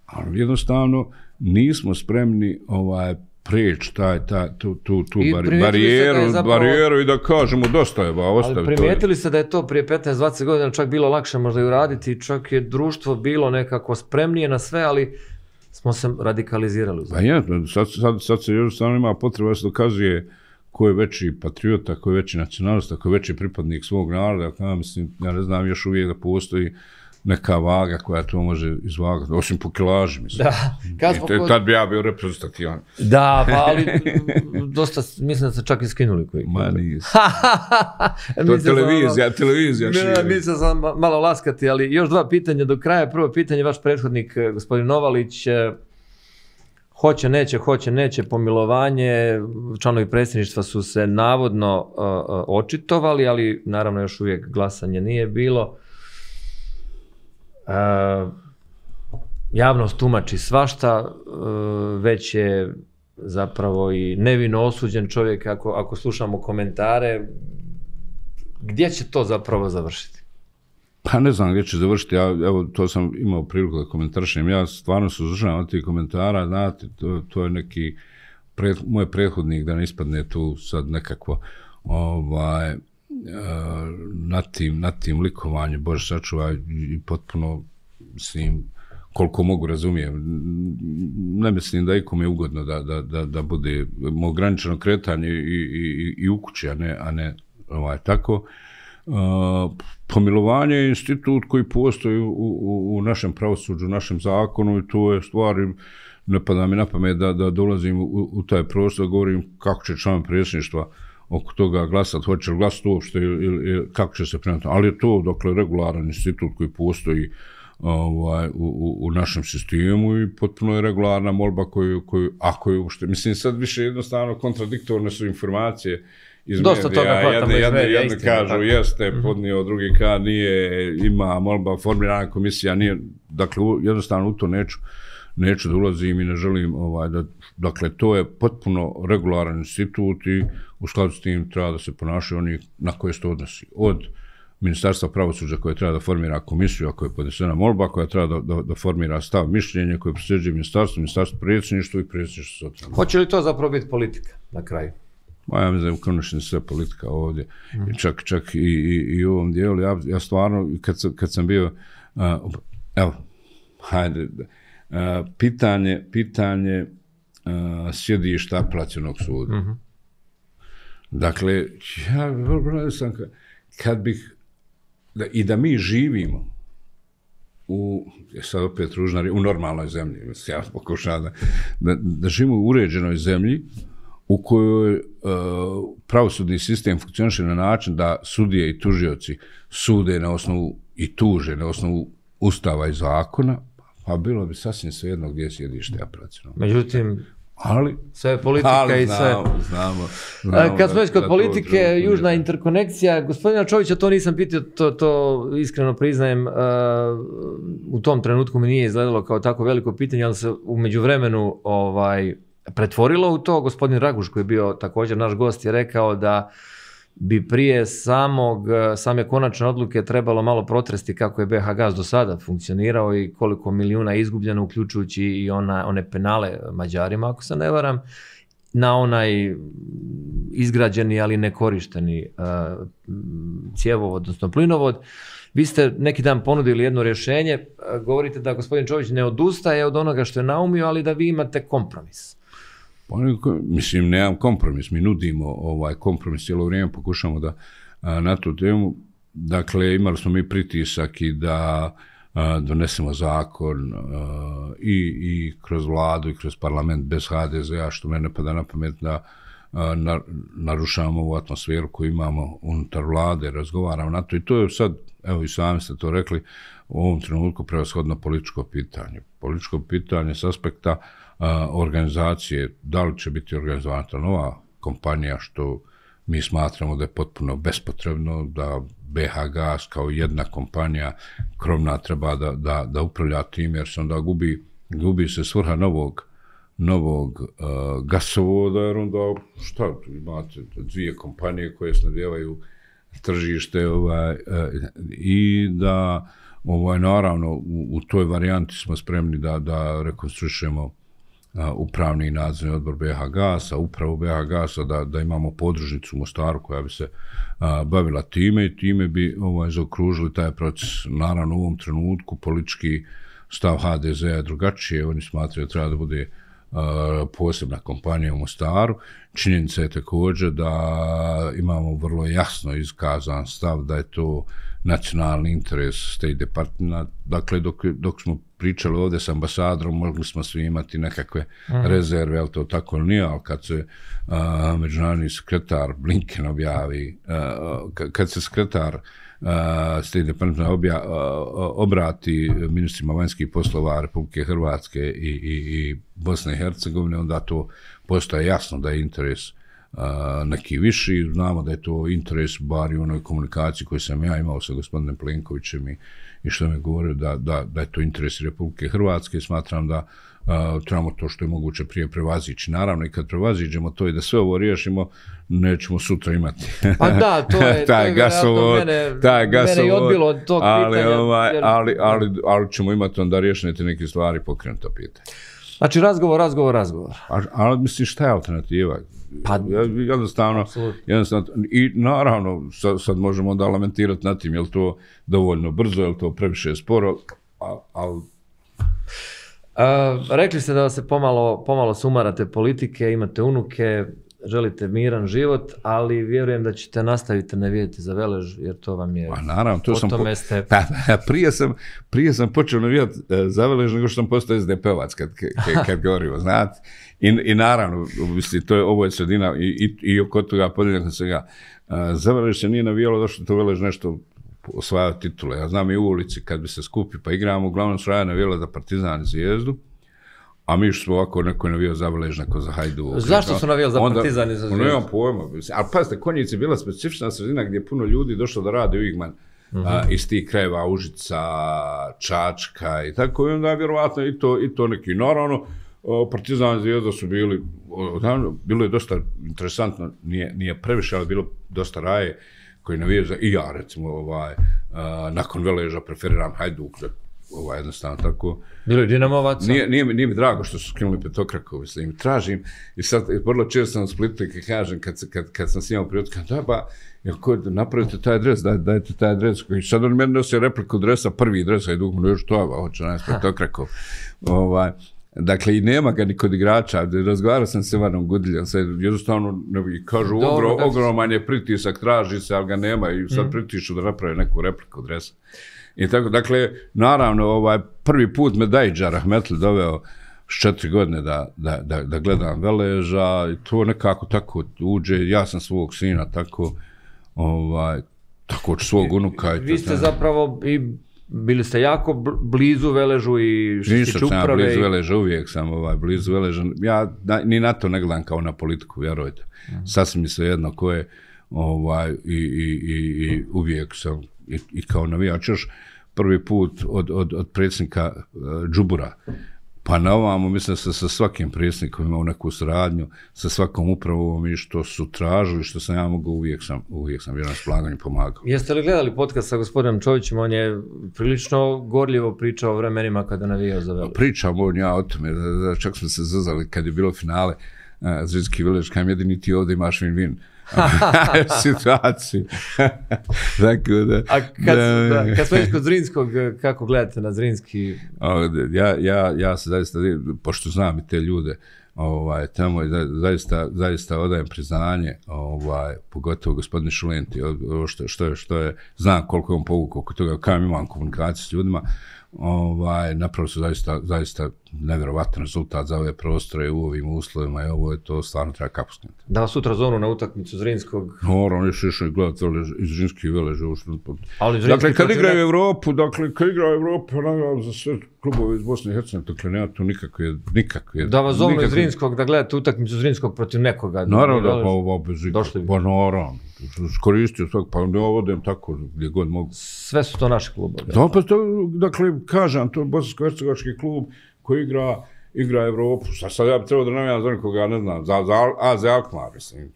Ali jednostavno nismo spremni ovaj, preč taj, taj, tu, tu, tu bar, barijeru, zapravo, barijeru i da kažemo dosta je, ba, ostavi Ali primijetili se da je to prije 15-20 godina čak bilo lakše možda i uraditi, čak je društvo bilo nekako spremnije na sve, ali smo se radikalizirali. Pa je, sad, sad, sad se još stvarno ima potreba da se dokazuje ko je veći patriota, ko je veći nacionalista, ko je veći pripadnik svog naroda, ja mislim, ja ne znam još uvijek da postoji neka vaga koja to može izvagati, osim po kilaži, mislim. Da. Kad smo kod... Tad bi ja bio reprezentativan. Da, pa ali [LAUGHS] dosta, mislim da se čak i skinuli koji. Ma nije. [LAUGHS] to je televizija, televizija širi. Ne, mislim sam malo laskati, ali još dva pitanja do kraja. Prvo pitanje, vaš prethodnik, eh, gospodin Novalić, eh, hoće, neće, hoće, neće, pomilovanje, članovi predsjedništva su se navodno uh, očitovali, ali naravno još uvijek glasanje nije bilo. Uh, Uh, javnost tumači svašta, uh, već je zapravo i nevino osuđen čovjek ako, ako slušamo komentare. Gdje će to zapravo završiti? Pa ne znam gdje će završiti, ja evo, to sam imao priliku da komentarišem, ja stvarno se uzdržavam od tih komentara, znate, to, to je neki pred, moj prethodnik da ne ispadne tu sad nekakvo ovaj, na tim, na tim likovanju, Bože sačuva i potpuno mislim, koliko mogu razumijem. Ne mislim da ikom je ugodno da, da, da, da bude ograničeno kretanje i, i, i u kući, a ne, a ne ovaj, tako. Uh, pomilovanje je institut koji postoji u, u, u našem pravosuđu, u našem zakonu i to je stvari, ne pada mi na pamet da, da dolazim u, u taj prostor, govorim kako će član predsjedništva uh, oko toga glasati, hoće li glasati uopšte ili, ili kako će se prenati. Ali je to, dokle, regularan institut koji postoji ovaj, u, u, u našem sistemu i potpuno je regularna molba koju, koju ako je uopšte, mislim sad više jednostavno kontradiktorne su informacije iz Dosta medija, toga jedne, jedne, jedne, jedne kažu tako. jeste, mm-hmm. podnio, drugi ka nije, ima molba, formirana komisija, nije, dakle, jednostavno u to neću, neću da ulazim i ne želim, ovaj, da, dakle, to je potpuno regularan institut i u skladu s tim treba da se ponašaju oni na koje se to odnosi. Od Ministarstva pravosuđa koje treba da formira komisiju, ako je podnesena molba, koja treba da, da, da formira stav mišljenja, koje posjeđuje ministarstvo, ministarstvo predsjedništvo i predsjedništvo socijalno. Hoće li to zapravo biti politika na kraju? Ma ja mislim da je u konačnici sve politika ovdje. Mm. Čak, čak i, i, i u ovom dijelu. Ja, ja stvarno, kad, kad sam bio, uh, evo, [LAUGHS] hajde, pitanje, pitanje uh, sjedišta apelacijonog suda. Mm -hmm. Dakle, ja vrlo sam kad bih da, i da mi živimo u, je sad opet ružna, u normalnoj zemlji, ja pokušavam da, da, da živimo u uređenoj zemlji u kojoj uh, pravosudni sistem funkcioniše na način da sudije i tužioci sude na osnovu i tuže na osnovu ustava i zakona, pa bilo bi sasvim svejedno gdje sjedište apelacijalno. Međutim, Ali, sve je politika ali, i sve. Znamo, znamo, znamo Kad smo već kod politike, to, južna interkonekcija, gospodina Čovića, to nisam pitao, to, to iskreno priznajem, uh, u tom trenutku mi nije izgledalo kao tako veliko pitanje, ali se umeđu vremenu ovaj, pretvorilo u to. Gospodin Raguš, koji je bio također naš gost, je rekao da bi prije samog, e, same konačne odluke trebalo malo protresti kako je BH Gaz do sada funkcionirao i koliko milijuna je izgubljeno, uključujući i ona, one penale Mađarima, ako se ne varam, na onaj izgrađeni, ali nekorišteni uh, cjevovod, odnosno plinovod. Vi ste neki dan ponudili jedno rješenje, e, govorite da gospodin Čović ne odustaje od onoga što je naumio, ali da vi imate kompromis. Pa, mislim, nemam kompromis, mi nudimo ovaj kompromis, cijelo vrijeme pokušamo da a, na tu temu, dakle, imali smo mi pritisak i da a, donesemo zakon a, i, i kroz vladu i kroz parlament bez HDZ-a, što mene pada na pamet da a, na, narušavamo ovu atmosferu koju imamo unutar vlade, razgovaramo na to i to je sad, evo i sami ste to rekli, u ovom trenutku prevashodno političko pitanje. Političko pitanje s aspekta organizacije, da li će biti organizovana nova kompanija, što mi smatramo da je potpuno bespotrebno, da BH Gas kao jedna kompanija krovna treba da, da, da upravlja tim, jer se onda gubi, gubi se svrha novog novog uh, gasovoda, jer onda šta, imate dvije kompanije koje snadjevaju tržište ovaj, uh, i da ovaj, naravno u, u toj varijanti smo spremni da, da rekonstruišemo upravni i nadzorni odbor BH Gasa, upravu BH Gasa, da, da imamo podružnicu u Mostaru koja bi se a, bavila time i time bi ovaj, zaokružili taj proces. Naravno, u ovom trenutku politički stav HDZ je drugačije, oni smatraju da treba da bude a, posebna kompanija u Mostaru. Činjenica je također da imamo vrlo jasno iskazan stav da je to nacionalni interes State Departmenta. Dakle, dok, dok smo pričali ovdje s ambasadorom, mogli smo svi imati nekakve mm. rezerve, ali to tako nije, ali kad se međunarodni sekretar Blinken objavi, uh, kad se sekretar State Department obja, obrati ministrima vanjskih poslova Republike Hrvatske i, i, i Bosne i Hercegovine, onda to postoje jasno da je interes uh, neki viši. Znamo da je to interes bar i onoj komunikaciji koju sam ja imao sa gospodinom Plenkovićem i i što mi govore da, da, da je to interes Republike Hrvatske. Smatram da uh, trebamo to što je moguće prije prevazići. Naravno, i kad prevaziđemo to i da sve ovo riješimo, nećemo sutra imati. Pa da, to je, taj [LAUGHS] to je gasovod, mene, taj gasovod, mene i odbilo od tog ali, pitanja. Ovaj, jer... ali, ali, ali ćemo imati onda riješenje neke stvari pokrenuti to pitanje. Znači, razgovor, razgovor, razgovor. A, ali misliš, šta je alternativa? Pa, jednostavno, jednostavno, i naravno, sad, sad možemo da lamentirati na tim, je li to dovoljno brzo, je li to previše sporo, ali... Al... Rekli ste da se pomalo, pomalo sumarate politike, imate unuke, želite miran život, ali vjerujem da ćete nastaviti navijeti za Velež, jer to vam je... Pa naravno, to sam... Po... Ste... [LAUGHS] Pa, prije, sam, prije sam počeo navijati e, za Velež nego što sam postao SDP-ovac kad, [LAUGHS] kad, kad govorimo, znate. I, I naravno, misli, to je, ovo je sredina i, i, i oko toga podeljaka sam svega. Za Velež se nije navijalo došto to Velež nešto osvajao titule. Ja znam i u ulici kad bi se skupi pa igramo, uglavnom su raja navijela za Partizan i Zvijezdu. A mi smo ovako neko je navijao za Velež, neko za Hajdu. Zašto su navijali za Partizan i za Zvijezdu? Nemam pojma. Ali pazite, Konjic je bila specifična sredina gdje je puno ljudi došlo da rade u Igman. Uh -huh. a, iz tih krajeva Užica, Čačka i tako. I onda je vjerovatno i to, i to neki. Naravno, Partizan i Zvijezda su bili, bilo je dosta interesantno, nije, nije previše, ali bilo dosta raje koji navije za, i ja recimo, ovaj, a, nakon Veleža preferiram Hajduk, da, ovaj, jednostavno tako. Bilo je Dinamovaca? Nije, nije, nije mi drago što su skinuli petokraku, mislim, tražim, i sad, vrlo često sam u Splitu i kažem, kad, kad, kad sam snimao prijatelj, kad da, ba, ko, napravite taj adres, daj, dajte taj adres. I sad on meni nosi repliku adresa, prvi adres, a idu, no još to, hoće nas petokraku. ovaj, Dakle, i nema ga ni kod igrača. Razgovarao sam se Ivanom Gudiljom, sve jednostavno, ne, kažu, Dobro, ogro, ogroman je pritisak, traži se, ali ga nema i sad mm. pritišu da naprave neku repliku dresa. I tako, dakle, naravno, ovaj, prvi put me Dajđa Rahmetli doveo s četiri godine da, da, da, da gledam Veleža i to nekako tako uđe. Ja sam svog sina tako, ovaj, tako svog unuka. Vi ste zapravo i bili ste jako blizu Veležu i što se tiče uprave. blizu i... Veleža, uvijek sam ovaj, blizu Veleža. Ja na, ni na to ne gledam kao na politiku, vjerujte. Mm. Sasvim mi se jedno ko je ovaj, i, i, i, i uvijek sam i, i kao navijač još prvi put od, od, od predsjednika uh, Džubura Pa na ovamo, mislim se sa svakim predsjednikom imao neku sradnju, sa svakom upravom i što su tražili, što sam ja mogu, uvijek sam, uvijek sam vjeran splaganju pomagao. Jeste li gledali podcast sa gospodinom Čovićem? On je prilično gorljivo pričao o vremenima kada navijao za Veliš. Pričam on ja o tome, čak smo se zazali kad je bilo finale uh, Zrinski Village, kajem jedini ti ovdje imaš win-win. [LAUGHS] situaciju. [LAUGHS] Tako da... A kad, da, da, kad smo kod Zrinskog, kako gledate na Zrinski? Ja, ja, ja se zaista, pošto znam i te ljude, ovaj, tamo je zaista, zaista odajem priznanje, ovaj, pogotovo gospodine Šulenti, ovo što, što, je, što je, znam koliko je on povukao oko toga, kao imam komunikaciju s ljudima, ovaj, napravo su zaista, zaista nevjerovatan rezultat za ove prostore u ovim uslovima i ovo je to stvarno treba kapusniti. Da sutra zonu na utakmicu Zrinskog? Mora, on još išao i gledat velež, iz Zrinski velež. Ali dakle, kad igraju ne... Evropu, dakle, kad igraju Evropu, nagrao za sve klubove iz Bosne i Hercegovine, dakle, nema tu nikakve, nikakve... Da vas zovno iz Zrinskog, da gledate utakmicu Zrinskog protiv nekoga. Naravno da, pa ovo bez igra. Došli bi. Pa naravno. Skoristio svog, pa ne ovodem tako gdje god mogu. Sve su to naši klubovi. Da, pa to, dakle, kažem, to je Bosansko-Hercegovački klub, koji igra igra Evropu. Šta sad ja bi trebao da navijam za nekoga, ne znam, za, za, a za Alkmaar, mislim.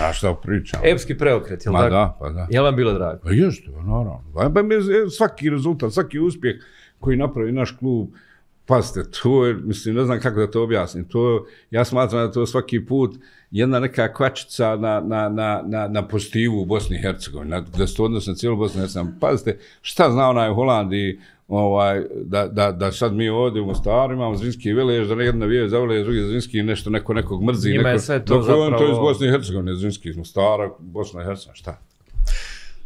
Na [LAUGHS] šta pričam. Epski preokret, jel Ma tako? da, pa da. Je vam bilo drago? Pa jeste, pa naravno. Pa, pa mi svaki rezultat, svaki uspjeh koji napravi naš klub, Pazite, to je, mislim, ne znam kako da to objasnim, to, ja smatram da to svaki put jedna neka kvačica na, na, na, na, na postivu u Bosni i Hercegovini, da se to odnosi na cijelu Bosnu i Hercegovini. Pazite, šta zna onaj u Holandiji, ovaj, da, da, da sad mi ovdje u Mostaru imamo Zrinski velež, da jedna vije za velež, drugi Zrinski nešto, neko nekog mrzi. Njima neko, je sve to zapravo... On to iz Bosne i Hercegovine, Zrinski iz Mostara, Bosna i Hercegovina, šta?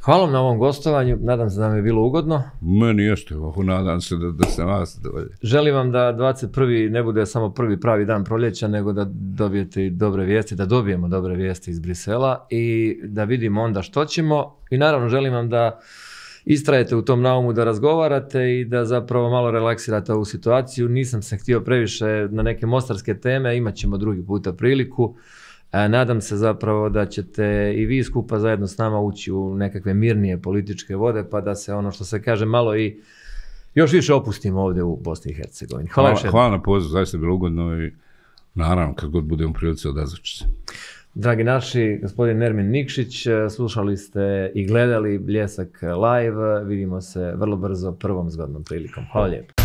Hvala vam na ovom gostovanju, nadam se da vam je bilo ugodno. Meni jeste, oho, nadam se da, da se vas dovolje. Želim vam da 21. ne bude samo prvi pravi dan proljeća, nego da dobijete dobre vijesti, da dobijemo dobre vijesti iz Brisela i da vidimo onda što ćemo. I naravno želim vam da istrajete u tom naumu da razgovarate i da zapravo malo relaksirate ovu situaciju. Nisam se htio previše na neke mostarske teme, imat ćemo drugi puta priliku. E, nadam se zapravo da ćete i vi skupa zajedno s nama ući u nekakve mirnije političke vode, pa da se ono što se kaže malo i još više opustimo ovdje u Bosni i Hercegovini. Hvala, hvala, hvala na pozivu, zaista je bilo ugodno i naravno kad god budemo prilici odazvaći se. Dragi naši, gospodin Nermin Nikšić, e, slušali ste i gledali Bljesak live. Vidimo se vrlo brzo prvom zgodnom prilikom. Hvala lijepo.